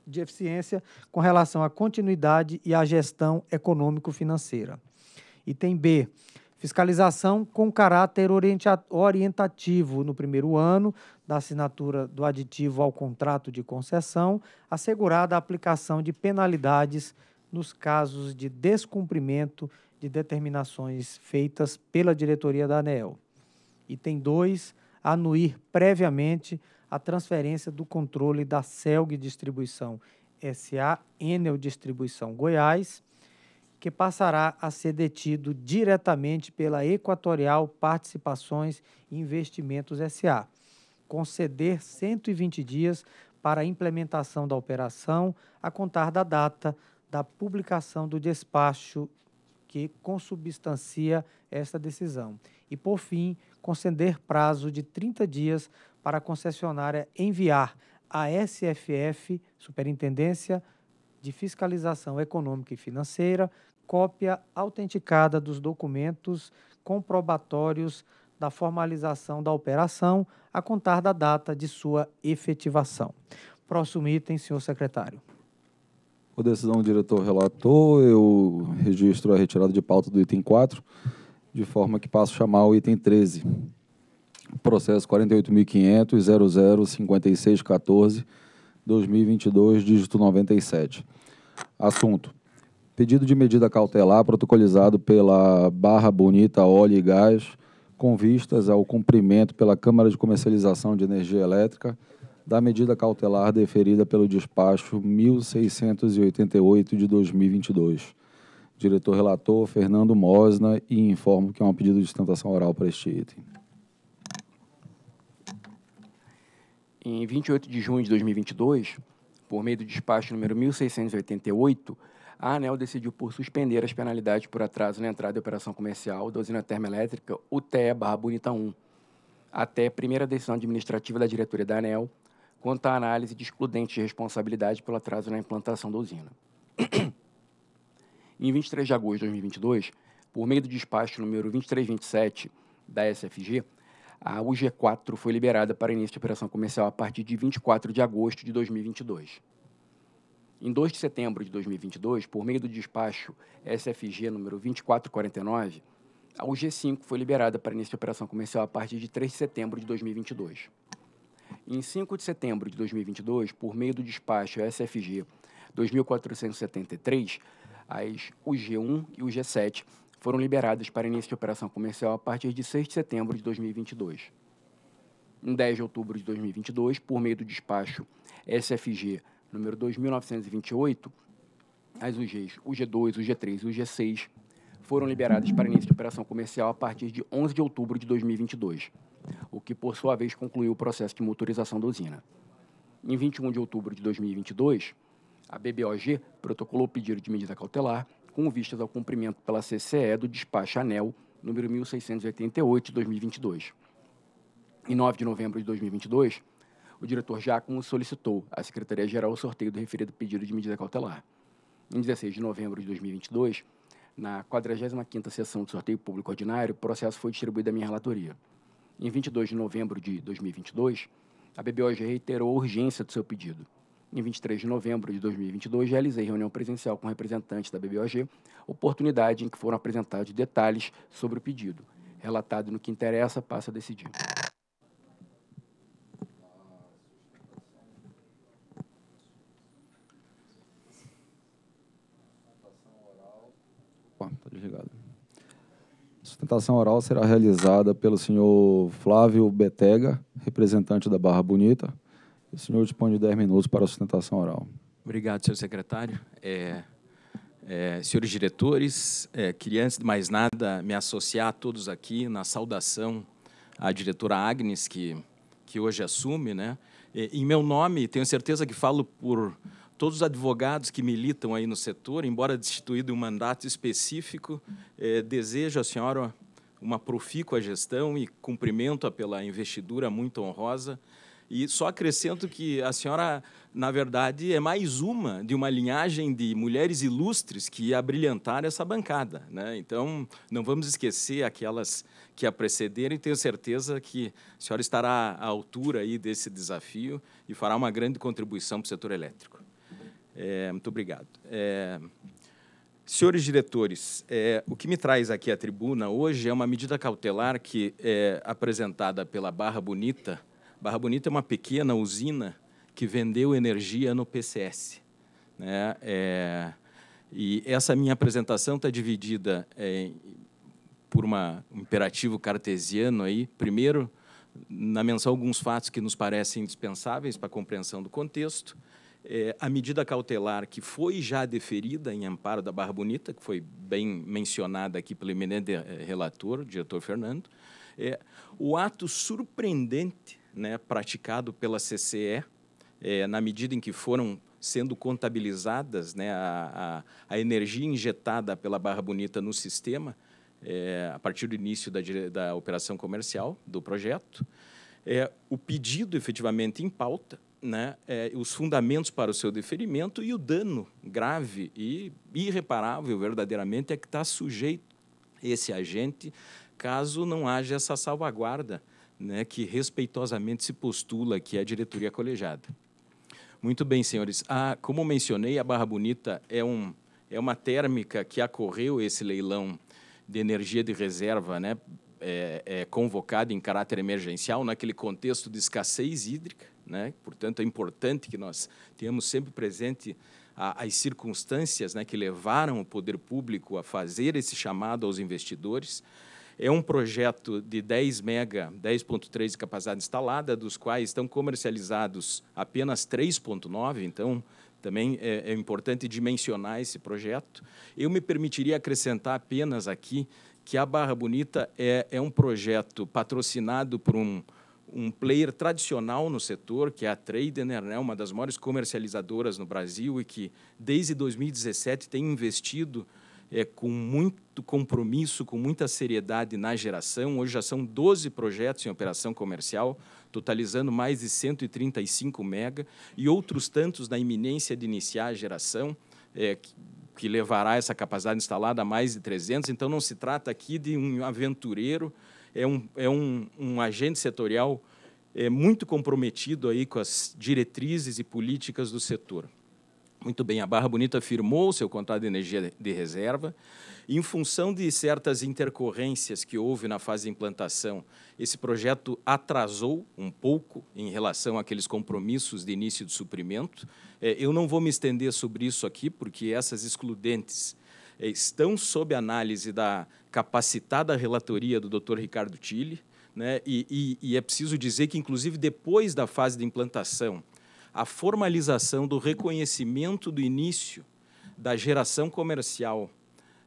de eficiência com relação à continuidade e à gestão econômico-financeira. Item B Fiscalização com caráter orientativo no primeiro ano da assinatura do aditivo ao contrato de concessão, assegurada a aplicação de penalidades nos casos de descumprimento de determinações feitas pela diretoria da ANEEL. Item 2. Anuir previamente a transferência do controle da CELG Distribuição SA Enel Distribuição Goiás que passará a ser detido diretamente pela Equatorial Participações e Investimentos SA. Conceder 120 dias para a implementação da operação, a contar da data da publicação do despacho que consubstancia esta decisão. E, por fim, conceder prazo de 30 dias para a concessionária enviar à SFF, Superintendência de Fiscalização Econômica e Financeira, cópia autenticada dos documentos comprobatórios da formalização da operação, a contar da data de sua efetivação. Próximo item, senhor secretário. Por decisão do diretor relator, eu registro a retirada de pauta do item 4, de forma que passo a chamar o item 13. Processo 48.500.005614, 2022, dígito 97. Assunto: Pedido de medida cautelar protocolizado pela Barra Bonita Óleo e Gás, com vistas ao cumprimento pela Câmara de Comercialização de Energia Elétrica da medida cautelar deferida pelo despacho 1688 de 2022. Diretor relator Fernando Mosna e informo que é um pedido de sustentação oral para este item. Em 28 de junho de 2022, por meio do despacho número 1688, a ANEL decidiu por suspender as penalidades por atraso na entrada de operação comercial da usina termoelétrica UTE Barra Bonita 1, até primeira decisão administrativa da diretoria da ANEL quanto à análise de excludente de responsabilidade pelo atraso na implantação da usina. em 23 de agosto de 2022, por meio do despacho número 2327 da SFG, a UG4 foi liberada para início de operação comercial a partir de 24 de agosto de 2022. Em 2 de setembro de 2022, por meio do despacho SFG número 2449, a UG5 foi liberada para início de operação comercial a partir de 3 de setembro de 2022. Em 5 de setembro de 2022, por meio do despacho SFG 2473, as UG1 e UG7 foram liberadas para início de operação comercial a partir de 6 de setembro de 2022. Em 10 de outubro de 2022, por meio do despacho SFG número 2928, as UGs, o G2, o G3 e o G6 foram liberadas para início de operação comercial a partir de 11 de outubro de 2022, o que, por sua vez, concluiu o processo de motorização da usina. Em 21 de outubro de 2022, a BBOG protocolou pedido de medida cautelar com vistas ao cumprimento pela CCE do despacho ANEL número 1688 de 2022. Em 9 de novembro de 2022, o diretor Giacomo solicitou à Secretaria-Geral o sorteio do referido pedido de medida cautelar. Em 16 de novembro de 2022, na 45ª sessão do sorteio público ordinário, o processo foi distribuído à minha relatoria. Em 22 de novembro de 2022, a BBOG reiterou a urgência do seu pedido. Em 23 de novembro de 2022, realizei reunião presencial com representantes da BBOG, oportunidade em que foram apresentados detalhes sobre o pedido. Relatado no que interessa, passa a decidir. Desligado. A sustentação oral será realizada pelo senhor Flávio Betega, representante da Barra Bonita. O senhor dispõe de 10 minutos para a sustentação oral. Obrigado, senhor secretário. É, é, senhores diretores, é, queria, antes de mais nada, me associar a todos aqui na saudação à diretora Agnes, que, que hoje assume. Né? E, em meu nome, tenho certeza que falo por todos os advogados que militam aí no setor, embora destituído um mandato específico, eh, desejo à senhora uma profícua gestão e cumprimento pela investidura muito honrosa. E só acrescento que a senhora, na verdade, é mais uma de uma linhagem de mulheres ilustres que ia brilhantar essa bancada. Né? Então, não vamos esquecer aquelas que a precederam e tenho certeza que a senhora estará à altura aí desse desafio e fará uma grande contribuição para o setor elétrico. É, muito obrigado. É, senhores diretores, é, o que me traz aqui à tribuna hoje é uma medida cautelar que é apresentada pela Barra Bonita, Barra Bonita é uma pequena usina que vendeu energia no PCS. Né? É, e essa minha apresentação está dividida é, por uma, um imperativo cartesiano aí. Primeiro, na menção alguns fatos que nos parecem indispensáveis para a compreensão do contexto. É, a medida cautelar que foi já deferida em amparo da Barra Bonita, que foi bem mencionada aqui pelo eminente é, relator, o diretor Fernando. É, o ato surpreendente né, praticado pela CCE, é, na medida em que foram sendo contabilizadas né, a, a, a, energia injetada pela Barra Bonita no sistema, é, a partir do início da, da operação comercial do projeto, é, o pedido efetivamente em pauta, né, é, os fundamentos para o seu deferimento e o dano grave e irreparável, verdadeiramente, é que está sujeito esse agente caso não haja essa salvaguarda né, que respeitosamente se postula que é a diretoria colegiada. Muito bem, senhores. Ah, como mencionei, a Barra Bonita é, um, é uma térmica que acorreu esse leilão de energia de reserva, né, é, é convocado em caráter emergencial naquele contexto de escassez hídrica. Né? Portanto, é importante que nós tenhamos sempre presente a, as circunstâncias né, que levaram o poder público a fazer esse chamado aos investidores. É um projeto de 10 mega, 10.3 de capacidade instalada, dos quais estão comercializados apenas 3.9, então também é, é, importante dimensionar esse projeto. Eu me permitiria acrescentar apenas aqui que a Barra Bonita é, é um projeto patrocinado por um, um player tradicional no setor, que é a Tradener, né, uma das maiores comercializadoras no Brasil e que, desde 2017, tem investido é, com muito compromisso, com muita seriedade na geração. Hoje já são 12 projetos em operação comercial, totalizando mais de 135 mega, e outros tantos na iminência de iniciar a geração, é, que, que levará essa capacidade instalada a mais de 300. Então, não se trata aqui de um aventureiro, é um, é um, um agente setorial é, muito comprometido aí com as diretrizes e políticas do setor. Muito bem, a Barra Bonita firmou seu contrato de energia de reserva. Em função de certas intercorrências que houve na fase de implantação, esse projeto atrasou um pouco em relação àqueles compromissos de início de suprimento. É, eu não vou me estender sobre isso aqui, porque essas excludentes estão sob análise da capacitada relatoria do Dr. Ricardo Tille, né? E, e, e é preciso dizer que, inclusive, depois da fase de implantação, a formalização do reconhecimento do início da geração comercial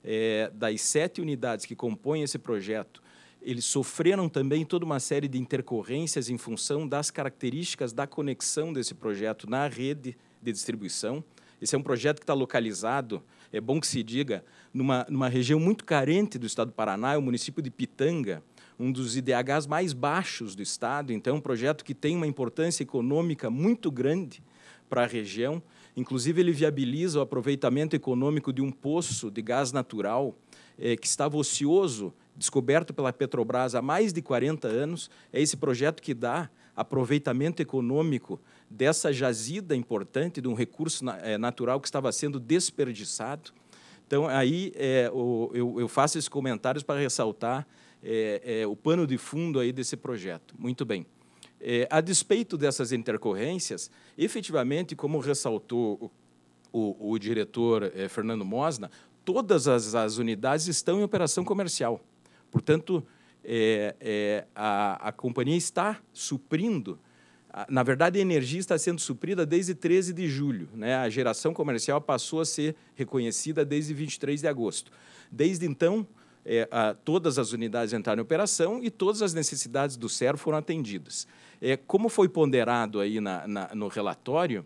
é, das sete unidades que compõem esse projeto, eles sofreram também toda uma série de intercorrências em função das características da conexão desse projeto na rede de distribuição. Esse é um projeto que está localizado, é bom que se diga, numa, numa região muito carente do estado do Paraná, é o município de Pitanga, um dos IDHs mais baixos do estado, então um projeto que tem uma importância econômica muito grande para a região. Inclusive, ele viabiliza o aproveitamento econômico de um poço de gás natural eh, que estava ocioso, descoberto pela Petrobras há mais de 40 anos. É esse projeto que dá aproveitamento econômico dessa jazida importante de um recurso eh, natural que estava sendo desperdiçado. Então, aí é, eu, faço esses comentários para ressaltar é, é, o pano de fundo aí desse projeto. Muito bem. A despeito dessas intercorrências, efetivamente, como ressaltou o, o, o diretor Fernando Mosna, todas as, as, unidades estão em operação comercial. Portanto, é, é, a, a companhia está suprindo na verdade, a energia está sendo suprida desde 13 de julho. Né? A geração comercial passou a ser reconhecida desde 23 de agosto. Desde então, é, a, todas as unidades entraram em operação e todas as necessidades do CER foram atendidas. É, como foi ponderado aí na, na, no relatório,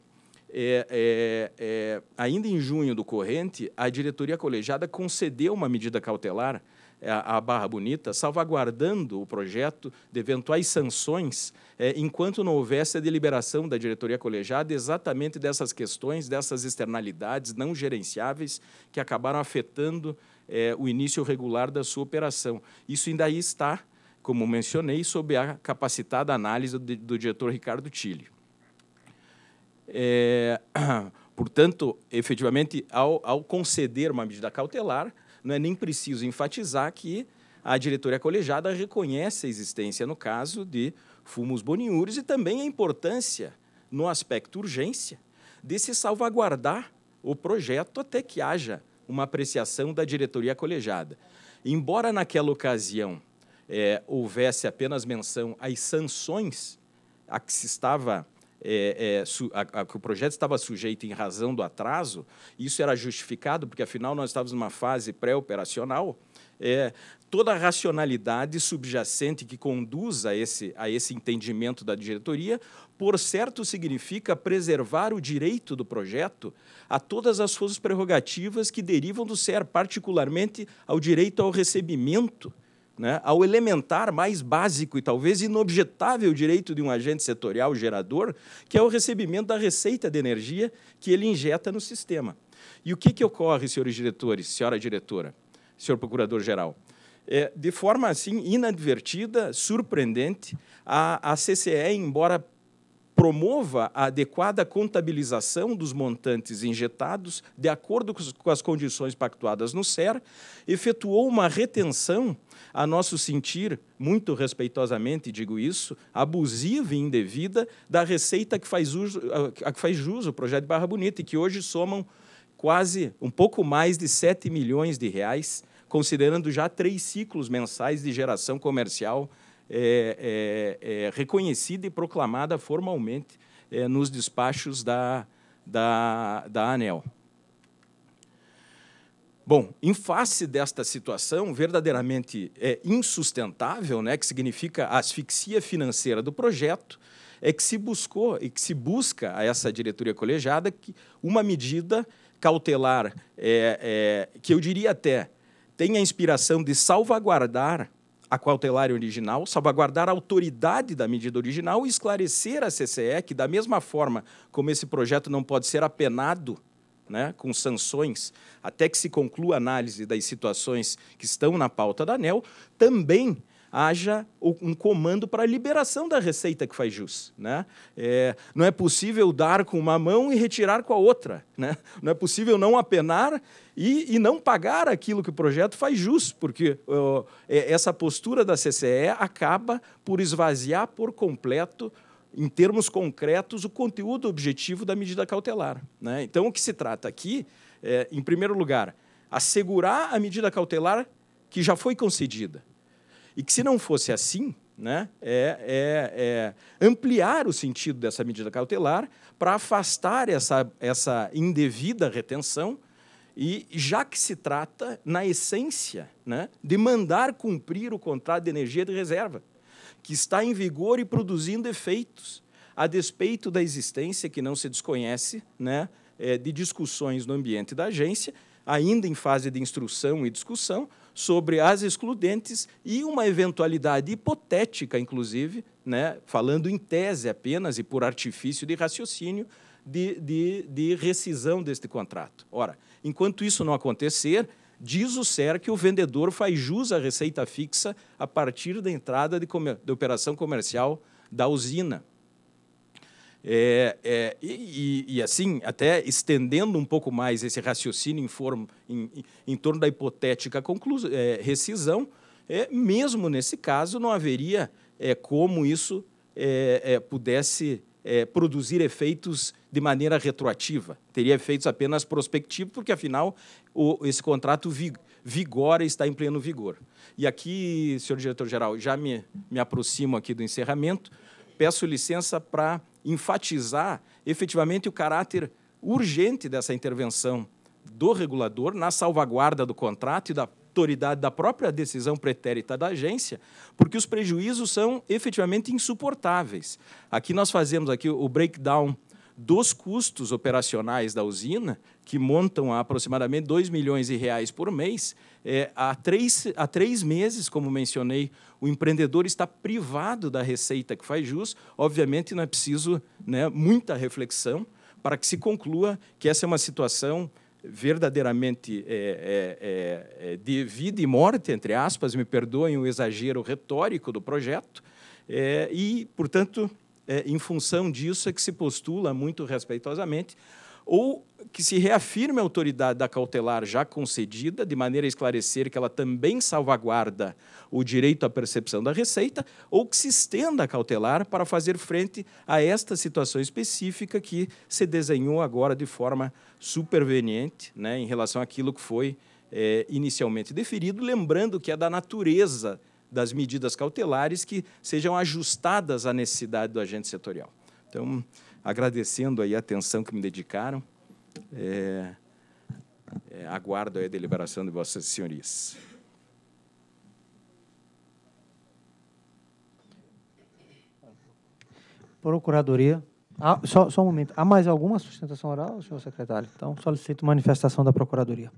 é, é, é, ainda em junho do corrente, a diretoria colegiada concedeu uma medida cautelar é, à Barra Bonita, salvaguardando o projeto de eventuais sanções, é, enquanto não houvesse a deliberação da diretoria colegiada exatamente dessas questões, dessas externalidades não gerenciáveis que acabaram afetando é, o início regular da sua operação. Isso ainda está, como mencionei, sob a capacitada análise do, do diretor Ricardo Tille. É, <clears throat> portanto, efetivamente, ao, ao, conceder uma medida cautelar, não é nem preciso enfatizar que a diretoria colegiada reconhece a existência, no caso, de fumos boniúrios e também a importância, no aspecto urgência, de se salvaguardar o projeto até que haja uma apreciação da diretoria colegiada. Embora naquela ocasião é, houvesse apenas menção às sanções a que se estava é, é, su, a, a, que o projeto estava sujeito em razão do atraso, isso era justificado, porque afinal nós estávamos numa fase pré-operacional. É, toda a racionalidade subjacente que conduz a esse, a esse entendimento da diretoria, por certo, significa preservar o direito do projeto a todas as suas prerrogativas que derivam do SER, particularmente ao direito ao recebimento né, ao elementar mais básico e talvez inobjetável direito de um agente setorial gerador, que é o recebimento da receita de energia que ele injeta no sistema. E o que, que ocorre, senhores diretores, senhora diretora, senhor procurador-geral? É, de forma assim inadvertida, surpreendente, a, a CCE, embora promova a adequada contabilização dos montantes injetados, de acordo com as condições pactuadas no SER, efetuou uma retenção, a nosso sentir, muito respeitosamente digo isso, abusiva e indevida, da receita que faz, uso, a que faz jus o projeto de Barra Bonita, e que hoje somam quase um pouco mais de 7 milhões de reais, considerando já três ciclos mensais de geração comercial é, é, é, reconhecida e proclamada formalmente é, nos despachos da, da, da ANEL. Bom, em face desta situação verdadeiramente é, insustentável, né, que significa asfixia financeira do projeto, é que se buscou e que se busca a essa diretoria colegiada que uma medida cautelar é, é, que eu diria até tem a inspiração de salvaguardar a cautelar original, salvaguardar a autoridade da medida original e esclarecer a CCE que, da mesma forma como esse projeto não pode ser apenado né, com sanções até que se conclua a análise das situações que estão na pauta da ANEL, também haja um comando para a liberação da receita que faz jus. Né? É, não é possível dar com uma mão e retirar com a outra. Né? Não é possível não apenar e, e não pagar aquilo que o projeto faz jus, porque uh, essa postura da CCE acaba por esvaziar por completo em termos concretos, o conteúdo objetivo da medida cautelar. Né? Então, o que se trata aqui é, em primeiro lugar, assegurar a medida cautelar que já foi concedida. E que, se não fosse assim, né, é, é, é ampliar o sentido dessa medida cautelar para afastar essa, essa indevida retenção e já que se trata, na essência, né, de mandar cumprir o contrato de energia de reserva, que está em vigor e produzindo efeitos, a despeito da existência, que não se desconhece, né, é, de discussões no ambiente da agência, ainda em fase de instrução e discussão, sobre as excludentes e uma eventualidade hipotética, inclusive, né, falando em tese apenas e por artifício de raciocínio, de, de, de rescisão deste contrato. Ora, enquanto isso não acontecer, diz o SER que o vendedor faz jus à receita fixa a partir da entrada de, de operação comercial da usina. É, é, e, e, assim, até estendendo um pouco mais esse raciocínio em, forma, em, em torno da hipotética é, rescisão, é, mesmo nesse caso, não haveria é, como isso é, é, pudesse produzir efeitos de maneira retroativa. Teria efeitos apenas prospectivos, porque, afinal, o, esse contrato vi, vigora e está em pleno vigor. E aqui, senhor diretor-geral, já me, me aproximo aqui do encerramento, peço licença para enfatizar efetivamente o caráter urgente dessa intervenção do regulador na salvaguarda do contrato e da autoridade da própria decisão pretérita da agência, porque os prejuízos são efetivamente insuportáveis. Aqui nós fazemos aqui o breakdown dos custos operacionais da usina, que montam a aproximadamente 2 milhões de reais por mês, é, há, três, há três meses, como mencionei, o empreendedor está privado da receita que faz jus. Obviamente, não é preciso né, muita reflexão para que se conclua que essa é uma situação verdadeiramente é, é, é, de vida e morte, entre aspas, me perdoem o exagero retórico do projeto, é, e, portanto, é, em função disso é que se postula muito respeitosamente ou que se reafirme a autoridade da cautelar já concedida, de maneira a esclarecer que ela também salvaguarda o direito à percepção da receita, ou que se estenda a cautelar para fazer frente a esta situação específica que se desenhou agora de forma superveniente né, em relação àquilo que foi é, inicialmente deferido, lembrando que é da natureza das medidas cautelares que sejam ajustadas à necessidade do agente setorial. Então, agradecendo aí a atenção que me dedicaram, é, é, aguardo a deliberação de vossas senhorias. Procuradoria. Ah, só, só um momento. Há mais alguma sustentação oral, senhor secretário? Então, solicito manifestação da Procuradoria.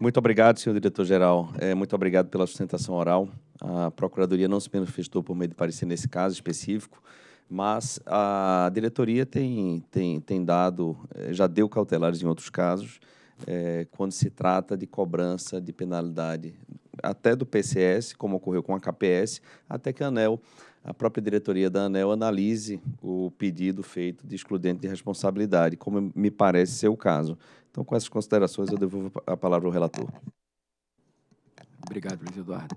Muito obrigado, senhor diretor-geral. É, muito obrigado pela sustentação oral. A Procuradoria não se manifestou por meio de parecer nesse caso específico, mas a diretoria tem, tem, tem dado, eh, já deu cautelares em outros casos, é, quando se trata de cobrança de penalidade, até do PCS, como ocorreu com a KPS, até que a ANEL, a própria diretoria da ANEL, analise o pedido feito de excludente de responsabilidade, como me parece ser o caso. Então, com essas considerações, eu devolvo a palavra ao relator. Obrigado, Luiz Eduardo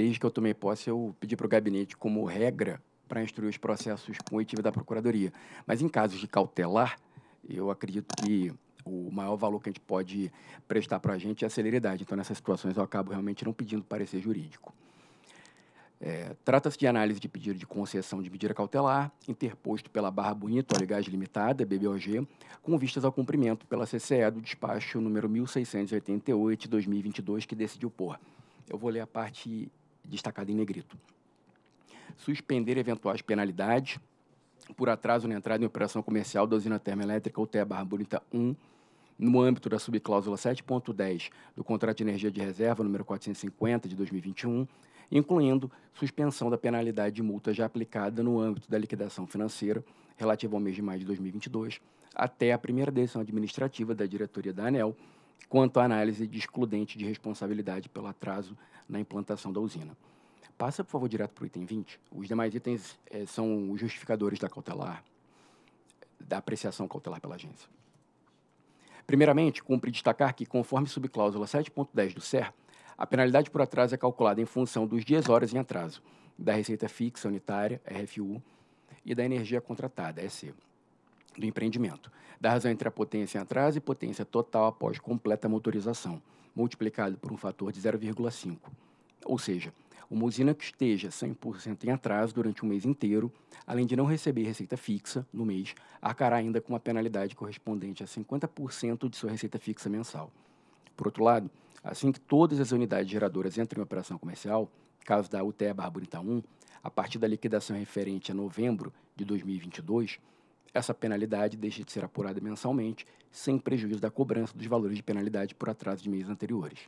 desde que eu tomei posse, eu pedi para o gabinete como regra para instruir os processos oitiva da Procuradoria. Mas em casos de cautelar, eu acredito que o maior valor que a gente pode prestar para a gente é a celeridade. Então, nessas situações, eu acabo realmente não pedindo parecer jurídico. É, Trata-se de análise de pedido de concessão de medida cautelar, interposto pela Barra Bonito Óleo Gás Limitada, BBOG, com vistas ao cumprimento pela CCE do despacho número 1688 de 2022, que decidiu por. Eu vou ler a parte destacada em negrito. Suspender eventuais penalidades por atraso na entrada em operação comercial da usina termoelétrica UTE Barra Bonita 1, no âmbito da subcláusula 7.10 do contrato de energia de reserva número 450 de 2021, incluindo suspensão da penalidade de multa já aplicada no âmbito da liquidação financeira relativa ao mês de maio de 2022, até a primeira decisão administrativa da diretoria da ANEL, quanto à análise de excludente de responsabilidade pelo atraso na implantação da usina. Passa, por favor, direto para o item 20. Os demais itens é, são os justificadores da cautelar, da apreciação cautelar pela agência. Primeiramente, cumpre destacar que, conforme subcláusula 7.10 do SER, a penalidade por atraso é calculada em função dos dias horas em atraso, da receita fixa unitária, RFU, e da energia contratada, EC, do empreendimento, da razão entre a potência em atraso e potência total após completa motorização, multiplicado por um fator de 0,5. Ou seja, uma usina que esteja 100% em atraso durante um mês inteiro, além de não receber receita fixa no mês, arcará ainda com uma penalidade correspondente a 50% de sua receita fixa mensal. Por outro lado, assim que todas as unidades geradoras entrem em operação comercial, caso da UTE Barra Bonita 1, a partir da liquidação referente a novembro de 2022, essa penalidade deixa de ser apurada mensalmente, sem prejuízo da cobrança dos valores de penalidade por atraso de meses anteriores.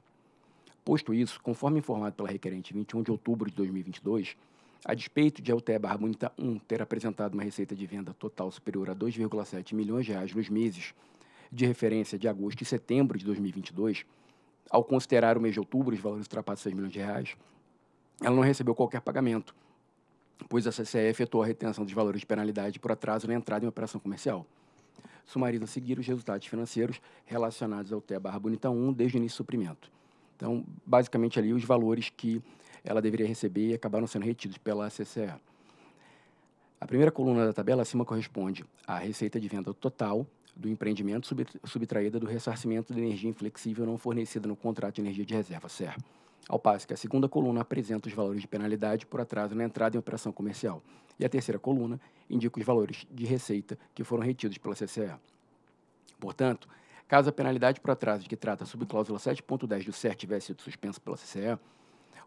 Posto isso, conforme informado pela requerente 21 de outubro de 2022, a despeito de a UTE Barra Bonita 1 ter apresentado uma receita de venda total superior a 2,7 milhões de reais nos meses de referência de agosto e setembro de 2022, ao considerar o mês de outubro os valores ultrapassam 6 milhões de reais, ela não recebeu qualquer pagamento, pois a CCE efetuou a retenção dos valores de penalidade por atraso na entrada em operação comercial. Sumariza a seguir os resultados financeiros relacionados ao TE Barra Bonita 1 desde o início do suprimento. Então, basicamente ali os valores que ela deveria receber acabaram sendo retidos pela CCE. A primeira coluna da tabela acima corresponde à receita de venda total do empreendimento subtraída do ressarcimento de energia inflexível não fornecida no contrato de energia de reserva, CER ao passo que a segunda coluna apresenta os valores de penalidade por atraso na entrada em operação comercial, e a terceira coluna indica os valores de receita que foram retidos pela CCE. Portanto, caso a penalidade por atraso de que trata a subcláusula 7.10 do CER tivesse sido suspensa pela CCE,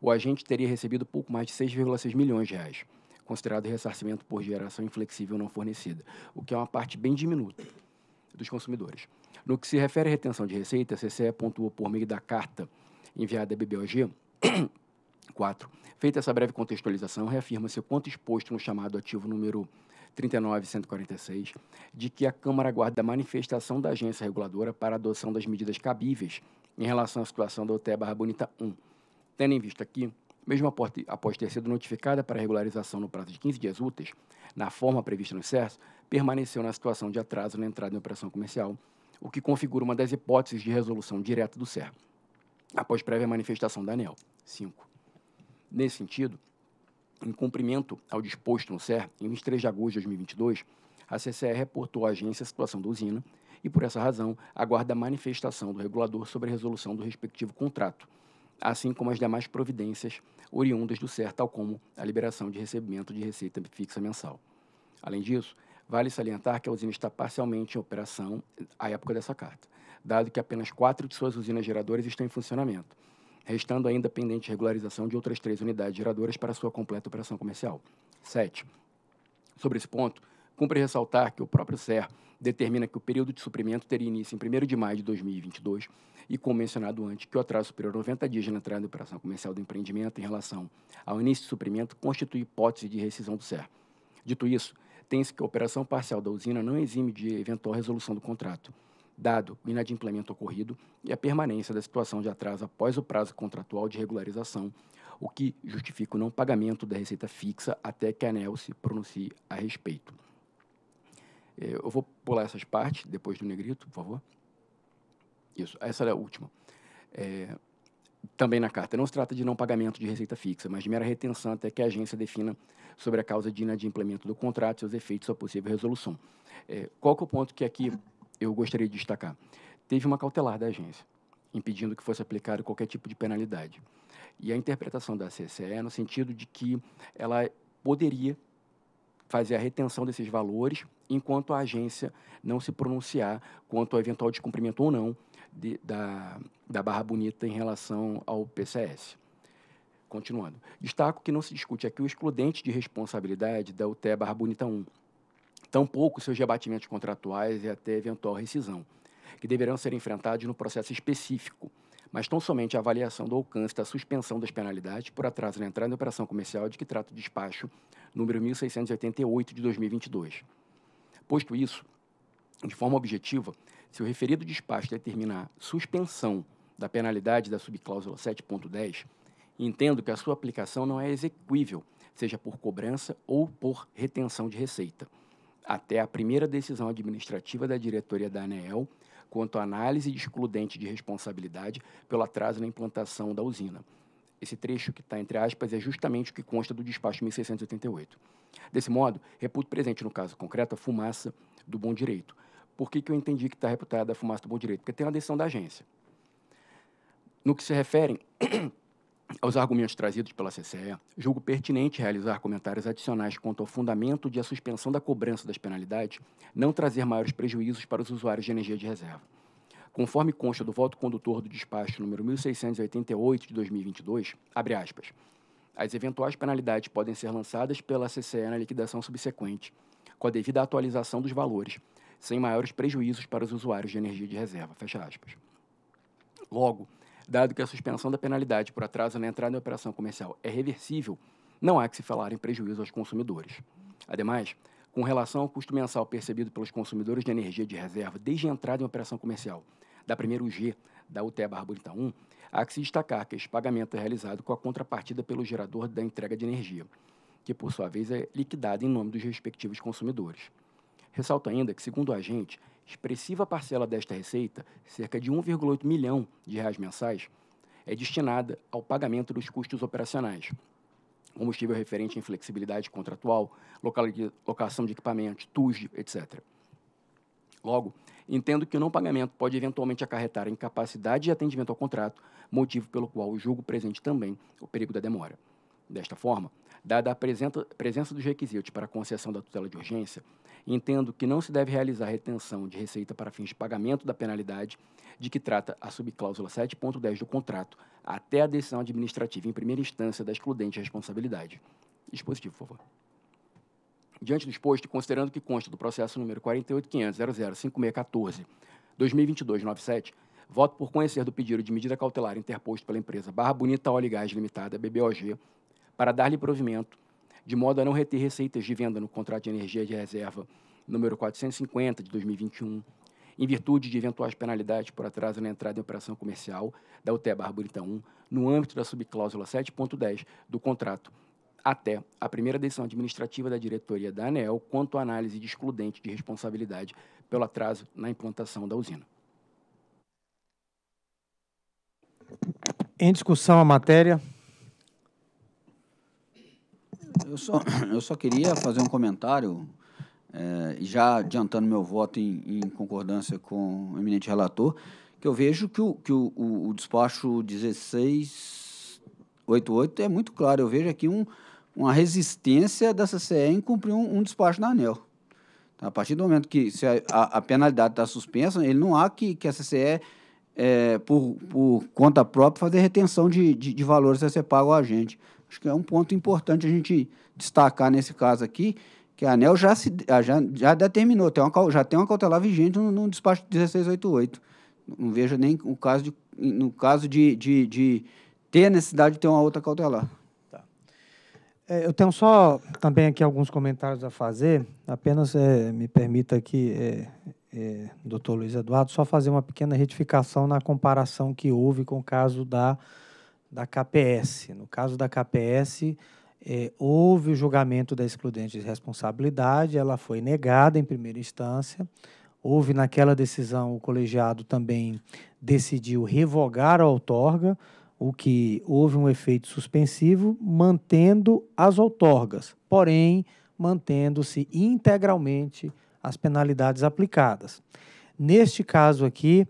o agente teria recebido pouco mais de 6,6 milhões de reais, considerado ressarcimento por geração inflexível não fornecida, o que é uma parte bem diminuta dos consumidores. No que se refere à retenção de receita, a CCE pontuou por meio da carta enviada à BBOG 4. <coughs> Feita essa breve contextualização, reafirma-se o quanto exposto no chamado ativo número 39146, de que a Câmara aguarda a manifestação da agência reguladora para a adoção das medidas cabíveis em relação à situação da UTE Barra Bonita 1. Tendo em vista aqui, mesmo após ter sido notificada para regularização no prazo de 15 dias úteis, na forma prevista no CERS, permaneceu na situação de atraso na entrada em operação comercial, o que configura uma das hipóteses de resolução direta do CER, após prévia manifestação da ANEL. 5. Nesse sentido, em cumprimento ao disposto no CER, em 23 de agosto de 2022, a CCE reportou à agência a situação da usina e, por essa razão, aguarda a manifestação do regulador sobre a resolução do respectivo contrato, assim como as demais providências oriundas do CER, tal como a liberação de recebimento de receita fixa mensal. Além disso, vale salientar que a usina está parcialmente em operação à época dessa carta, dado que apenas quatro de suas usinas geradoras estão em funcionamento, restando ainda pendente regularização de outras três unidades geradoras para sua completa operação comercial. 7. Sobre esse ponto, cumpre ressaltar que o próprio CER determina que o período de suprimento teria início em 1 de maio de 2022 e, como mencionado antes, que o atraso superior a 90 dias na entrada em operação comercial do empreendimento em relação ao início de suprimento constitui hipótese de rescisão do CER. Dito isso, tem-se que a operação parcial da usina não exime de eventual resolução do contrato, dado o inadimplemento ocorrido e a permanência da situação de atraso após o prazo contratual de regularização, o que justifica o não pagamento da receita fixa até que a ANEL se pronuncie a respeito. É, eu vou pular essas partes, depois do negrito, por favor. Isso, essa é a última. É, também na carta, não se trata de não pagamento de receita fixa, mas de mera retenção até que a agência defina sobre a causa de inadimplemento do contrato, seus efeitos, sua possível resolução. É, qual é o ponto que aqui eu gostaria de destacar. Teve uma cautelar da agência, impedindo que fosse aplicado qualquer tipo de penalidade. E a interpretação da CCE é no sentido de que ela poderia fazer a retenção desses valores enquanto a agência não se pronunciar quanto ao eventual descumprimento ou não de, da, da barra bonita em relação ao PCS. Continuando. Destaco que não se discute aqui o excludente de responsabilidade da UTE barra bonita 1, tampouco seus rebatimentos contratuais e até eventual rescisão, que deverão ser enfrentados no processo específico, mas tão somente a avaliação do alcance da suspensão das penalidades por atraso na entrada em operação comercial de que trata o despacho número 1688 de 2022. Posto isso, de forma objetiva, se o referido despacho determinar suspensão da penalidade da subcláusula 7.10, entendo que a sua aplicação não é execuível, seja por cobrança ou por retenção de receita até a primeira decisão administrativa da diretoria da ANEEL quanto à análise de excludente de responsabilidade pelo atraso na implantação da usina. Esse trecho que está entre aspas é justamente o que consta do despacho 1688. Desse modo, reputo presente no caso concreto a fumaça do bom direito. Por que, que eu entendi que está reputada a fumaça do bom direito? Porque tem uma decisão da agência. No que se refere aos argumentos trazidos pela CCE, julgo pertinente realizar comentários adicionais quanto ao fundamento de a suspensão da cobrança das penalidades não trazer maiores prejuízos para os usuários de energia de reserva. Conforme consta do voto condutor do despacho número 1688 de 2022, abre aspas, as eventuais penalidades podem ser lançadas pela CCE na liquidação subsequente, com a devida atualização dos valores, sem maiores prejuízos para os usuários de energia de reserva, fecha aspas. Logo, dado que a suspensão da penalidade por atraso na entrada em operação comercial é reversível, não há que se falar em prejuízo aos consumidores. Ademais, com relação ao custo mensal percebido pelos consumidores de energia de reserva desde a entrada em operação comercial da primeira UG da UTE Barburita 1, há que se destacar que esse pagamento é realizado com a contrapartida pelo gerador da entrega de energia, que por sua vez é liquidado em nome dos respectivos consumidores. Ressalto ainda que, segundo o agente, expressiva parcela desta receita, cerca de 1,8 milhão de reais mensais, é destinada ao pagamento dos custos operacionais, combustível referente em flexibilidade contratual, locação de equipamentos, TUSD, etc. Logo, entendo que o não pagamento pode eventualmente acarretar incapacidade de atendimento ao contrato, motivo pelo qual julgo presente também o perigo da demora. Desta forma, dada a presença dos requisitos para a concessão da tutela de urgência, entendo que não se deve realizar retenção de receita para fins de pagamento da penalidade de que trata a subcláusula 7.10 do contrato, até a decisão administrativa em primeira instância da excludente responsabilidade. Dispositivo, por favor. Diante do exposto, considerando que consta do processo número 48.500.005614-2022-97, voto por conhecer do pedido de medida cautelar interposto pela empresa Barra Bonita Óleo e Gás Limitada, BBOG, para dar-lhe provimento, de modo a não reter receitas de venda no contrato de energia de reserva número 450 de 2021, em virtude de eventuais penalidades por atraso na entrada em operação comercial da UTE Barra Bonita 1, no âmbito da subcláusula 7.10 do contrato até a primeira decisão administrativa da diretoria da ANEL quanto à análise de excludente de responsabilidade pelo atraso na implantação da usina. Em discussão a matéria. Eu só, <clears throat> eu só queria fazer um comentário, é, já adiantando meu voto em, em, concordância com o eminente relator, que eu vejo que o, que o, o, o despacho 1688 é muito claro. Eu vejo aqui um, uma resistência da CCE em cumprir um, um despacho da ANEL. Então, a partir do momento que se a, a, a penalidade está suspensa, ele não há que, que a CCE, é, por, por conta própria, fazer retenção de, de, de, valores a ser pago a gente. Acho que é um ponto importante a gente destacar nesse caso aqui, que a ANEL já, se, já, já determinou, tem uma, já tem uma cautelar vigente no, no despacho 1688. Não vejo nem o caso de, no caso de, de, de ter a necessidade de ter uma outra cautelar. É, eu tenho só também aqui alguns comentários a fazer. Apenas é, me permita aqui, é, é, doutor Luiz Eduardo, só fazer uma pequena retificação na comparação que houve com o caso da, da KPS. No caso da KPS, é, houve o julgamento da excludente de responsabilidade, ela foi negada em primeira instância. Houve naquela decisão, o colegiado também decidiu revogar a outorga, o que houve um efeito suspensivo, mantendo as outorgas, porém mantendo-se integralmente as penalidades aplicadas. Neste caso aqui,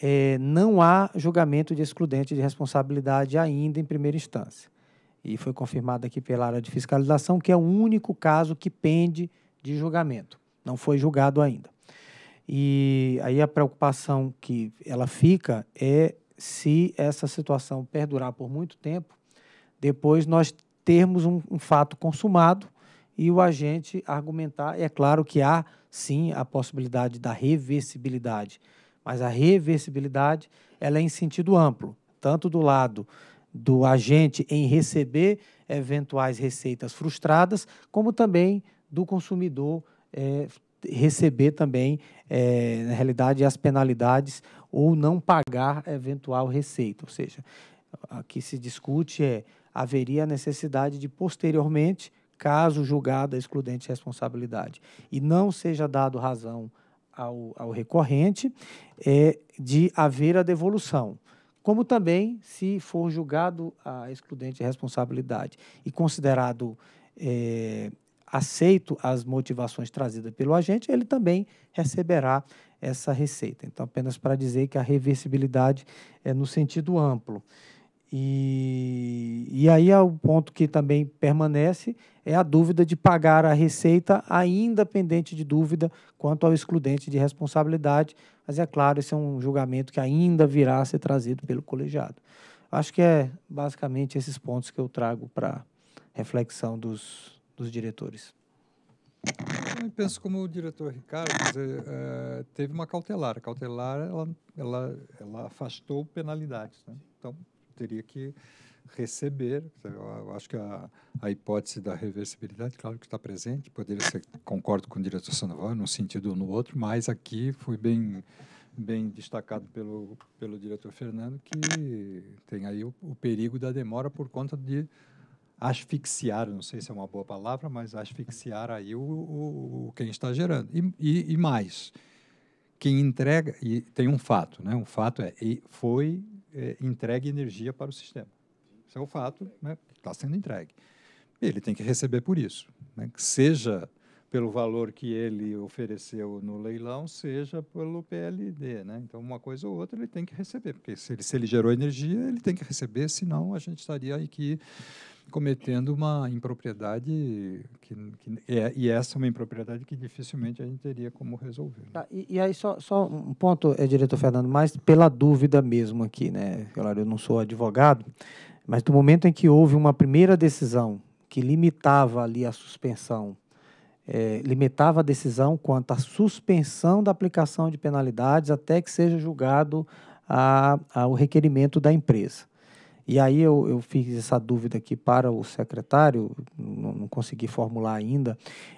é, não há julgamento de excludente de responsabilidade ainda em primeira instância. E foi confirmado aqui pela área de fiscalização que é o único caso que pende de julgamento. Não foi julgado ainda. E aí a preocupação que ela fica é se essa situação perdurar por muito tempo, depois nós termos um, um fato consumado e o agente argumentar. É claro que há, sim, a possibilidade da reversibilidade, mas a reversibilidade ela é em sentido amplo, tanto do lado do agente em receber eventuais receitas frustradas, como também do consumidor é, receber também, é, na realidade, as penalidades ou não pagar eventual receita. Ou seja, aqui se discute é haveria necessidade de posteriormente, caso julgada a excludente responsabilidade, e não seja dado razão ao, ao recorrente, é, de haver a devolução como também se for julgado a excludente responsabilidade e considerado é, aceito as motivações trazidas pelo agente, ele também receberá essa receita. Então, apenas para dizer que a reversibilidade é no sentido amplo. E, e aí é o ponto que também permanece é a dúvida de pagar a receita, ainda pendente de dúvida quanto ao excludente de responsabilidade. Mas é claro, esse é um julgamento que ainda virá a ser trazido pelo colegiado. Acho que é basicamente esses pontos que eu trago para reflexão dos, dos diretores? Eu penso como o diretor Ricardo, dizer, é, teve uma cautelar. A cautelar, ela, ela, ela afastou penalidades. Né? Então, teria que receber. Eu acho que a, a hipótese da reversibilidade, claro que está presente, poderia ser, concordo com o diretor Sandoval, num sentido ou no outro, mas aqui foi bem bem destacado pelo, pelo diretor Fernando, que tem aí o, o perigo da demora por conta de asfixiar, não sei se é uma boa palavra, mas asfixiar aí o, o, o quem está gerando. E, e, e, mais, quem entrega, e tem um fato, né? um fato é, foi é, entregue energia para o sistema. Esse é o fato né, que está sendo entregue. Ele tem que receber por isso, né? seja pelo valor que ele ofereceu no leilão, seja pelo PLD. Né? Então, uma coisa ou outra ele tem que receber, porque se ele, se ele gerou energia, ele tem que receber, senão a gente estaria aqui cometendo uma impropriedade que, que é, e essa é uma impropriedade que dificilmente a gente teria como resolver. Né? Tá, e, e, aí só, só um ponto, é, diretor Fernando, mais pela dúvida mesmo aqui, né? Claro, eu não sou advogado, mas do momento em que houve uma primeira decisão que limitava ali a suspensão é, limitava a decisão quanto à suspensão da aplicação de penalidades até que seja julgado a, a, o requerimento da empresa. E aí eu, eu fiz essa dúvida aqui para o secretário, não, não consegui formular ainda.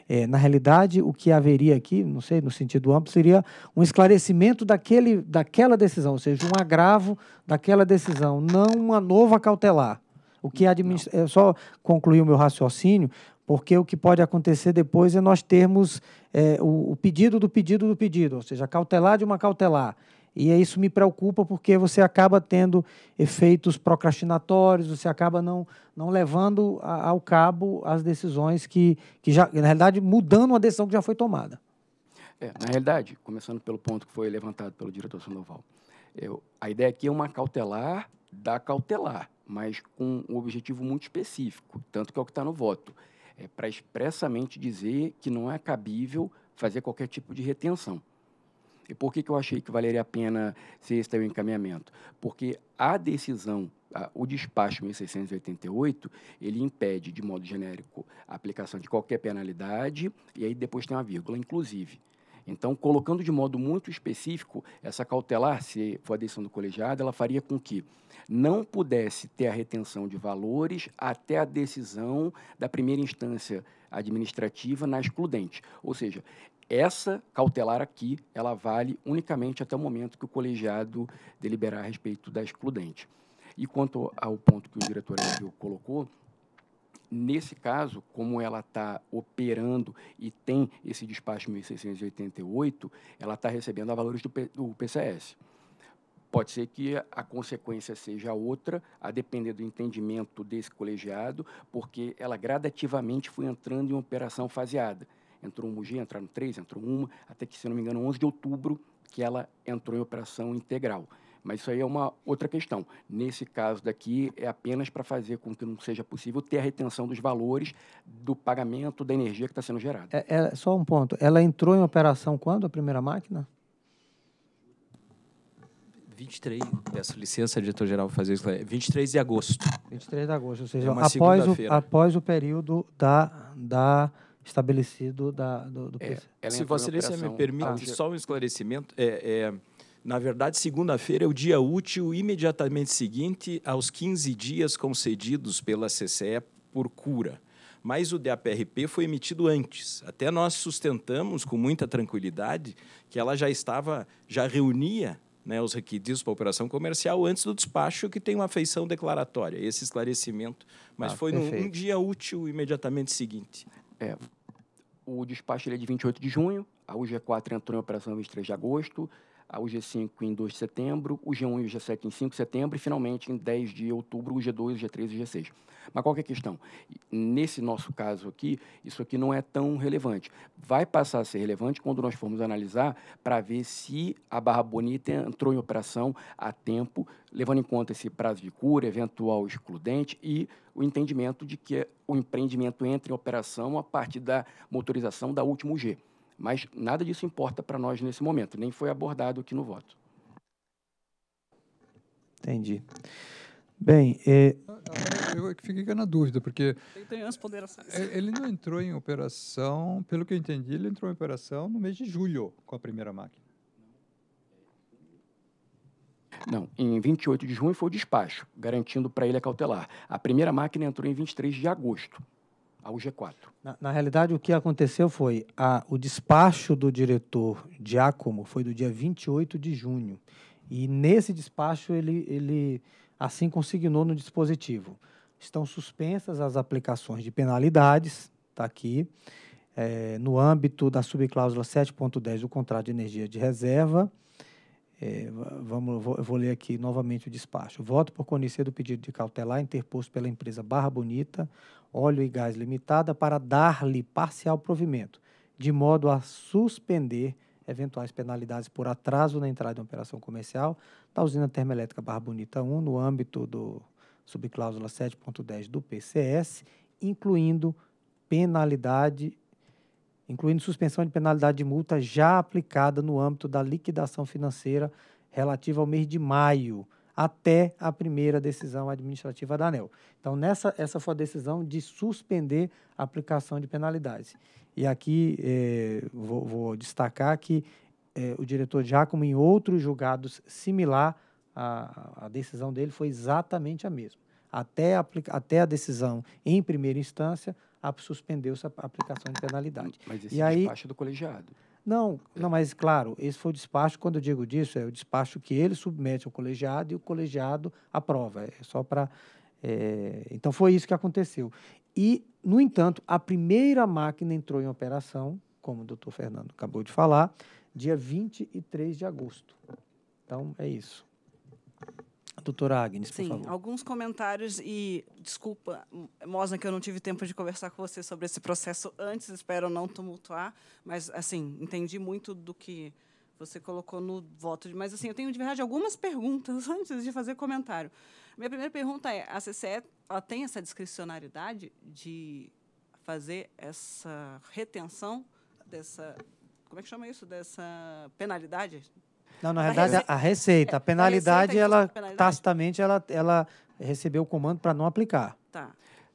É, na realidade, o que haveria aqui, não sei, no sentido amplo, seria um esclarecimento daquele, daquela decisão, ou seja, um agravo daquela decisão, não uma nova cautelar. O que administra... É só concluir o meu raciocínio, porque o que pode acontecer depois é nós termos é, o, o, pedido do pedido do pedido, ou seja, cautelar de uma cautelar. E isso me preocupa porque você acaba tendo efeitos procrastinatórios, você acaba não, não levando a, ao cabo as decisões que, que já, na realidade, mudando uma decisão que já foi tomada. É, na realidade, começando pelo ponto que foi levantado pelo diretor Sandoval, eu, a ideia aqui é uma cautelar da cautelar, mas com um objetivo muito específico, tanto que é o que está no voto é, para expressamente dizer que não é cabível fazer qualquer tipo de retenção. E por que, que eu achei que valeria a pena ser esse o encaminhamento? Porque a decisão, a, o despacho 1688, ele impede, de modo genérico, a aplicação de qualquer penalidade, e aí depois tem uma vírgula, inclusive. Então, colocando de modo muito específico, essa cautelar, se for a decisão do colegiado, ela faria com que não pudesse ter a retenção de valores até a decisão da primeira instância administrativa na excludente. Ou seja, essa cautelar aqui, ela vale unicamente até o momento que o colegiado deliberar a respeito da excludente. E quanto ao ponto que o diretor colocou, Nesse caso, como ela está operando e tem esse despacho 1688, ela está recebendo a valores do, P, do PCS. Pode ser que a consequência seja outra, a depender do entendimento desse colegiado, porque ela gradativamente foi entrando em operação faseada. Entrou um G, entraram três, entrou uma, até que, se não me engano, 11 de outubro, que ela entrou em operação integral. Mas isso aí é uma outra questão. Nesse caso daqui, é apenas para fazer com que não seja possível ter a retenção dos valores do pagamento da energia que está sendo gerada. É, é, só um ponto. Ela entrou em operação quando, a primeira máquina? 23, peço licença, diretor-geral, fazer isso. 23 de agosto. 23 de agosto, ou seja, é após, o, após o período da, da estabelecido da, do, do é, Se Vossa Excelência me permite, só um esclarecimento. É, é na verdade, segunda-feira é o dia útil imediatamente seguinte aos 15 dias concedidos pela CCE por cura. Mas o DAPRP foi emitido antes. Até nós sustentamos com muita tranquilidade que ela já estava, já reunia né, os requisitos para a operação comercial antes do despacho, que tem uma feição declaratória, esse esclarecimento. Mas ah, foi num, um dia útil imediatamente seguinte. É, o despacho é de 28 de junho, a UG4 entrou em operação 23 de agosto, a UG5 em 2 de setembro, o G1 e o G7 em 5 de setembro e, finalmente, em 10 de outubro, o G2, o G3 e o G6. Mas qual é a questão? Nesse nosso caso aqui, isso aqui não é tão relevante. Vai passar a ser relevante quando nós formos analisar para ver se a Barra Bonita entrou em operação a tempo, levando em conta esse prazo de cura, eventual excludente e o entendimento de que o empreendimento entra em operação a partir da motorização da última G. Mas nada disso importa para nós nesse momento, nem foi abordado aqui no voto. Entendi. Bem, é... eu fiquei na dúvida, porque. É, ele não entrou em operação, pelo que eu entendi, ele entrou em operação no mês de julho com a primeira máquina. Não, em 28 de junho foi o despacho, garantindo para ele a cautelar. A primeira máquina entrou em 23 de agosto ao G4. Na, na realidade, o que aconteceu foi a, o despacho do diretor Giacomo foi do dia 28 de junho. E nesse despacho ele, ele assim consignou no dispositivo. Estão suspensas as aplicações de penalidades, está aqui, é, no âmbito da subcláusula 7.10 do contrato de energia de reserva, é, vamos, vou, vou ler aqui novamente o despacho. Voto por conhecer do pedido de cautelar interposto pela empresa Barra Bonita, Óleo e Gás Limitada, para dar-lhe parcial provimento, de modo a suspender eventuais penalidades por atraso na entrada de operação comercial da usina termoelétrica Barra Bonita 1, no âmbito do subcláusula 7.10 do PCS, incluindo penalidade incluindo suspensão de penalidade de multa já aplicada no âmbito da liquidação financeira relativa ao mês de maio, até a primeira decisão administrativa da ANEL. Então, nessa, essa foi a decisão de suspender a aplicação de penalidades. E aqui eh, vou, vou, destacar que eh, o diretor Giacomo, em outros julgados similar, a, a decisão dele foi exatamente a mesma. Até a, até a decisão em primeira instância, suspendeu-se a aplicação de penalidade. Mas esse e aí, despacho é do colegiado. Não, não, mas claro, esse foi o despacho, quando eu digo disso, é o despacho que ele submete ao colegiado e o colegiado aprova. É só para. É, então foi isso que aconteceu. E, no entanto, a primeira máquina entrou em operação, como o doutor Fernando acabou de falar, dia 23 de agosto. Então é isso. Doutora Agnes, por Sim, favor. alguns comentários e desculpa, Mosna, que eu não tive tempo de conversar com você sobre esse processo antes, espero não tumultuar, mas assim, entendi muito do que você colocou no voto. Mas assim, eu tenho de verdade algumas perguntas <laughs> antes de fazer comentário. Minha primeira pergunta é: a CCE ela tem essa discricionariedade de fazer essa retenção dessa como é que chama isso dessa penalidade não, na verdade, a receita, a penalidade, ela penalidade. tacitamente ela, ela recebeu o comando para não aplicar. Tá.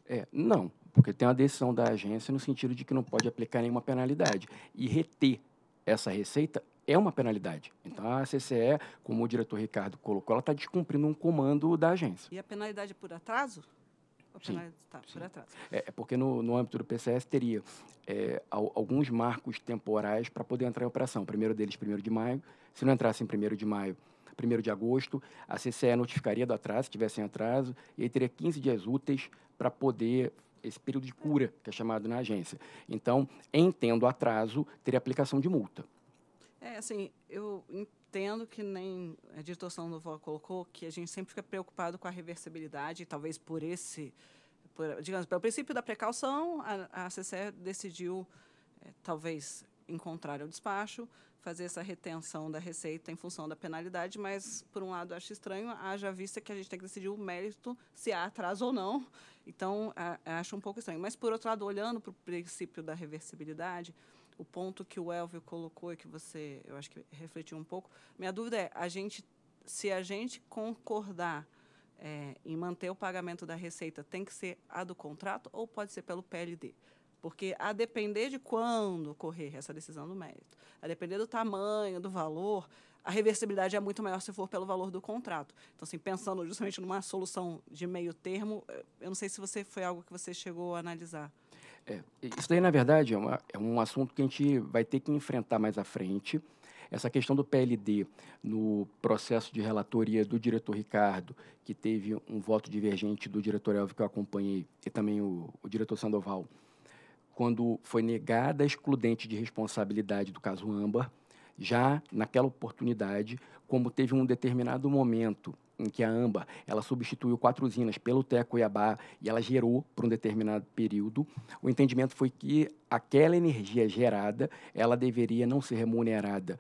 É, não, porque tem uma decisão da agência no sentido de que não pode aplicar nenhuma penalidade. E reter essa receita é uma penalidade. Então, a CCE, como o diretor Ricardo colocou, ela está descumprindo um comando da agência. E a penalidade por atraso? Sim, tá, por atraso. É, é, porque no, no âmbito do PCS teria é, alguns marcos temporais para poder entrar em operação. O primeiro deles, 1 de maio. Se não entrasse em 1 de maio, 1 de agosto, a CCE notificaria do atraso, se tivesse em atraso, e aí teria 15 dias úteis para poder esse período de cura, que é chamado na agência. Então, em tendo atraso, teria aplicação de multa. É, assim, eu entendo que nem a direção do VO colocou, que a gente sempre fica preocupado com a reversibilidade, e talvez por esse, por, digamos, pelo princípio da precaução, a, a CCE decidiu, é, talvez, em contrário ao despacho, fazer essa retenção da receita em função da penalidade, mas, por um lado, acho estranho, haja vista que a gente tem que decidir o mérito, se há atraso ou não. Então, a, acho um pouco estranho. Mas, por outro lado, olhando para o princípio da reversibilidade, o ponto que o Elvio colocou e que você, eu acho que refletiu um pouco, minha dúvida é, a gente, se a gente concordar é, em manter o pagamento da receita, tem que ser a do contrato ou pode ser pelo PLD? Porque a depender de quando ocorrer essa decisão do mérito, a depender do tamanho, do valor, a reversibilidade é muito maior se for pelo valor do contrato. Então, assim, pensando justamente numa solução de meio termo, eu não sei se você foi algo que você chegou a analisar. É, isso daí, na verdade, é, uma, é um assunto que a gente vai ter que enfrentar mais à frente. Essa questão do PLD no processo de relatoria do diretor Ricardo, que teve um voto divergente do diretor que eu acompanhei, e também o, o diretor Sandoval, quando foi negada a excludente de responsabilidade do caso Âmbar, já naquela oportunidade, como teve um determinado momento em que a AMBA ela substituiu quatro usinas pelo TEA Cuiabá e ela gerou por um determinado período, o entendimento foi que aquela energia gerada ela deveria não ser remunerada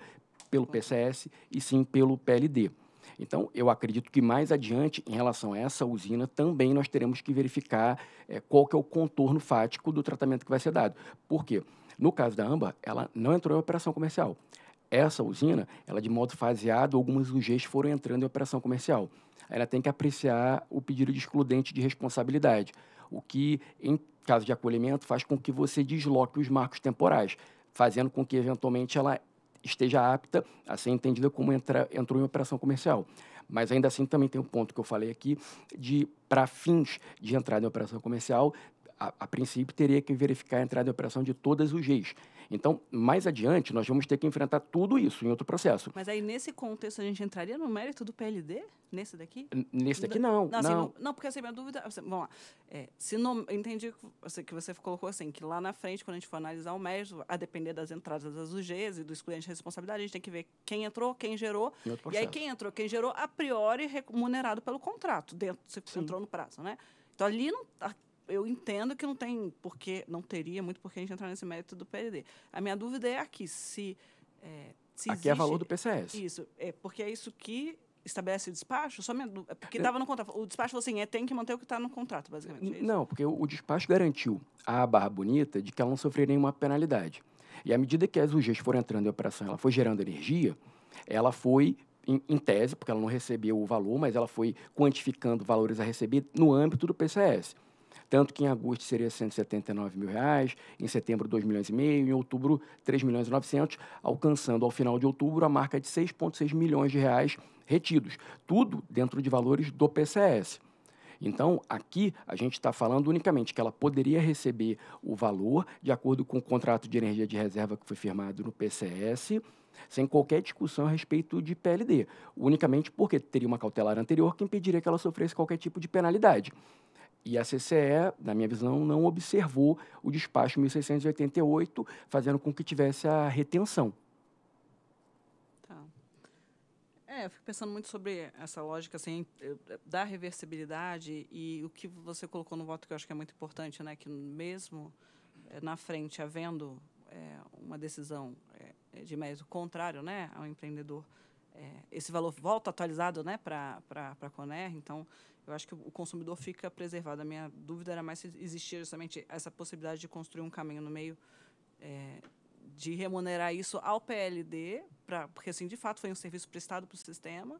pelo PCS e sim pelo PLD. Então, eu acredito que mais adiante, em relação a essa usina, também nós teremos que verificar é, qual que é o contorno fático do tratamento que vai ser dado. Por quê? No caso da AMBA, ela não entrou em operação comercial. Essa usina, ela de modo faseado, algumas UGs foram entrando em operação comercial. Ela tem que apreciar o pedido de excludente de responsabilidade, o que, em caso de acolhimento, faz com que você desloque os marcos temporais, fazendo com que, eventualmente, ela esteja apta a ser entendida como entra, entrou em operação comercial. Mas ainda assim também tem um ponto que eu falei aqui de para fins de entrada em operação comercial, a, a, princípio teria que verificar a entrada em operação de todas os Gs. Então, mais adiante, nós vamos ter que enfrentar tudo isso em outro processo. Mas aí, nesse contexto, a gente entraria no mérito do PLD? Nesse daqui? N nesse daqui, não. Não, assim, não. Assim, porque assim, minha dúvida. Assim, vamos lá. É, se não, entendi que, que você colocou assim, que lá na frente, quando a gente for analisar o mérito, a depender das entradas das UGs e do excludente de responsabilidade, a gente tem que ver quem entrou, quem gerou. E aí, quem entrou, quem gerou, a priori remunerado pelo contrato, dentro, se Sim. entrou no prazo, né? Então, ali não eu entendo que não tem porque não teria muito porque a gente entrar nesse mérito do PLD. A minha dúvida é aqui se, é, se aqui existe, é valor do PCS. Isso, é porque é isso que estabelece o despacho. Só minha, é porque estava no contrato. O despacho falou assim, é tem que manter o que está no contrato, basicamente. É não, porque o, o, despacho garantiu à Barra Bonita de que ela não sofreria nenhuma penalidade. E à medida que as UGs foram entrando em operação, ela foi gerando energia, ela foi em, em, tese, porque ela não recebeu o valor, mas ela foi quantificando valores a receber no âmbito do PCS. Tanto que em agosto seria 179 mil reais, em setembro 2 milhões e meio, em outubro 3 milhões e 900, alcançando ao final de outubro a marca de 6,6 milhões de reais retidos. Tudo dentro de valores do PCS. Então, aqui a gente está falando unicamente que ela poderia receber o valor de acordo com o contrato de energia de reserva que foi firmado no PCS, sem qualquer discussão a respeito de PLD, unicamente porque teria uma cautelar anterior que impediria que ela sofresse qualquer tipo de penalidade. E a CCE, na minha visão, não observou o despacho 1688, fazendo com que tivesse a retenção. É, eu fico pensando muito sobre essa lógica assim, da reversibilidade e o que você colocou no voto que eu acho que é muito importante, né, que mesmo é, na frente havendo é, uma decisão é, de mérito contrário, né, ao empreendedor, esse valor volta atualizado, né, para a Coner, então eu acho que o consumidor fica preservado. A minha dúvida era mais se existia justamente essa possibilidade de construir um caminho no meio de remunerar isso ao PLD, pra, porque assim de fato foi um serviço prestado para o sistema,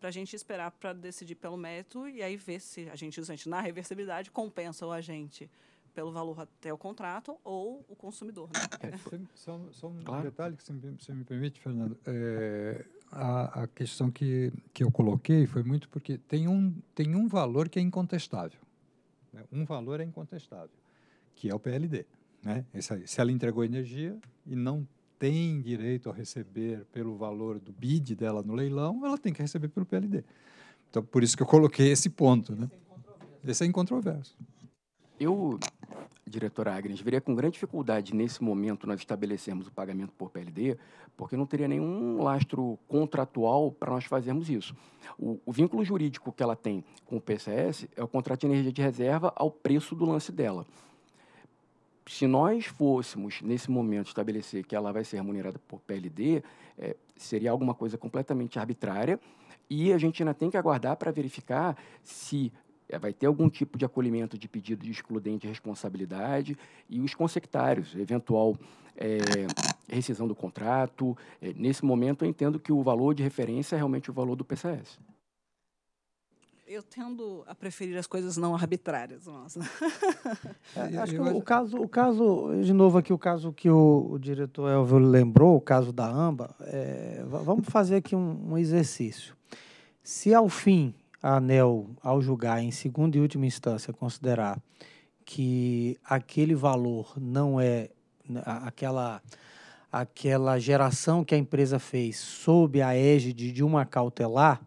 para a gente esperar para decidir pelo mérito e aí ver se a gente, gente na reversibilidade compensa o agente pelo valor até o contrato ou o consumidor. Né? É, só, só, um claro. detalhe que você me, permite, Fernando. É, a, a, questão que, que eu coloquei foi muito porque tem um, tem um valor que é incontestável. Né? Um valor é incontestável, que é o PLD. Né? Se ela entregou energia e não tem direito a receber pelo valor do bid dela no leilão, ela tem que receber pelo PLD. Então, por isso que eu coloquei esse ponto. Né? Esse é incontroverso. Eu, diretora Agnes, veria com grande dificuldade, nesse momento, nós estabelecermos o pagamento por PLD, porque não teria nenhum lastro contratual para nós fazermos isso. O, o, vínculo jurídico que ela tem com o PCS é o contrato de energia de reserva ao preço do lance dela se nós fôssemos, nesse momento, estabelecer que ela vai ser remunerada por PLD, é, seria alguma coisa completamente arbitrária e a gente ainda tem que aguardar para verificar se vai ter algum tipo de acolhimento de pedido de excludente de responsabilidade e os consectários, eventual é, rescisão do contrato. É, nesse momento, eu entendo que o valor de referência é realmente o valor do PCS eu tendo a preferir as coisas não arbitrárias. Nossa. É, acho que o, caso, o caso, de novo aqui, o caso que o, o diretor Elvio lembrou, o caso da AMBA, é, vamos fazer aqui um, um, exercício. Se ao fim a ANEL, ao julgar em segunda e última instância, considerar que aquele valor não é né, aquela aquela geração que a empresa fez sob a égide de uma cautelar,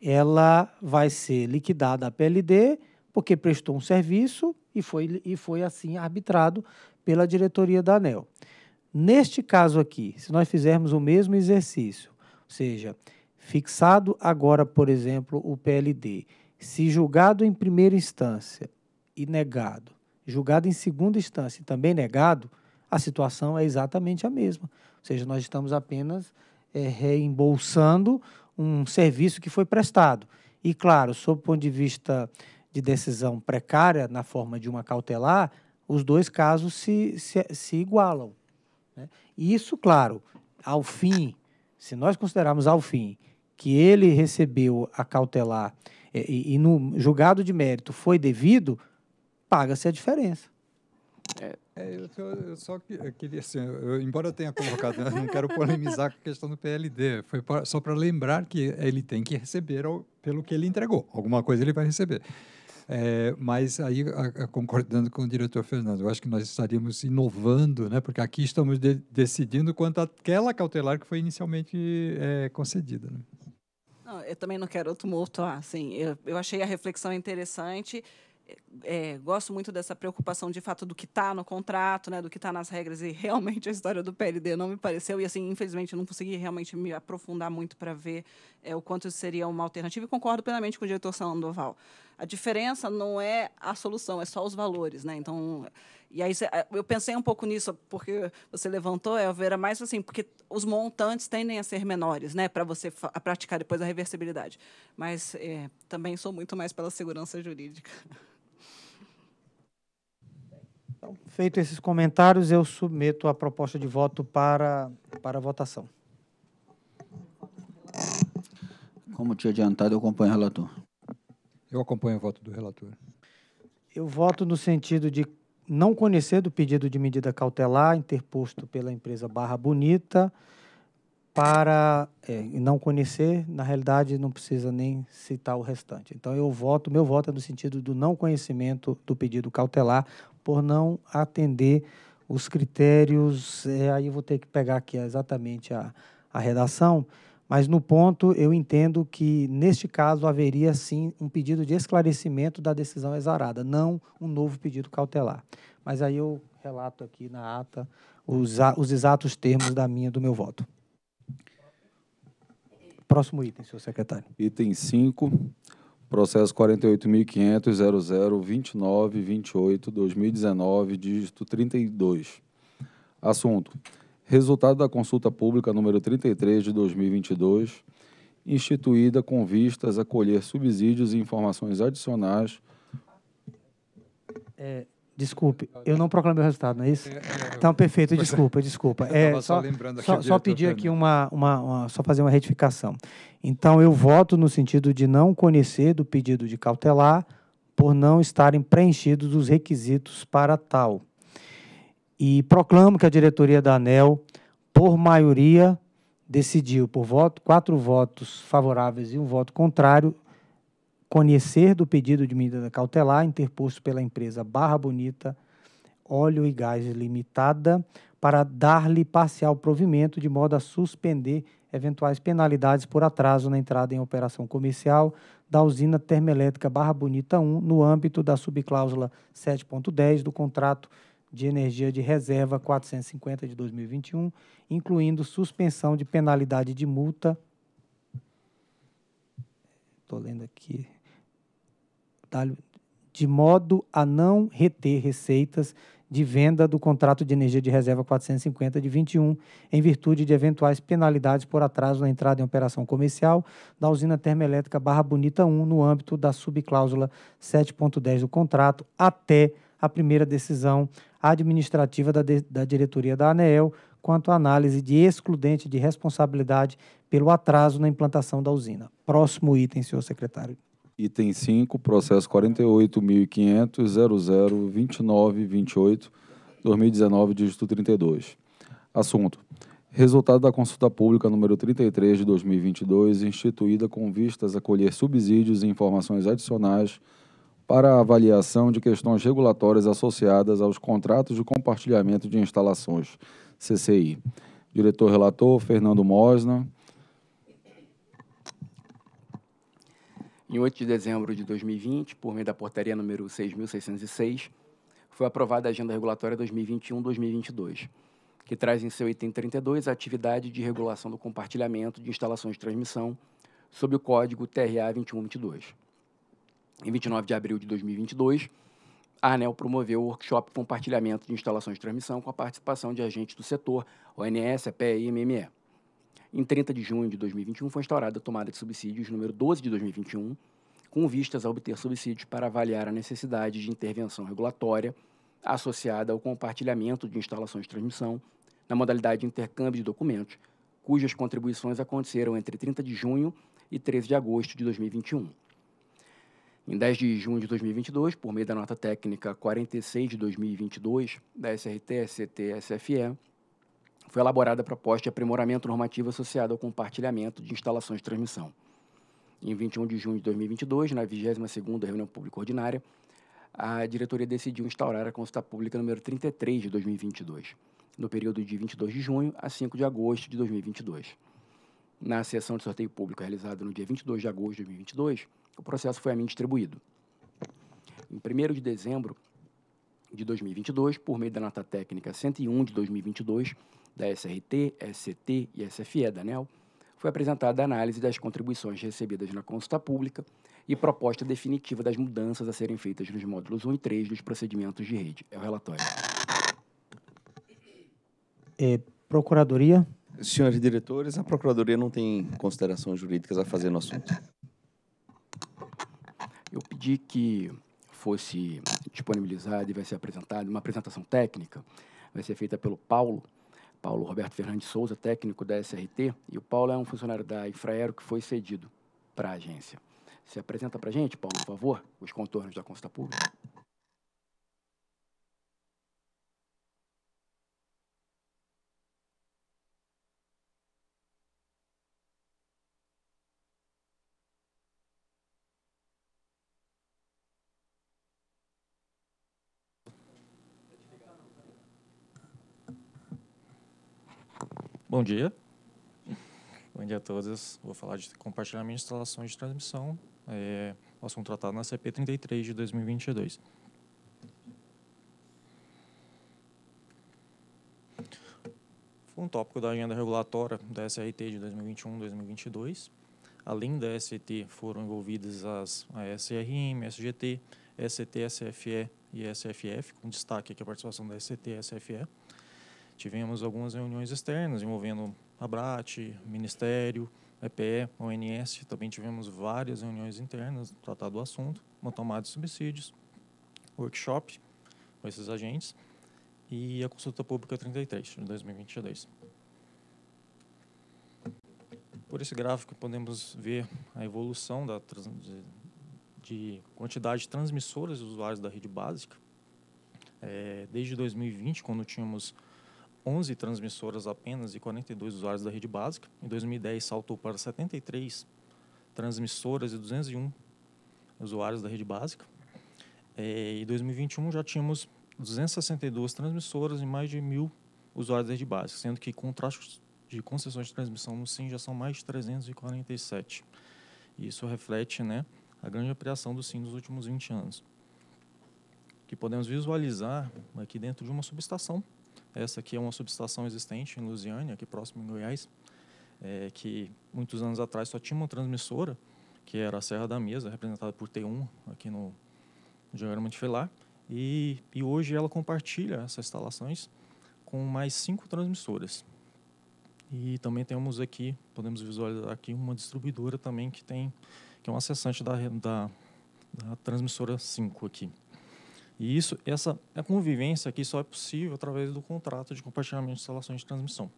ela vai ser liquidada a PLD porque prestou um serviço e foi, e foi assim arbitrado pela diretoria da ANEL. Neste caso aqui, se nós fizermos o mesmo exercício, ou seja, fixado agora, por exemplo, o PLD, se julgado em primeira instância e negado, julgado em segunda instância e também negado, a situação é exatamente a mesma. Ou seja, nós estamos apenas é, reembolsando um serviço que foi prestado. E, claro, sob o ponto de vista de decisão precária, na forma de uma cautelar, os dois casos se, se, se igualam. Né? E isso, claro, ao fim, se nós considerarmos ao fim que ele recebeu a cautelar e, e no julgado de mérito foi devido, paga-se a diferença. É, é, eu, só, eu só queria, assim, eu, embora eu tenha colocado, eu não quero polemizar com a questão do PLD, foi pra, só para lembrar que ele tem que receber ao, pelo que ele entregou, alguma coisa ele vai receber. É, mas aí, a, a, concordando com o diretor Fernando, eu acho que nós estaríamos inovando, né, porque aqui estamos de, decidindo quanto àquela cautelar que foi inicialmente é, concedida. Né? Não, eu também não quero tumultuar, assim, eu, eu achei a reflexão interessante é, gosto muito dessa preocupação de fato do que está no contrato, né, do que está nas regras e realmente a história do PLD não me pareceu e assim infelizmente eu não consegui realmente me aprofundar muito para ver é, o quanto isso seria uma alternativa e concordo plenamente com o diretor Sandoval. A diferença não é a solução, é só os valores, né? Então e aí eu pensei um pouco nisso porque você levantou, é era mais assim porque os montantes tendem a ser menores, né, para você praticar depois a reversibilidade. Mas é, também sou muito mais pela segurança jurídica. Então, feito esses comentários, eu submeto a proposta de voto para, para votação. Como tinha adiantado, eu acompanho o relator. Eu acompanho o voto do relator. Eu voto no sentido de não conhecer do pedido de medida cautelar interposto pela empresa Barra Bonita para é, não conhecer, na realidade não precisa nem citar o restante. Então eu voto, meu voto é no sentido do não conhecimento do pedido cautelar por não atender os critérios, é, aí eu vou ter que pegar aqui exatamente a, a redação, mas no ponto eu entendo que neste caso haveria sim um pedido de esclarecimento da decisão exarada, não um novo pedido cautelar. Mas aí eu relato aqui na ata os, os exatos termos da minha do meu voto. Próximo item, senhor secretário. Item 5, processo 48.500.0029.29.28.2019, dígito 32. Assunto: Resultado da consulta pública número 33 de 2022, instituída com vistas a colher subsídios e informações adicionais. É, desculpe, eu não proclamei o resultado, não é isso? Então, perfeito, desculpa, desculpa. É, só, só, só pedir aqui uma, uma, uma, só fazer uma retificação. Então, eu voto no sentido de não conhecer do pedido de cautelar por não estarem preenchidos os requisitos para tal e proclamo que a diretoria da ANEL, por maioria, decidiu, por voto, quatro votos favoráveis e um voto contrário, conhecer do pedido de medida cautelar interposto pela empresa Barra Bonita Óleo e Gás Limitada para dar-lhe parcial provimento de modo a suspender eventuais penalidades por atraso na entrada em operação comercial da usina termoelétrica Barra Bonita 1 no âmbito da subcláusula 7.10 do contrato de energia de reserva 450 de 2021, incluindo suspensão de penalidade de multa. Estou lendo aqui. De modo a não reter receitas de venda do contrato de energia de reserva 450 de 21, em virtude de eventuais penalidades por atraso na entrada em operação comercial da usina termoelétrica Barra Bonita 1, no âmbito da subcláusula 7.10 do contrato, até a primeira decisão administrativa da, de, da diretoria da ANEEL quanto à análise de excludente de responsabilidade pelo atraso na implantação da usina. Próximo item, senhor secretário. Item 5, processo 48.500.0029.28.2019, dígito 32. Assunto. Resultado da consulta pública número 33 de 2022, instituída com vistas a colher subsídios e informações adicionais para a avaliação de questões regulatórias associadas aos contratos de compartilhamento de instalações, CCI. Diretor relator, Fernando Mosna. Em 8 de dezembro de 2020, por meio da portaria número 6.606, foi aprovada a Agenda Regulatória 2021-2022, que traz em seu item 32 a atividade de regulação do compartilhamento de instalações de transmissão sob o código TRA 2122. Em 29 de abril de 2022, a ANEL promoveu o workshop Compartilhamento de Instalações de Transmissão com a participação de agentes do setor, ONS, APE e MME. Em 30 de junho de 2021, foi instaurada a tomada de subsídios número 12 de 2021, com vistas a obter subsídios para avaliar a necessidade de intervenção regulatória associada ao compartilhamento de instalações de transmissão na modalidade de intercâmbio de documentos, cujas contribuições aconteceram entre 30 de junho e 13 de agosto de 2021. Em 10 de junho de 2022, por meio da nota técnica 46 de 2022 da SRT, SCT, SFE, foi elaborada a proposta de aprimoramento normativo associado ao compartilhamento de instalações de transmissão. Em 21 de junho de 2022, na 22ª reunião pública ordinária, a diretoria decidiu instaurar a consulta pública número 33 de 2022, no período de 22 de junho a 5 de agosto de 2022. Na sessão de sorteio público realizada no dia 22 de agosto de 2022, o processo foi a mim distribuído. Em 1 de dezembro de 2022, por meio da nota técnica 101 de 2022, da SRT, SCT e SFE da ANEL, foi apresentada a análise das contribuições recebidas na consulta pública e proposta definitiva das mudanças a serem feitas nos módulos 1 e 3 dos procedimentos de rede. É o relatório. É, Procuradoria. Senhores diretores, a Procuradoria não tem considerações jurídicas a fazer no assunto eu pedi que fosse disponibilizada e vai ser apresentada uma apresentação técnica, vai ser feita pelo Paulo, Paulo Roberto Fernandes Souza, técnico da SRT, e o Paulo é um funcionário da Infraero que foi cedido para a agência. Se apresenta para a gente, Paulo, por favor, os contornos da consulta pública. Bom dia. Bom dia a todos. Vou falar de compartilhamento de instalações de transmissão. É, assunto tratado na CP 33 de 2022. Foi um tópico da agenda regulatória da SRT de 2021-2022. Além da ST, foram envolvidas as, a SRM, SGT, ST, SFE e SFF, com destaque aqui a participação da ST e SFE. Tivemos algumas reuniões externas envolvendo a BRAT, Ministério, EPE, ONS. Também tivemos várias reuniões internas tratando do assunto, uma tomada de subsídios, workshop com esses agentes e a consulta pública 33 de 2022. Por esse gráfico podemos ver a evolução da de quantidade de transmissoras de usuários da rede básica. É, desde 2020, quando tínhamos 11 transmissoras apenas e 42 usuários da rede básica. Em 2010 saltou para 73 transmissoras e 201 usuários da rede básica. É, em 2021 já tínhamos 262 transmissoras e mais de mil usuários da rede básica, sendo que contratos de concessões de transmissão no SIM já são mais de 347. E isso reflete né, a grande ampliação do SIM nos últimos 20 anos. Que podemos visualizar aqui dentro de uma subestação essa aqui é uma subestação existente em Lusiânia, aqui próximo em Goiás, é, que muitos anos atrás só tinha uma transmissora, que era a Serra da Mesa, representada por T1 aqui no diagrama de Felar, e, e hoje ela compartilha essas instalações com mais cinco transmissoras. E também temos aqui, podemos visualizar aqui uma distribuidora também que tem que é um acessante da, da, da transmissora 5 aqui. E isso, essa a convivência aqui só é possível através do contrato de compartilhamento de instalações de transmissão.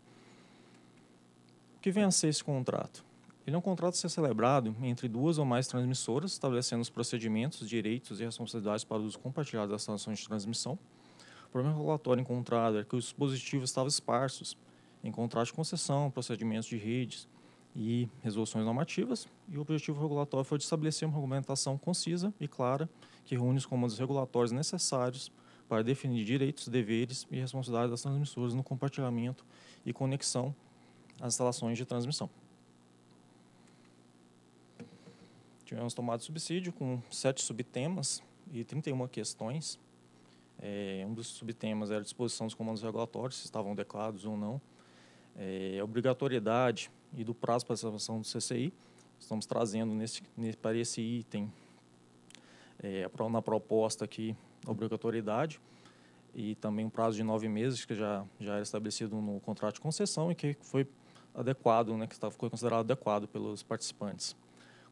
O que vem a ser esse contrato? Ele é um contrato a ser celebrado entre duas ou mais transmissoras, estabelecendo os procedimentos, direitos e responsabilidades para o uso compartilhado das instalações de transmissão. O problema relatório encontrado é que os dispositivos estavam esparsos em contrato de concessão, procedimentos de redes e resoluções normativas, e o objetivo regulatório foi de estabelecer uma regulamentação concisa e clara que reúne os comandos regulatórios necessários para definir direitos, deveres e responsabilidades das transmissoras no compartilhamento e conexão às instalações de transmissão. Tivemos tomado subsídio com sete subtemas e 31 questões. É, um dos subtemas era a disposição dos comandos regulatórios, se estavam adequados ou não. É, a obrigatoriedade e do prazo para a aprovação do CCI. Estamos trazendo nesse, para esse item é, na proposta aqui obrigatoriedade e também um prazo de nove meses que já já era estabelecido no contrato de concessão e que foi adequado, né, que foi considerado adequado pelos participantes.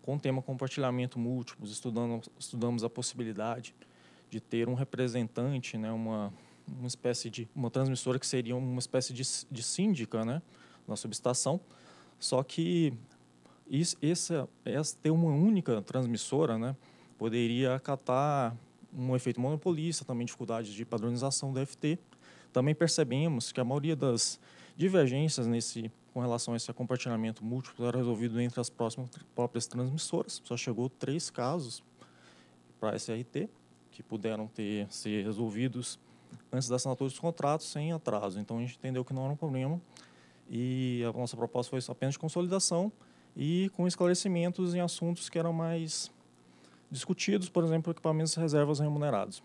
Com o tema compartilhamento múltiplos, estudando, estudamos a possibilidade de ter um representante, né, uma, uma espécie de uma transmissora que seria uma espécie de, de síndica, né, na subestação, só que isso, essa, essa ter uma única transmissora, né, poderia acatar um efeito monopolista, também dificuldades de padronização do FT. Também percebemos que a maioria das divergências nesse com relação a esse compartilhamento múltiplo era resolvido entre as próximas, próprias transmissoras. Só chegou três casos para a SRT que puderam ter ser resolvidos antes da assinatura dos contratos sem atraso. Então a gente entendeu que não era um problema e a nossa proposta foi apenas de consolidação e com esclarecimentos em assuntos que eram mais discutidos, por exemplo, equipamentos e reservas remunerados.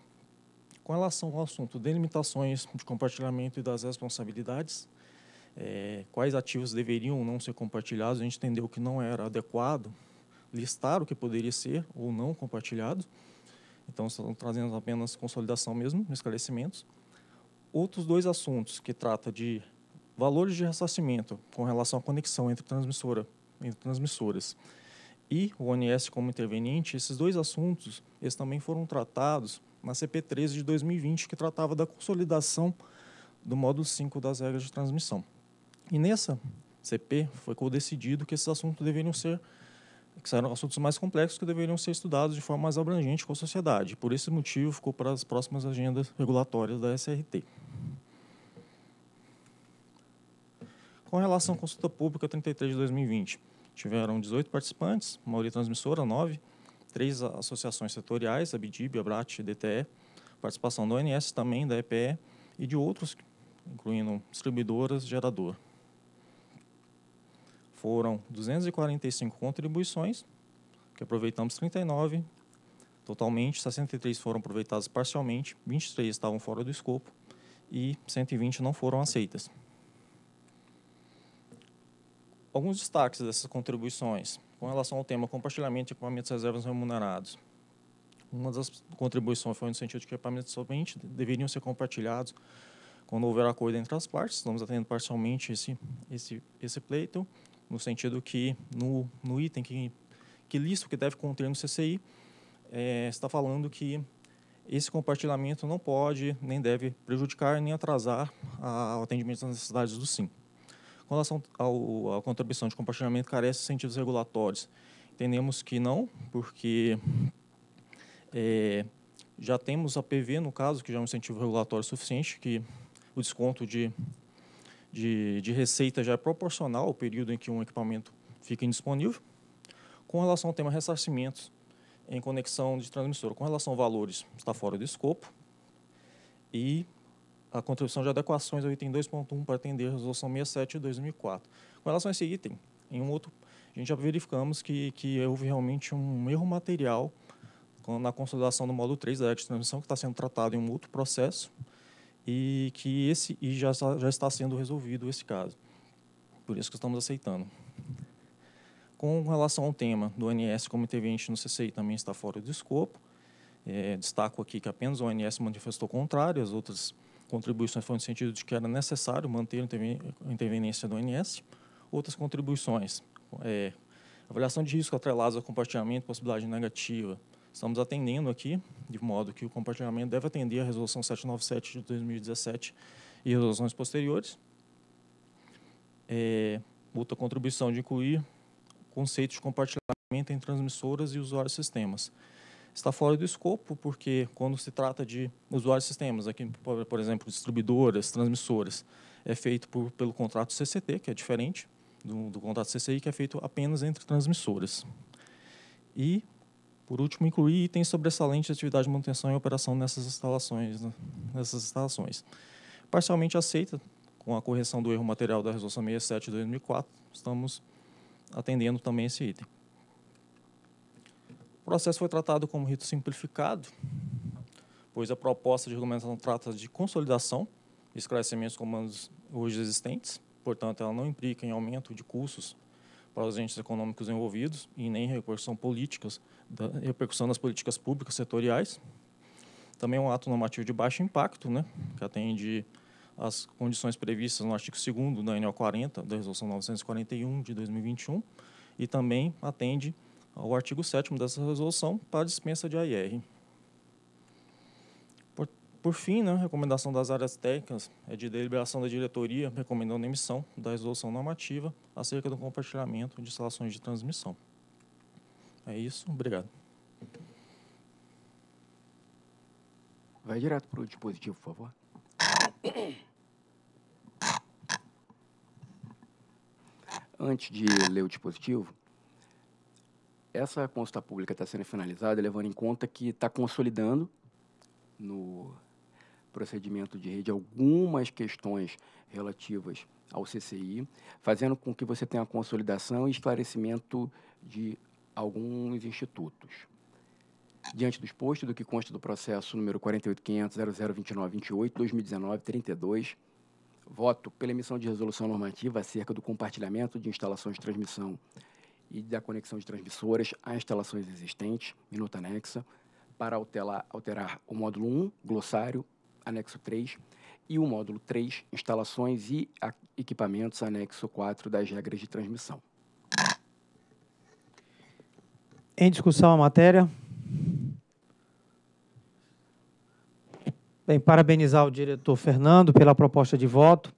Com relação ao assunto de limitações de compartilhamento e das responsabilidades, é, quais ativos deveriam não ser compartilhados, a gente entendeu que não era adequado listar o que poderia ser ou não compartilhado. Então, estamos trazendo apenas consolidação mesmo, esclarecimentos. Outros dois assuntos que trata de valores de ressarcimento com relação à conexão entre transmissora entre transmissoras e o ONS como interveniente, esses dois assuntos, eles também foram tratados na CP13 de 2020, que tratava da consolidação do módulo 5 das regras de transmissão. E nessa CP foi decidido que esses assuntos deveriam ser que são assuntos mais complexos que deveriam ser estudados de forma mais abrangente com a sociedade. Por esse motivo, ficou para as próximas agendas regulatórias da SRT. Com relação à consulta pública 33 de 2020, tiveram 18 participantes, maioria transmissora, 9, três associações setoriais, a BIDIB, a BRAT a DTE, participação da ONS também, da EPE e de outros, incluindo distribuidoras, gerador. Foram 245 contribuições, que aproveitamos 39, totalmente, 63 foram aproveitadas parcialmente, 23 estavam fora do escopo e 120 não foram aceitas. Alguns destaques dessas contribuições com relação ao tema compartilhamento de equipamentos reservas remunerados. Uma das contribuições foi no sentido de que equipamentos somente deveriam ser compartilhados quando houver acordo entre as partes. Estamos atendendo parcialmente esse, esse, esse pleito, no sentido que no, no item que, que lista o que deve conter no CCI, é, está falando que esse compartilhamento não pode nem deve prejudicar nem atrasar a, o atendimento das necessidades do SIM. Relação ao, à contribuição de compartilhamento, carece de sentidos regulatórios. Entendemos que não, porque é, já temos a PV, no caso, que já é um incentivo regulatório suficiente, que o desconto de, de, de receita já é proporcional ao período em que um equipamento fica indisponível. Com relação ao tema ressarcimentos em conexão de transmissor, com relação a valores, está fora do escopo. E a contribuição de adequações ao item 2.1 para atender a resolução 67 de 2004. Com relação a esse item, em um outro, a gente já verificamos que, que houve realmente um erro material na consolidação do módulo 3 da de transmissão, que está sendo tratado em um outro processo, e que esse e já, já está sendo resolvido esse caso. Por isso que estamos aceitando. Com relação ao tema do ONS como interveniente no CCI, também está fora do escopo. É, destaco aqui que apenas o ONS manifestou contrário, as outras contribuições foram no sentido de que era necessário manter a interveniência do ONS. Outras contribuições, é, avaliação de risco atrelados ao compartilhamento, possibilidade negativa. Estamos atendendo aqui, de modo que o compartilhamento deve atender a Resolução 797 de 2017 e resoluções posteriores. É, outra contribuição de incluir conceitos de compartilhamento em transmissoras e usuários sistemas está fora do escopo, porque quando se trata de usuários de sistemas, aqui, por exemplo, distribuidoras, transmissoras, é feito por, pelo contrato CCT, que é diferente do, do contrato CCI, que é feito apenas entre transmissoras. E, por último, incluir itens sobressalentes de atividade de manutenção e operação nessas instalações. Né? Nessas instalações. Parcialmente aceita, com a correção do erro material da Resolução 67 de 2004, estamos atendendo também esse item. O processo foi tratado como rito simplificado, pois a proposta de regulamentação trata de consolidação e esclarecimento dos comandos hoje existentes, portanto, ela não implica em aumento de custos para os entes econômicos envolvidos e nem repercussão políticas, da, repercussão das políticas públicas setoriais. Também é um ato normativo de baixo impacto, né, que atende às condições previstas no artigo 2 da NO 40, da Resolução 941 de 2021, e também atende ao artigo 7 dessa resolução para dispensa de AIR. Por, por fim, né, a recomendação das áreas técnicas é de deliberação da diretoria recomendando a emissão da resolução normativa acerca do compartilhamento de instalações de transmissão. É isso, obrigado. Vai direto para o dispositivo, por favor. Antes de ler o dispositivo, essa consulta pública está sendo finalizada levando em conta que está consolidando no procedimento de rede algumas questões relativas ao CCI, fazendo com que você tenha consolidação e esclarecimento de alguns institutos. Diante do exposto do que consta do processo número 48.500.002928-2019-32, voto pela emissão de resolução normativa acerca do compartilhamento de instalações de transmissão e da conexão de transmissoras a instalações existentes, minuta anexa, para alterar, alterar o módulo 1, glossário, anexo 3, e o módulo 3, instalações e equipamentos, anexo 4 das regras de transmissão. Em discussão a matéria. Bem, parabenizar o diretor Fernando pela proposta de voto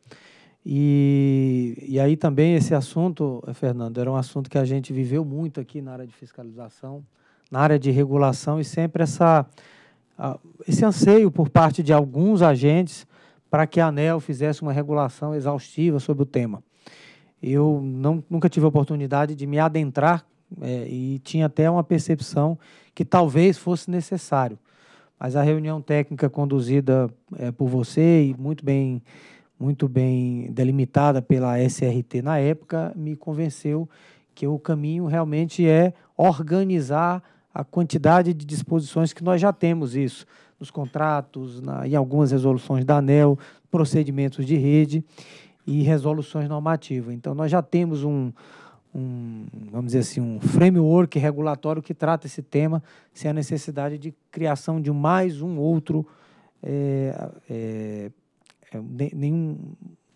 E, e aí também esse assunto, eh, Fernando, era um assunto que a gente viveu muito aqui na área de fiscalização, na área de regulação, e sempre essa, esse anseio por parte de alguns agentes para que a ANEL fizesse uma regulação exaustiva sobre o tema. Eu não, nunca tive a oportunidade de me adentrar é, e tinha até uma percepção que talvez fosse necessário. Mas a reunião técnica conduzida é, por você e muito bem, muito bem delimitada pela SRT na época me convenceu que o caminho realmente é organizar a quantidade de disposições que nós já temos isso nos contratos, na, em algumas resoluções da ANEL, procedimentos de rede e resoluções normativas. Então, nós já temos um, um, vamos dizer assim, um framework regulatório que trata esse tema sem a necessidade de criação de mais um outro, é, é, nenhum,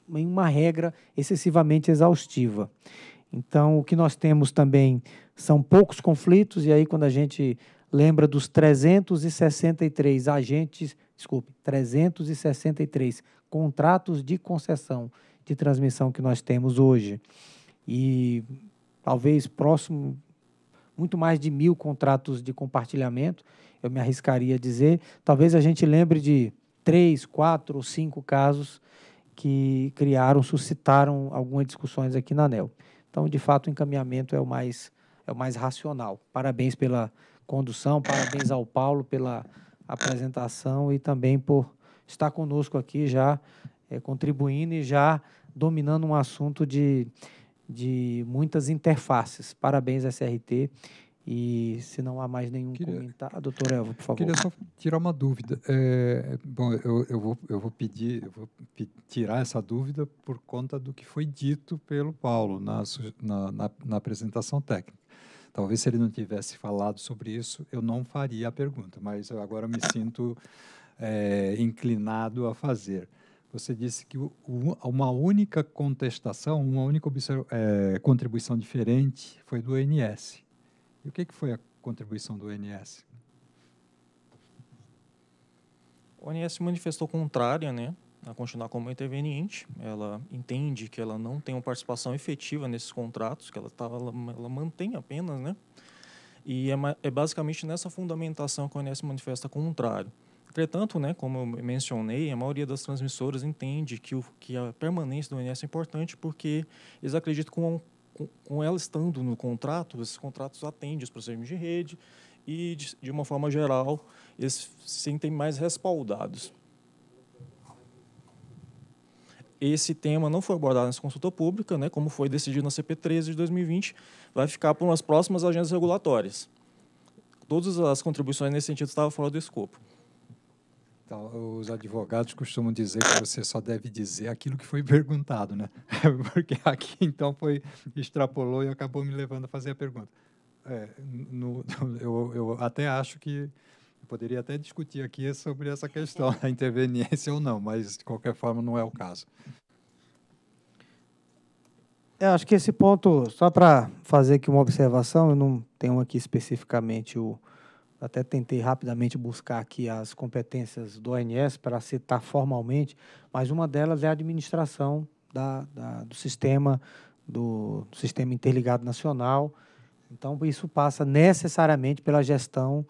nenhuma regra excessivamente exaustiva. Então, o que nós temos também são poucos conflitos, e aí quando a gente lembra dos 363 agentes, desculpe, 363 contratos de concessão de transmissão que nós temos hoje. E talvez próximo, muito mais de mil contratos de compartilhamento, eu me arriscaria a dizer. Talvez a gente lembre de três, quatro ou cinco casos que criaram, suscitaram algumas discussões aqui na ANEL. Então, de fato, o encaminhamento é o mais, é o mais racional. Parabéns pela condução, parabéns ao Paulo pela apresentação e também por estar conosco aqui já é, contribuindo e já dominando um assunto de, de muitas interfaces. Parabéns, SRT. E se não há mais nenhum queria, comentário, doutor Elvo, por favor. Queria só tirar uma dúvida. É, bom, eu, eu, vou, eu vou pedir, eu vou tirar essa dúvida por conta do que foi dito pelo Paulo na, na, na, na apresentação técnica. Talvez se ele não tivesse falado sobre isso, eu não faria a pergunta, mas eu agora me sinto é, inclinado a fazer. Você disse que uma única contestação, uma única é, contribuição diferente foi do ONS. E o que, que foi a contribuição do ONS? O ONS manifestou contrária né, a continuar como interveniente. Ela entende que ela não tem uma participação efetiva nesses contratos, que ela, tá, ela, ela mantém apenas, né? E é, é basicamente nessa fundamentação que o ONS manifesta contrário. Entretanto, né, como eu mencionei, a maioria das transmissoras entende que, o, que a permanência do INSS é importante porque eles acreditam com, com, ela estando no contrato, esses contratos atendem os procedimentos de rede e, de, de uma forma geral, eles se sentem mais respaldados. Esse tema não foi abordado nessa consulta pública, né, como foi decidido na CP13 de 2020, vai ficar para umas próximas agendas regulatórias. Todas as contribuições nesse sentido estavam fora do escopo. Os advogados costumam dizer que você só deve dizer aquilo que foi perguntado, né? <laughs> Porque aqui, então, foi extrapolou e acabou me levando a fazer a pergunta. É, no, eu, eu até acho que poderia até discutir aqui sobre essa questão da interveniência ou não, mas, de qualquer forma, não é o caso. Eu acho que esse ponto, só para fazer aqui uma observação, eu não tenho aqui especificamente o, até tentei rapidamente buscar aqui as competências do ONS para citar formalmente, mas uma delas é a administração da, da do sistema do, do, sistema interligado nacional. Então isso passa necessariamente pela gestão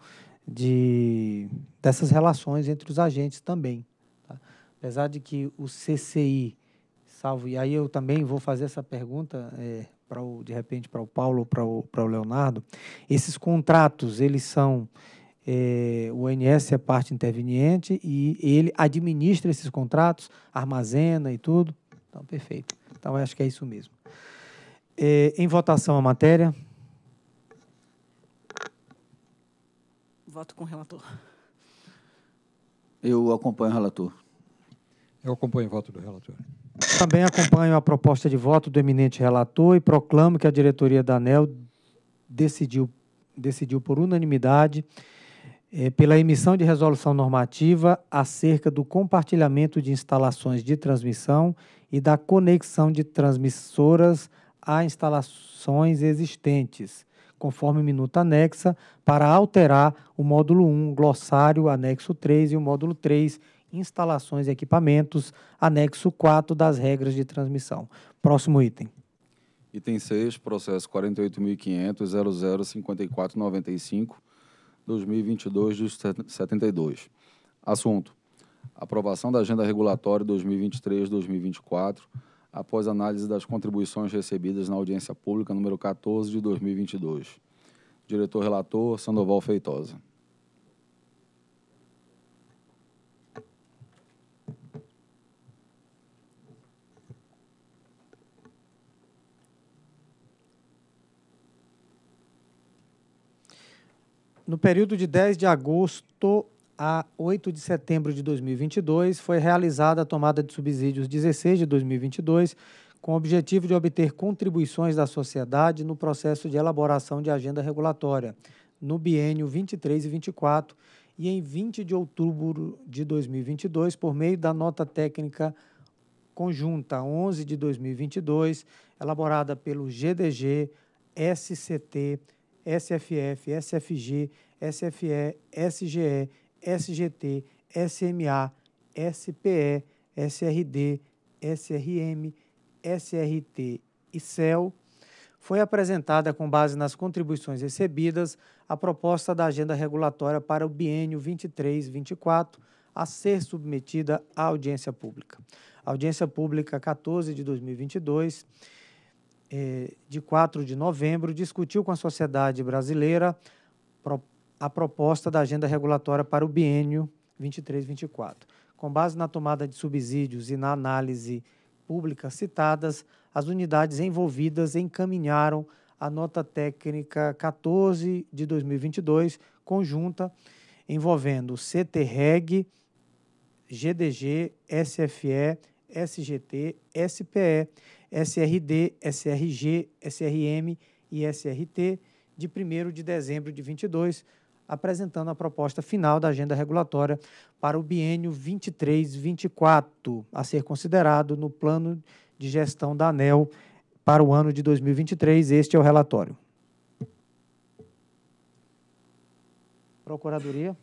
de dessas relações entre os agentes também. Tá? Apesar de que o CCI, salvo e aí eu também vou fazer essa pergunta é, para o, de repente para o Paulo ou para o, para o Leonardo, esses contratos, eles são, é, o ONS é parte interveniente e ele administra esses contratos, armazena e tudo. Então, perfeito. Então, acho que é isso mesmo. É, em votação a matéria. Voto com o relator. Eu acompanho o relator. Eu acompanho o voto do relator. Também acompanho a proposta de voto do eminente relator e proclamo que a diretoria da ANEL decidiu, decidiu por unanimidade é, pela emissão de resolução normativa acerca do compartilhamento de instalações de transmissão e da conexão de transmissoras a instalações existentes, conforme minuta anexa, para alterar o módulo 1, glossário, anexo 3 e o módulo 3, instalações e equipamentos, anexo 4 das regras de transmissão. Próximo item. Item 6, processo 48.500.005495, 2022 de 72. Assunto: aprovação da agenda regulatória 2023-2024, após análise das contribuições recebidas na audiência pública número 14 de 2022. Diretor relator Sandoval Feitosa. No período de 10 de agosto a 8 de setembro de 2022, foi realizada a tomada de subsídios 16 de 2022, com o objetivo de obter contribuições da sociedade no processo de elaboração de agenda regulatória, no biênio 23 e 24, e em 20 de outubro de 2022, por meio da nota técnica conjunta 11 de 2022, elaborada pelo GDG, SCT, SFF, SFG, SFE, SGE, SGT, SMA, SPE, SRD, SRM, SRT e CEL, foi apresentada, com base nas contribuições recebidas, a proposta da agenda regulatória para o biênio 23-24, a ser submetida à audiência pública. A audiência pública 14 de 2022 eh, de 4 de novembro, discutiu com a sociedade brasileira a proposta da agenda regulatória para o biênio 23-24. Com base na tomada de subsídios e na análise pública citadas, as unidades envolvidas encaminharam a nota técnica 14 de 2022, conjunta, envolvendo CTREG, GDG, SFE, SGT, SPE SRD, SRG, SRM e SRT, de 1 de dezembro de 22, apresentando a proposta final da agenda regulatória para o biênio 23-24, a ser considerado no plano de gestão da ANEL para o ano de 2023. Este é o relatório. Procuradoria.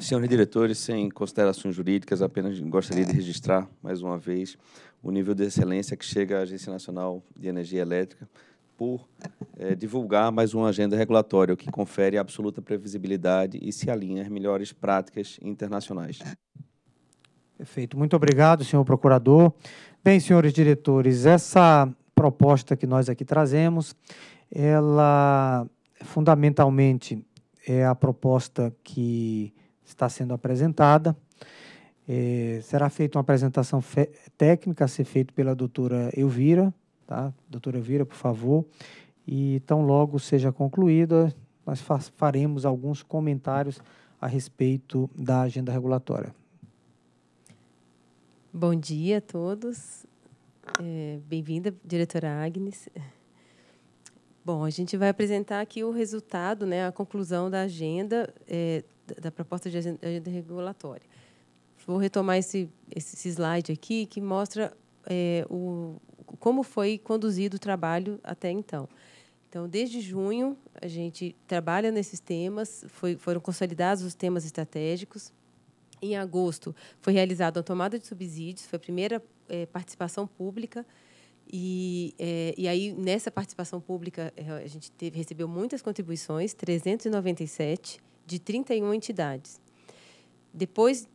Senhores diretores, sem considerações jurídicas, apenas gostaria de registrar mais uma vez o nível de excelência que chega à Agência Nacional de Energia Elétrica por é, divulgar mais uma agenda regulatória, o que confere absoluta previsibilidade e se alinha às melhores práticas internacionais. Perfeito. Muito obrigado, senhor procurador. Bem, senhores diretores, essa proposta que nós aqui trazemos, ela fundamentalmente é a proposta que está sendo apresentada. É, será feita uma apresentação técnica a ser feita pela doutora Elvira, tá? Doutora Elvira, por favor. E tão logo seja concluída, nós faremos alguns comentários a respeito da agenda regulatória. Bom dia a todos. É, Bem-vinda, diretora Agnes. Bom, a gente vai apresentar aqui o resultado, né, a conclusão da agenda, é, da proposta de agenda regulatória. Vou retomar esse, esse slide aqui, que mostra é, o, como foi conduzido o trabalho até então. Então, desde junho, a gente trabalha nesses temas, foi, foram consolidados os temas estratégicos. Em agosto, foi realizada a tomada de subsídios, foi a primeira é, participação pública. E, é, e aí, nessa participação pública, é, a gente teve, recebeu muitas contribuições, 397, de 31 entidades. Depois,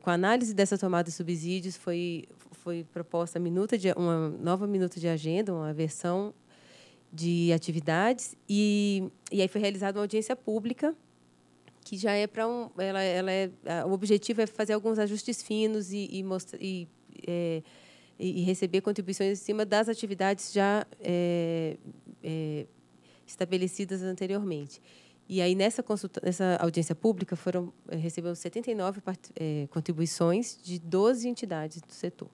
com a análise dessa tomada de subsídios, foi, foi proposta minuta de, uma nova minuta de agenda, uma versão de atividades, e, e aí foi realizada uma audiência pública, que já é para um. Ela, ela é, o objetivo é fazer alguns ajustes finos e, e, mostra, e, é, e receber contribuições em cima das atividades já é, é, estabelecidas anteriormente. E aí, nessa, consulta, nessa audiência pública, foram eh, recebemos 79 é, contribuições de 12 entidades do setor.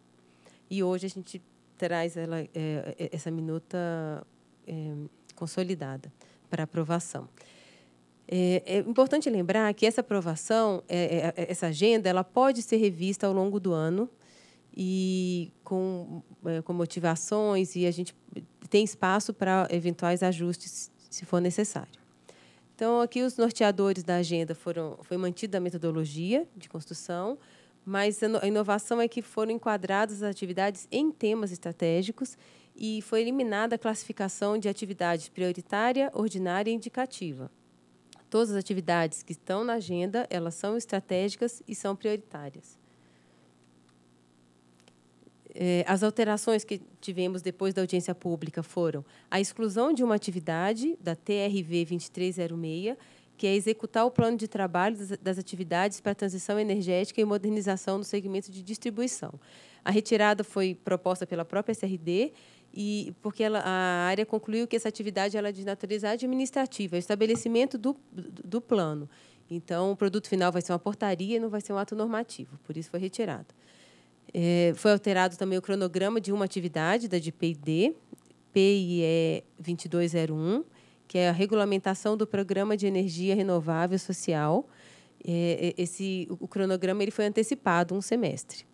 E hoje a gente traz ela, é, essa minuta é, consolidada para aprovação. É, é, importante lembrar que essa aprovação, é, essa agenda, ela pode ser revista ao longo do ano e com, com motivações e a gente tem espaço para eventuais ajustes, se for necessário. Então, aqui os norteadores da agenda foram foi mantida a metodologia de construção, mas a inovação é que foram enquadradas as atividades em temas estratégicos e foi eliminada a classificação de atividade prioritária, ordinária e indicativa. Todas as atividades que estão na agenda, elas são estratégicas e são prioritárias. É, as alterações que tivemos depois da audiência pública foram a exclusão de uma atividade da TRV 2306, que é executar o plano de trabalho das atividades para transição energética e modernização no segmento de distribuição. A retirada foi proposta pela própria SRD e porque ela, a área concluiu que essa atividade ela é de natureza administrativa, é estabelecimento do, do, do plano. Então, o produto final vai ser uma portaria, não vai ser um ato normativo, por isso foi retirado. É, foi alterado também o cronograma de uma atividade da DPID, PIE 2201, que é a regulamentação do Programa de Energia Renovável Social. É, esse, o cronograma ele foi antecipado um semestre.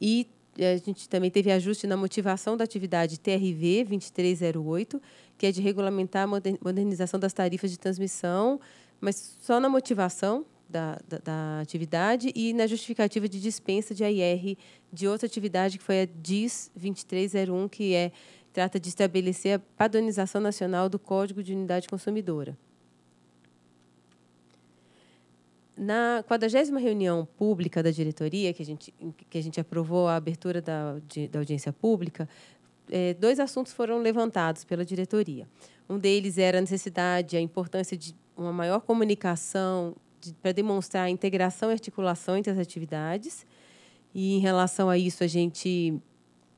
E a gente também teve ajuste na motivação da atividade TRV 2308, que é de regulamentar a modernização das tarifas de transmissão, mas só na motivação da, da, da atividade e na justificativa de dispensa de AIR de outra atividade, que foi a DIS 2301, que é, trata de estabelecer a padronização nacional do Código de Unidade Consumidora. Na 40 reunião pública da diretoria, que a gente, que a gente aprovou a abertura da, da audiência pública, é, dois assuntos foram levantados pela diretoria. Um deles era a necessidade, a importância de uma maior comunicação de, para demonstrar a integração e articulação entre as atividades. E, em relação a isso, a gente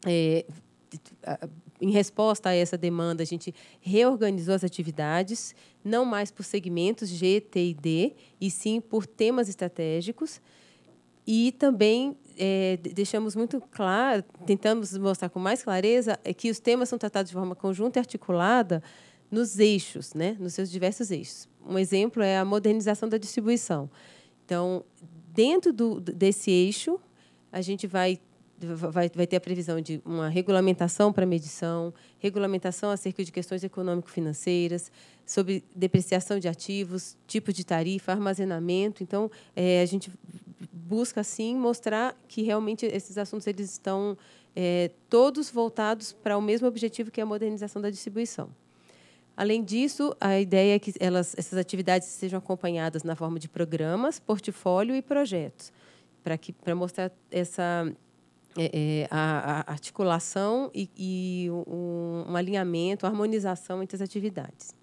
é, em resposta a essa demanda, a gente reorganizou as atividades, não mais por segmentos G, T e D, e sim por temas estratégicos. E também é, deixamos muito claro, tentamos mostrar com mais clareza, é que os temas são tratados de forma conjunta e articulada nos eixos, né, nos seus diversos eixos. Um exemplo é a modernização da distribuição. Então, dentro do, desse eixo, a gente vai vai, vai ter a previsão de uma regulamentação para medição, regulamentação acerca de questões econômico-financeiras, sobre depreciação de ativos, tipo de tarifa, armazenamento. Então, é, a gente busca, assim, mostrar que realmente esses assuntos eles estão é, todos voltados para o mesmo objetivo, que é a modernização da distribuição. Além disso, a ideia é que elas, essas atividades sejam acompanhadas na forma de programas, portfólio e projetos, para mostrar essa é, é, a, a, articulação e, e um, um, alinhamento, harmonização entre as atividades.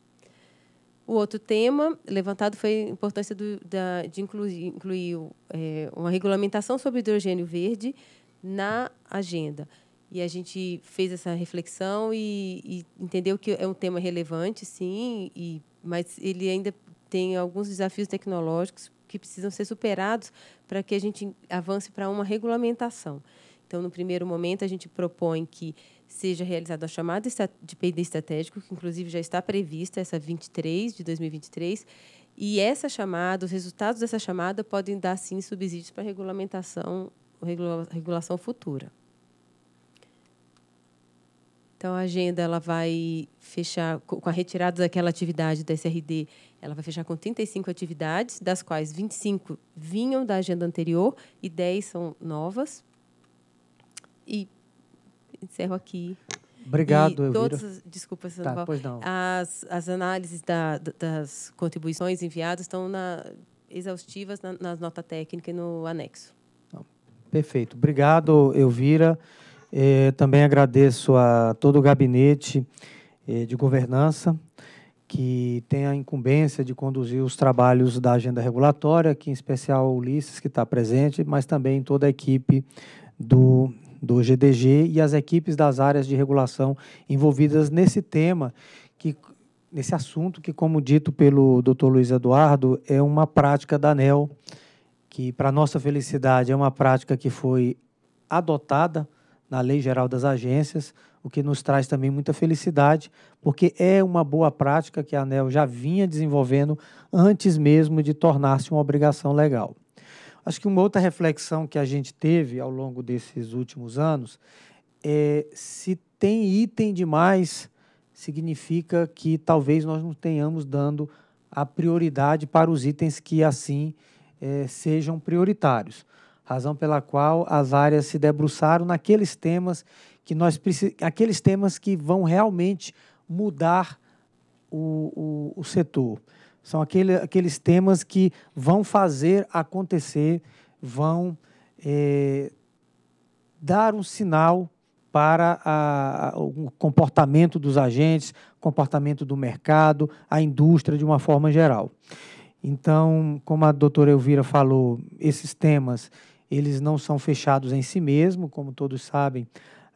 O outro tema levantado foi a importância do, da, de incluir, incluir é, uma regulamentação sobre hidrogênio verde na agenda. E a gente fez essa reflexão e, e entendeu que é um tema relevante, sim, e, mas ele ainda tem alguns desafios tecnológicos que precisam ser superados para que a gente avance para uma regulamentação. Então, no primeiro momento, a gente propõe que seja realizada a chamada de PD estratégico, que inclusive já está prevista, essa 23 de 2023, e essa chamada, os resultados dessa chamada podem dar, sim, subsídios para regulamentação, regula regulação futura. Então, a agenda ela vai fechar, com a retirada daquela atividade da SRD, ela vai fechar com 35 atividades, das quais 25 vinham da agenda anterior e 10 são novas. E encerro aqui. Obrigado, e todas, Desculpa, tá. As, as análises da, das contribuições enviadas estão na, exaustivas na, na nota técnica e no anexo. Perfeito. Obrigado, Elvira. Eh, também agradeço a todo o gabinete eh, de governança que tem a incumbência de conduzir os trabalhos da agenda regulatória, aqui em especial o Ulisses, que está presente, mas também toda a equipe do do GDG e as equipes das áreas de regulação envolvidas nesse tema, que, nesse assunto que, como dito pelo Dr. Luiz Eduardo, é uma prática da ANEL, que, para nossa felicidade, é uma prática que foi adotada na Lei Geral das Agências, o que nos traz também muita felicidade, porque é uma boa prática que a ANEL já vinha desenvolvendo antes mesmo de tornar-se uma obrigação legal. Acho que uma outra reflexão que a gente teve ao longo desses últimos anos é se tem item demais, significa que talvez nós não tenhamos dando a prioridade para os itens que assim é, sejam prioritários. Razão pela qual as áreas se debruçaram naqueles temas que nós aqueles temas que vão realmente mudar o, o, o setor. São aquele, aqueles temas que vão fazer acontecer, vão é, dar um sinal para a, a, o comportamento dos agentes, comportamento do mercado, a indústria de uma forma geral. Então, como a doutora Elvira falou, esses temas eles não são fechados em si mesmo, como todos sabem,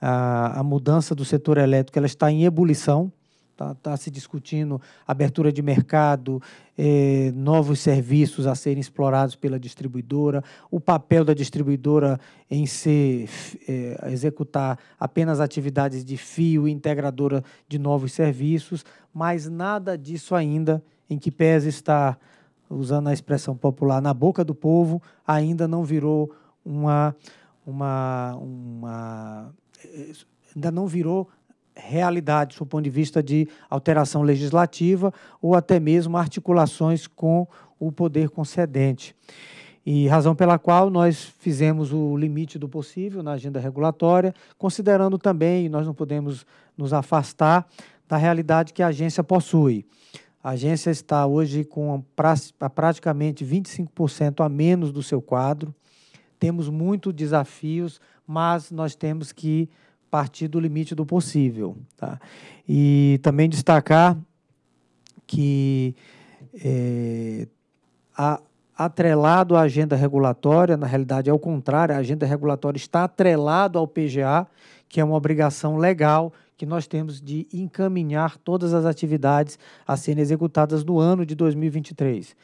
a, a mudança do setor elétrico ela está em ebulição, Está tá se discutindo abertura de mercado, eh, novos serviços a serem explorados pela distribuidora, o papel da distribuidora em ser, eh, executar apenas atividades de fio integradora de novos serviços, mas nada disso ainda, em que pese estar, usando a expressão popular, na boca do povo, ainda não virou uma. uma, uma ainda não virou realidade do ponto de vista de alteração legislativa ou até mesmo articulações com o poder concedente. E razão pela qual nós fizemos o limite do possível na agenda regulatória, considerando também, nós não podemos nos afastar da realidade que a agência possui. A agência está hoje com praticamente 25% a menos do seu quadro. Temos muitos desafios, mas nós temos que partir do limite do possível. Tá? E também destacar que é, a, atrelado à agenda regulatória, na realidade é o contrário, a agenda regulatória está atrelado ao PGA, que é uma obrigação legal que nós temos de encaminhar todas as atividades a serem executadas no ano de 2023.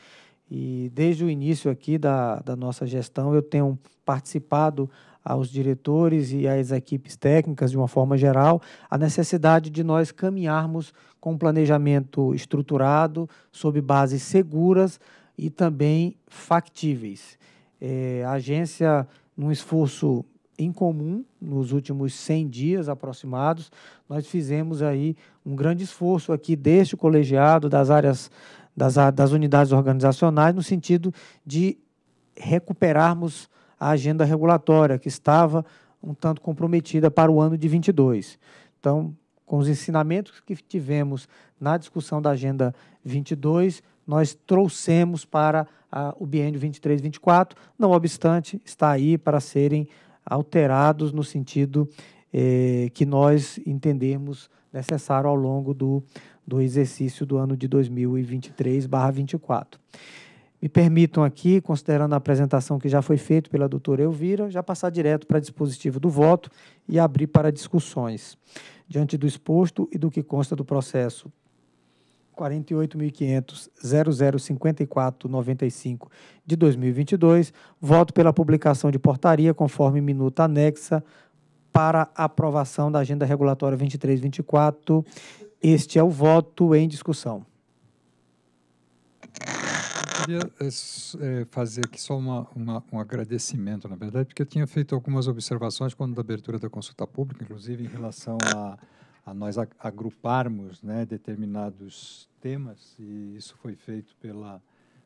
E desde o início aqui da, da nossa gestão, eu tenho participado aos diretores e às equipes técnicas, de uma forma geral, a necessidade de nós caminharmos com um planejamento estruturado, sob bases seguras e também factíveis. É, a agência, num esforço em comum, nos últimos 100 dias aproximados, nós fizemos aí um grande esforço aqui deste colegiado, das áreas, das, das unidades organizacionais, no sentido de recuperarmos a agenda regulatória, que estava um tanto comprometida para o ano de 22. Então, com os ensinamentos que tivemos na discussão da agenda 22, nós trouxemos para a, o biênio 23-24, não obstante, está aí para serem alterados no sentido eh, que nós entendemos necessário ao longo do, do exercício do ano de 2023/24. Me permitam aqui, considerando a apresentação que já foi feita pela doutora Elvira, já passar direto para dispositivo do voto e abrir para discussões. Diante do exposto e do que consta do processo 48.500.0054.95 de 2022, voto pela publicação de portaria conforme minuta anexa para aprovação da agenda regulatória 2324. Este é o voto em discussão. Queria é, fazer aqui só uma, uma, um agradecimento, na verdade, porque eu tinha feito algumas observações quando da abertura da consulta pública, inclusive em relação a, a nós agruparmos né, determinados temas, e isso foi feito pela,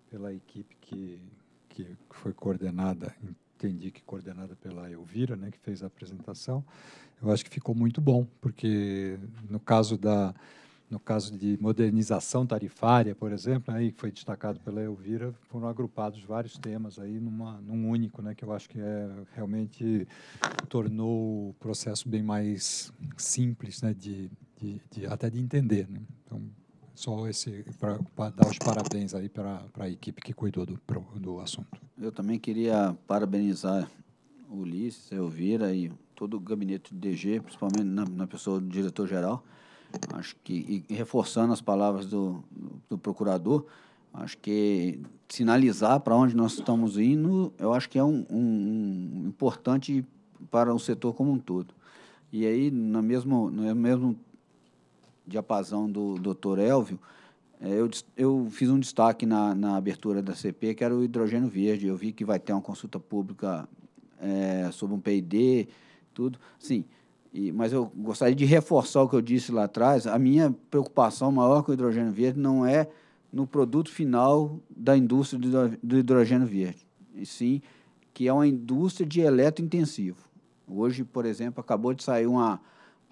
pela equipe que, que foi coordenada, entendi que coordenada pela Elvira, né, que fez a apresentação. Eu acho que ficou muito bom, porque no caso da no caso de modernização tarifária, por exemplo, aí foi destacado pela Elvira, foram agrupados vários temas aí numa, num único, né, que eu acho que é realmente tornou o processo bem mais simples, né, de, de, de até de entender, né? Então, só esse para dar os parabéns aí para a equipe que cuidou do, do assunto. Eu também queria parabenizar o Ulisses, Elvira e todo o gabinete do DG, principalmente na, na pessoa do diretor-geral, Acho que, e reforçando as palavras do, do procurador, acho que sinalizar para onde nós estamos indo, eu acho que é um, um, um, importante para o setor como um todo. E aí, no mesmo, no mesmo diapasão do doutor Elvio, é, eu, eu fiz um destaque na, na abertura da CP, que era o hidrogênio verde. Eu vi que vai ter uma consulta pública é, sobre um PID, tudo. Sim, e, mas eu gostaria de reforçar o que eu disse lá atrás. A minha preocupação maior com o hidrogênio verde não é no produto final da indústria do hidrogênio verde, e sim que é uma indústria de eletrointensivo. Hoje, por exemplo, acabou de sair uma,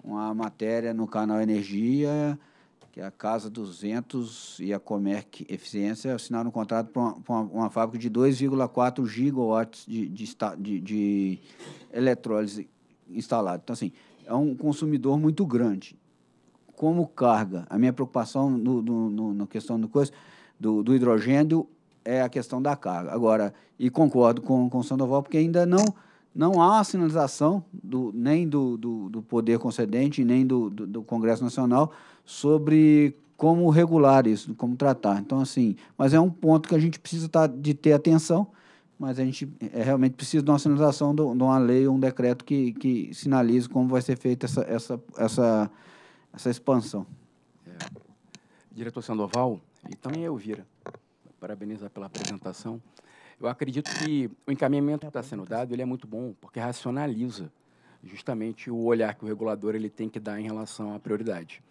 uma matéria no canal Energia, que a Casa 200 e a Comerc Eficiência assinaram um contrato para uma, uma, uma, fábrica de 2,4 gigawatts de, de, de, de eletrólise instalado. Então, assim, é um consumidor muito grande. Como carga, a minha preocupação no, no, no, na questão do, coisa, do, do hidrogênio é a questão da carga. Agora, e concordo com, com o Sandoval, porque ainda não, não há sinalização do, nem do, do, do poder concedente, nem do, do, Congresso Nacional sobre como regular isso, como tratar. Então, assim, mas é um ponto que a gente precisa tá, de ter atenção, mas a gente é, realmente precisa de uma sinalização de uma lei ou um decreto que, que sinalize como vai ser feita essa, essa, essa, essa expansão. É. Diretor Sandoval, e também Elvira, parabenizar pela apresentação. Eu acredito que o encaminhamento que está sendo dado ele é muito bom, porque racionaliza justamente o olhar que o regulador ele tem que dar em relação à prioridade.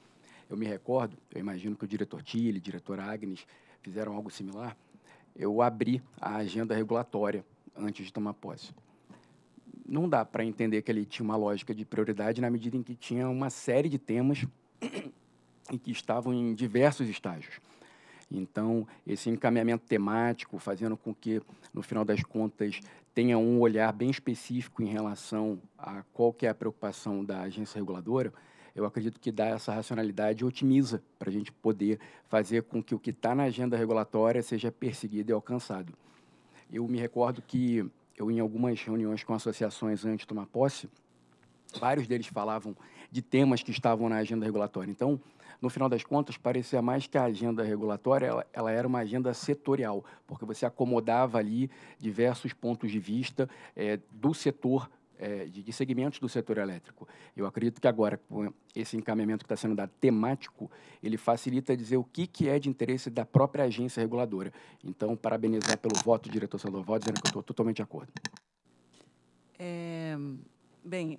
Eu me recordo, eu imagino que o diretor Tille, diretor Agnes fizeram algo similar, eu abri a agenda regulatória antes de tomar posse. Não dá para entender que ele tinha uma lógica de prioridade na medida em que tinha uma série de temas <coughs> e que estavam em diversos estágios. Então, esse encaminhamento temático, fazendo com que, no final das contas, tenha um olhar bem específico em relação a qual que é a preocupação da agência reguladora, eu acredito que dá essa racionalidade e otimiza para a gente poder fazer com que o que está na agenda regulatória seja perseguido e alcançado. Eu me recordo que eu, em algumas reuniões com associações antes de tomar posse, vários deles falavam de temas que estavam na agenda regulatória. Então, no final das contas, parecia mais que a agenda regulatória ela, ela, era uma agenda setorial, porque você acomodava ali diversos pontos de vista é, do setor é, de, de, segmentos do setor elétrico. Eu acredito que agora, com esse encaminhamento que está sendo dado temático, ele facilita dizer o que, que é de interesse da própria agência reguladora. Então, parabenizar pelo voto do diretor Sandoval, dizendo que eu estou totalmente de acordo. É, bem,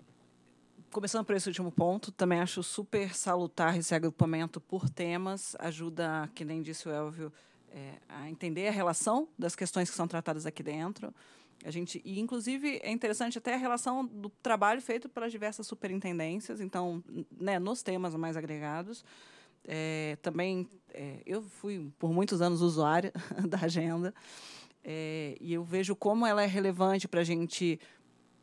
começando por esse último ponto, também acho super salutar esse agrupamento por temas, ajuda, que nem disse o Elvio, é, a entender a relação das questões que são tratadas aqui dentro. A gente, e inclusive é interessante até a relação do trabalho feito pelas diversas superintendências, então, né, nos temas mais agregados. É, também é, eu fui por muitos anos usuária <laughs> da agenda é, e eu vejo como ela é relevante para a gente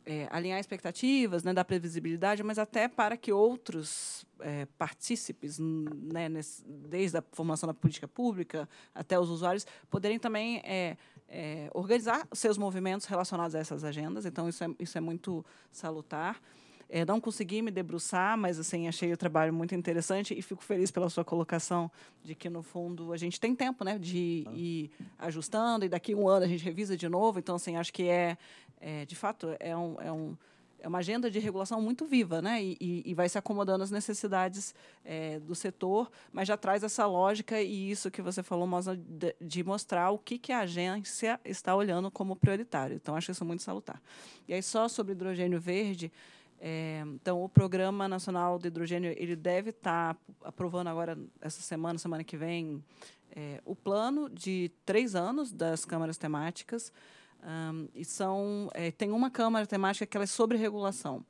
é, alinhar expectativas, né, dar previsibilidade, mas até para que outros é, partícipes, né, nesse, desde a formação da política pública até os usuários, poderem também é, é, organizar seus movimentos relacionados a essas agendas. Então, isso é, isso é muito salutar. É, não consegui me debruçar, mas assim achei o trabalho muito interessante e fico feliz pela sua colocação de que no fundo a gente tem tempo, né, de ir ajustando e daqui a um ano a gente revisa de novo. Então assim acho que é, é de fato é um, é um é uma agenda de regulação muito viva, né? E, e, vai se acomodando às necessidades é, do setor, mas já traz essa lógica e isso que você falou, de, de mostrar o que, que a agência está olhando como prioritário. Então, acho isso muito salutar. E aí, só sobre hidrogênio verde, é, então, o Programa Nacional de Hidrogênio ele deve estar aprovando agora, essa semana, semana que vem, é, o plano de três anos das câmaras temáticas, um, e são, é, tem uma câmara temática que ela é sobre regulação.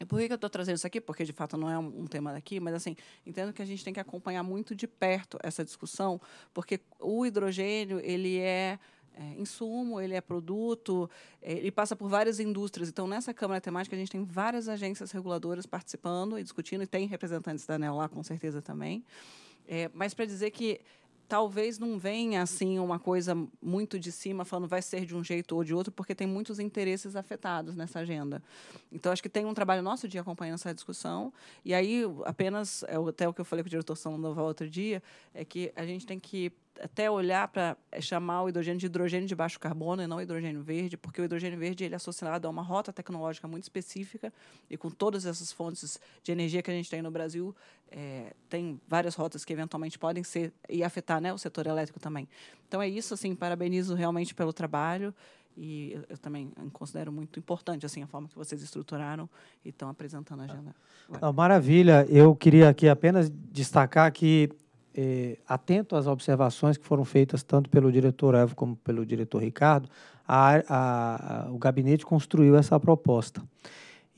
E por que eu estou trazendo isso aqui? Porque, de fato, não é um, tema daqui, mas, assim, entendo que a gente tem que acompanhar muito de perto essa discussão, porque o hidrogênio, ele é, é insumo, ele é produto, é, ele passa por várias indústrias. Então, nessa Câmara Temática, a gente tem várias agências reguladoras participando e discutindo, e tem representantes da ANEL lá, com certeza, também. É, mas para dizer que talvez não venha assim uma coisa muito de cima falando vai ser de um jeito ou de outro, porque tem muitos interesses afetados nessa agenda. Então acho que tem um trabalho nosso de acompanhar essa discussão. E aí apenas é até o que eu falei com o diretor Sandoval outro dia é que a gente tem que até olhar para é, chamar o hidrogênio de hidrogênio de baixo carbono e não hidrogênio verde, porque o hidrogênio verde ele é associado a uma rota tecnológica muito específica e com todas essas fontes de energia que a gente tem no Brasil, é, tem várias rotas que eventualmente podem ser e afetar né, o setor elétrico também. Então é isso, assim, parabenizo realmente pelo trabalho e eu, eu, também considero muito importante assim a forma que vocês estruturaram e estão apresentando a agenda. Ah, maravilha. Eu queria aqui apenas destacar que eh, atento às observações que foram feitas tanto pelo diretor Evo como pelo diretor Ricardo, a, a, a, o gabinete construiu essa proposta.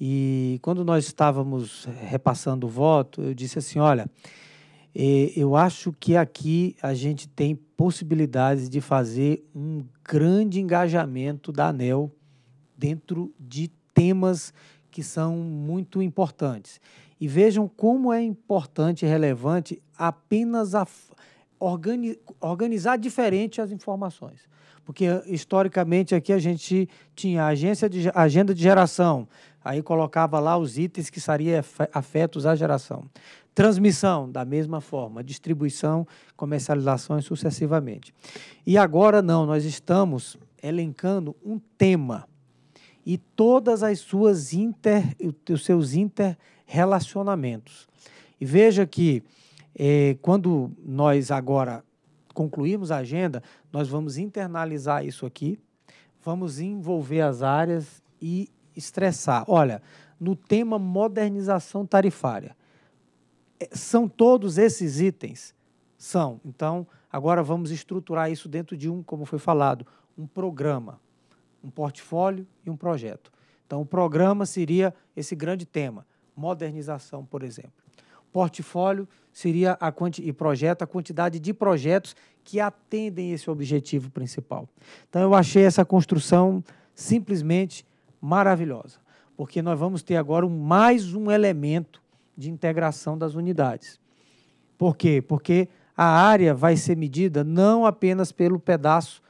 E quando nós estávamos repassando o voto, eu disse assim: olha, eh, eu acho que aqui a gente tem possibilidades de fazer um grande engajamento da ANEL dentro de temas que são muito importantes. E vejam como é importante e relevante apenas a organi organizar diferente as informações. Porque, historicamente, aqui a gente tinha agência de, agenda de geração, aí colocava lá os itens que seriam afetos à geração. Transmissão, da mesma forma, distribuição, comercialização e sucessivamente. E agora não, nós estamos elencando um tema e todas as suas inter, os seus interrelacionamentos. E veja que eh, quando nós agora concluirmos a agenda, nós vamos internalizar isso aqui, vamos envolver as áreas e estressar. Olha, no tema modernização tarifária, eh, são todos esses itens? São. Então, agora vamos estruturar isso dentro de um, como foi falado, um programa um portfólio e um projeto. Então, o programa seria esse grande tema, modernização, por exemplo. Portfólio seria a e projeto a quantidade de projetos que atendem esse objetivo principal. Então, eu achei essa construção simplesmente maravilhosa, porque nós vamos ter agora mais um elemento de integração das unidades. Por quê? Porque a área vai ser medida não apenas pelo pedaço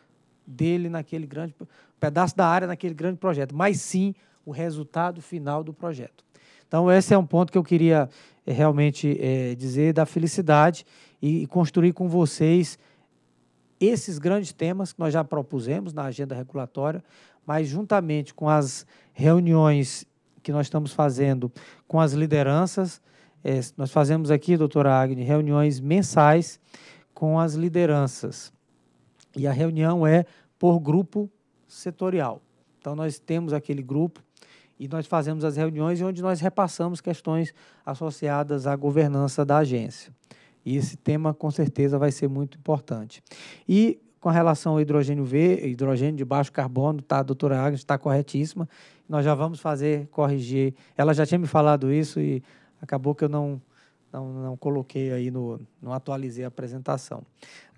dele naquele grande pedaço da área naquele grande projeto, mas sim o resultado final do projeto. Então, esse é um ponto que eu queria realmente é, dizer da felicidade e, e construir com vocês esses grandes temas que nós já propusemos na agenda regulatória, mas juntamente com as reuniões que nós estamos fazendo com as lideranças, é, nós fazemos aqui, doutora Agni, reuniões mensais com as lideranças. E a reunião é por grupo setorial. Então, nós temos aquele grupo e nós fazemos as reuniões onde nós repassamos questões associadas à governança da agência. E esse tema, com certeza, vai ser muito importante. E com relação ao hidrogênio V, hidrogênio de baixo carbono, tá, a doutora Agnes está corretíssima. Nós já vamos fazer, corrigir. Ela já tinha me falado isso e acabou que eu não, não, não coloquei aí, no, não atualizei a apresentação.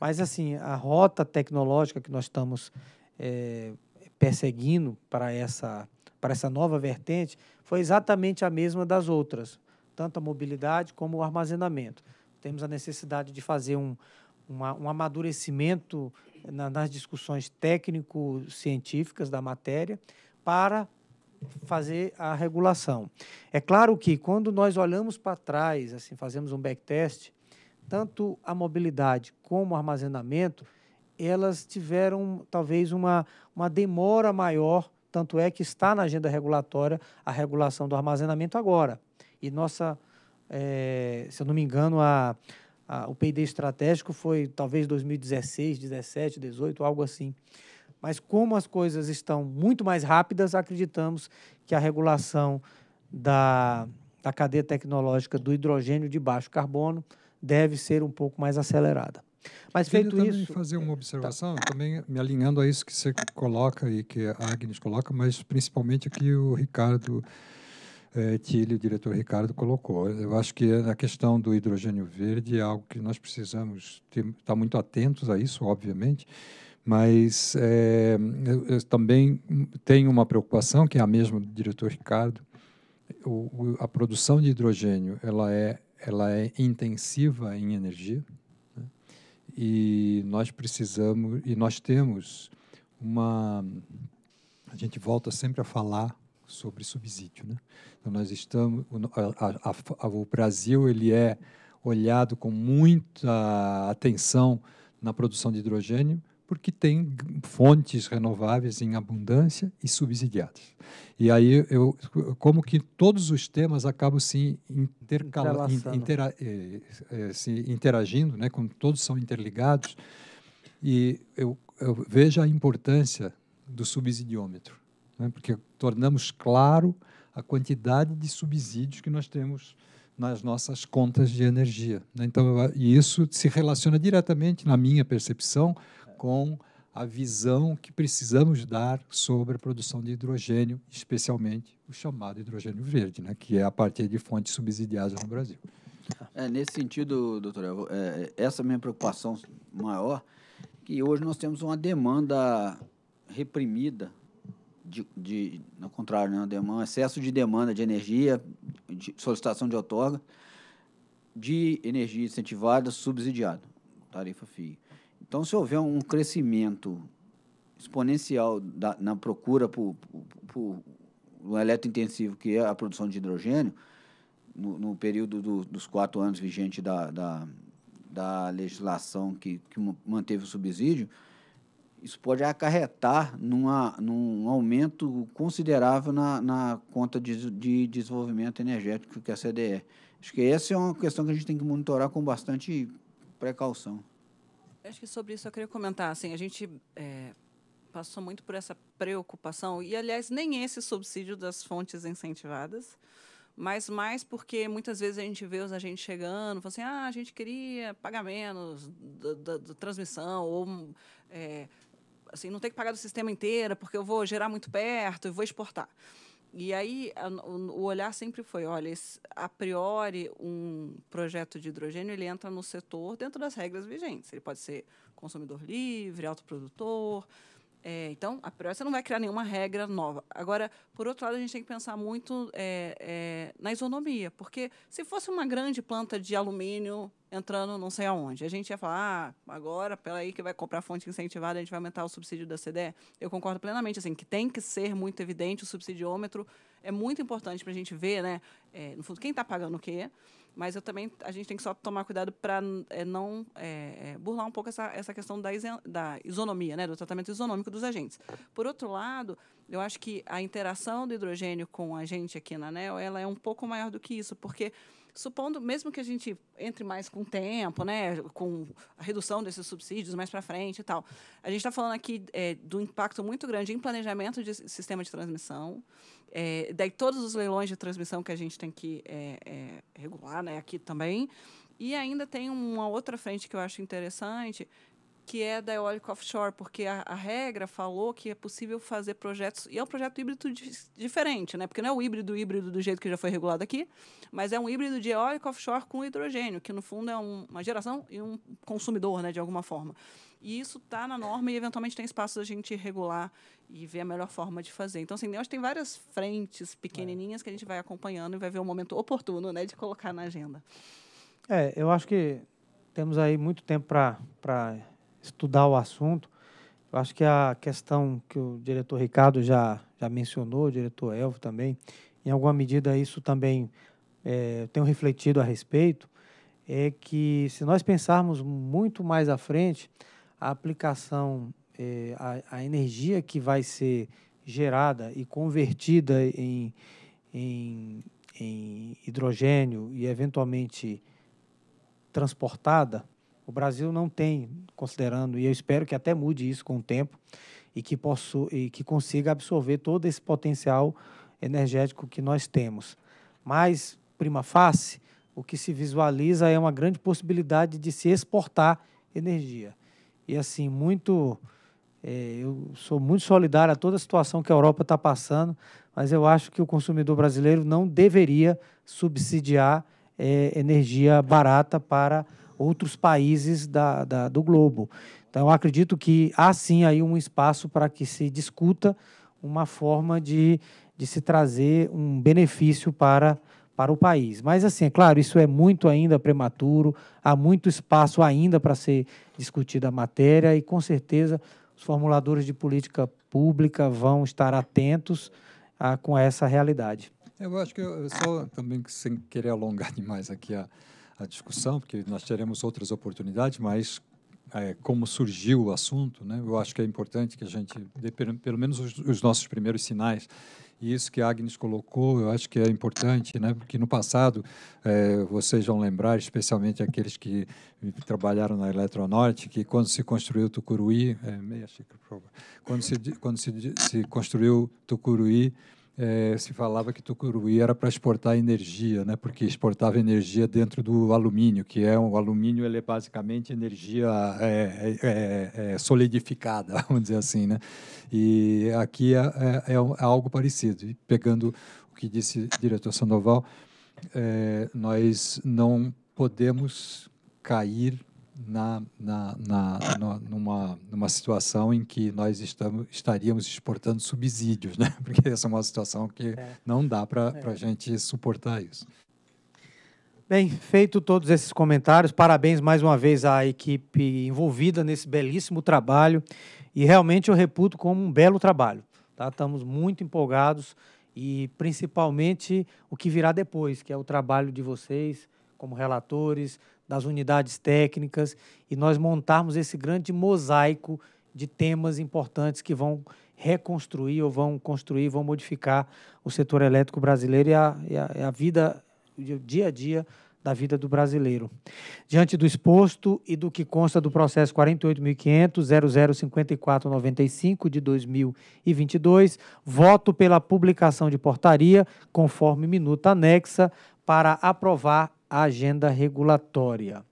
Mas, assim, a rota tecnológica que nós estamos é, perseguindo para essa, para essa nova vertente foi exatamente a mesma das outras, tanto a mobilidade como o armazenamento. Temos a necessidade de fazer um, uma, um amadurecimento na, nas discussões técnico-científicas da matéria para fazer a regulação. É claro que quando nós olhamos para trás, assim, fazemos um backtest, tanto a mobilidade como o armazenamento elas tiveram talvez uma, uma demora maior, tanto é que está na agenda regulatória a regulação do armazenamento agora. E nossa, é, se eu não me engano, a, a, o PD estratégico foi talvez 2016, 17, 18, algo assim. Mas como as coisas estão muito mais rápidas, acreditamos que a regulação da, da cadeia tecnológica do hidrogênio de baixo carbono deve ser um pouco mais acelerada. Mas Queria feito também isso. fazer uma observação, tá. também me alinhando a isso que você coloca e que a Agnes coloca, mas principalmente aqui o Ricardo é, Tilly, o diretor Ricardo, colocou. Eu acho que a questão do hidrogênio verde é algo que nós precisamos estar muito atentos a isso, obviamente, mas é, eu, eu também tenho uma preocupação, que é a mesma do diretor Ricardo, o, o, a produção de hidrogênio ela é, ela é intensiva em energia, e nós precisamos e nós temos uma a gente volta sempre a falar sobre subsídio, né? Então nós estamos a, a, a, o Brasil ele é olhado com muita atenção na produção de hidrogênio porque tem fontes renováveis em abundância e subsidiadas. E aí eu como que todos os temas acabam se intercala, intera, eh, eh, se interagindo, né, como todos são interligados. E eu, eu vejo a importância do subsidiômetro, né, porque tornamos claro a quantidade de subsídios que nós temos nas nossas contas de energia. Né? Então, e isso se relaciona diretamente, na minha percepção, com a visão que precisamos dar sobre a produção de hidrogênio, especialmente o chamado hidrogênio verde, né, que é a partir de fontes subsidiadas no Brasil. É, nesse sentido, doutor, é, essa é minha preocupação maior, que hoje nós temos uma demanda reprimida, de, de, ao contrário, né, demanda, excesso de demanda de energia, de solicitação de outorga, de energia incentivada subsidiada, tarifa FII. Então, se houver um crescimento exponencial da, na procura por, por, por eletrointensivo, que é a produção de hidrogênio, no, no período do, dos quatro anos vigente da, da, da legislação que, que manteve o subsídio, isso pode acarretar numa, num aumento considerável na, na conta de, de desenvolvimento energético que é a CDE. Acho que essa é uma questão que a gente tem que monitorar com bastante precaução. Acho que sobre isso eu queria comentar. Assim, a gente é, passou muito por essa preocupação, e, aliás, nem esse subsídio das fontes incentivadas, mas mais porque muitas vezes a gente vê os agentes chegando, falando assim, ah, a gente queria pagar menos da, transmissão, ou é, assim, não ter que pagar do sistema inteiro, porque eu vou gerar muito perto e vou exportar. E aí a, o, olhar sempre foi, olha, esse, a priori um projeto de hidrogênio ele entra no setor dentro das regras vigentes. Ele pode ser consumidor livre, autoprodutor, é, então, a priori, você não vai criar nenhuma regra nova. Agora, por outro lado, a gente tem que pensar muito é, é, na isonomia, porque se fosse uma grande planta de alumínio entrando não sei aonde, a gente ia falar, ah, agora, peraí que vai comprar fonte incentivada, a gente vai aumentar o subsídio da CDE. Eu concordo plenamente, assim, que tem que ser muito evidente o subsidiômetro, é muito importante para a gente ver, né, é, no fundo, quem está pagando o quê, mas eu também a gente tem que só tomar cuidado para é, não é, é, burlar um pouco essa, essa questão da, da isonomia, né, do tratamento isonômico dos agentes. Por outro lado, eu acho que a interação do hidrogênio com a gente aqui na ANEL ela é um pouco maior do que isso, porque supondo, mesmo que a gente entre mais com o tempo, né, com a redução desses subsídios mais para frente e tal, a gente está falando aqui é, do impacto muito grande em planejamento de sistema de transmissão, é, daí todos os leilões de transmissão que a gente tem que é, é regular, né, aqui também, e ainda tem uma outra frente que eu acho interessante, que é da eólica offshore, porque a, a, regra falou que é possível fazer projetos, e é um projeto híbrido di, diferente, né? porque não é o híbrido híbrido do jeito que já foi regulado aqui, mas é um híbrido de eólica offshore com hidrogênio, que no fundo é um, uma geração e um consumidor, né, de alguma forma. E isso está na norma e, eventualmente, tem espaço da gente regular e ver a melhor forma de fazer. Então, assim, eu acho que tem várias frentes pequenininhas que a gente vai acompanhando e vai ver o momento oportuno né, de colocar na agenda. É, eu acho que temos aí muito tempo para estudar o assunto. Eu acho que a questão que o diretor Ricardo já, já mencionou, o diretor Elvo também, em alguma medida isso também é, tenho refletido a respeito, é que se nós pensarmos muito mais à frente, a aplicação, é, a, a, energia que vai ser gerada e convertida em, em, em hidrogênio e eventualmente transportada, o Brasil não tem, considerando, e eu espero que até mude isso com o tempo, e que, posso, e que consiga absorver todo esse potencial energético que nós temos. Mas, prima facie, o que se visualiza é uma grande possibilidade de se exportar energia. E, assim, muito. É, eu sou muito solidário a toda a situação que a Europa está passando, mas eu acho que o consumidor brasileiro não deveria subsidiar é, energia barata para outros países da, da, do globo. Então, eu acredito que há sim aí um espaço para que se discuta uma forma de, de se trazer um benefício para, para o país. Mas, assim, é claro, isso é muito ainda prematuro, há muito espaço ainda para ser discutida a matéria e, com certeza, os formuladores de política pública vão estar atentos a, com essa realidade. Eu acho que eu só também, sem querer alongar <laughs> demais aqui a, a discussão, porque nós teremos outras oportunidades, mas é, como surgiu o assunto, né, eu acho que é importante que a gente dê pelo, menos os, os, nossos primeiros sinais. E isso que a Agnes colocou, eu acho que é importante, né, porque no passado, é, vocês vão lembrar, especialmente aqueles que trabalharam na Eletronorte, que quando se construiu Tucuruí, é, meia xícara, quando se, quando se, se construiu Tucuruí, é, se falava que Tucuruí era para exportar energia, né? Porque exportava energia dentro do alumínio, que é o alumínio ele é basicamente energia é, é, é solidificada, <laughs> vamos dizer assim, né? E aqui é, é, é algo parecido. E pegando o que disse o diretor Sandoval, nós não podemos cair na, na, na, numa, numa situação em que nós estamos, estaríamos exportando subsídios, né? <laughs> porque essa é uma situação que é. não dá para é. a gente suportar isso. Bem, feito todos esses comentários, parabéns mais uma vez à equipe envolvida nesse belíssimo trabalho e realmente eu reputo como um belo trabalho. Tá? Estamos muito empolgados e principalmente o que virá depois, que é o trabalho de vocês como relatores, das unidades técnicas e nós montarmos esse grande mosaico de temas importantes que vão reconstruir ou vão construir, vão modificar o setor elétrico brasileiro e a, e a, a vida, o dia a dia da vida do brasileiro. Diante do exposto e do que consta do processo 48.500.005495 de 2022, voto pela publicação de portaria, conforme minuta anexa, para aprovar a agenda regulatória.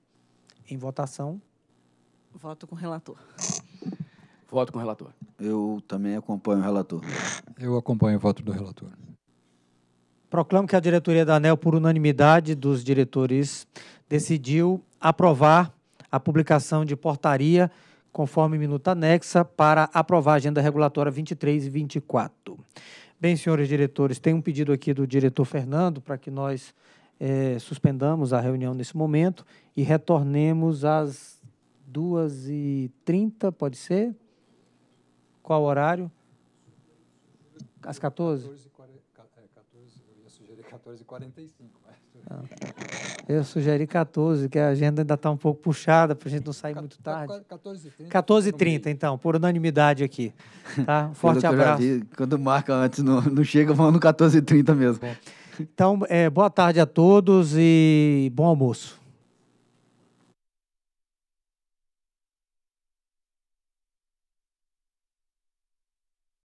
Em votação. Voto com o relator. Voto com o relator. Eu também acompanho o relator. Eu acompanho o voto do relator. Proclamo que a diretoria da ANEL, por unanimidade dos diretores, decidiu aprovar a publicação de portaria conforme minuta anexa para aprovar a agenda regulatória 23 e 24. Bem, senhores diretores, tem um pedido aqui do diretor Fernando para que nós é, suspendamos a reunião nesse momento e retornemos às 2h30, pode ser? Qual horário? Às 14? 14, 14 eu ia sugerir 14h45. Ah, eu sugeri 14, que a agenda ainda está um pouco puxada para a gente não sair muito tarde. 14h30. 14h30, então, por unanimidade aqui. Tá? Um forte abraço. Quando marca antes, não, não chega, vamos no 14h30 mesmo. Bom. Então, é, boa tarde a todos e bom almoço.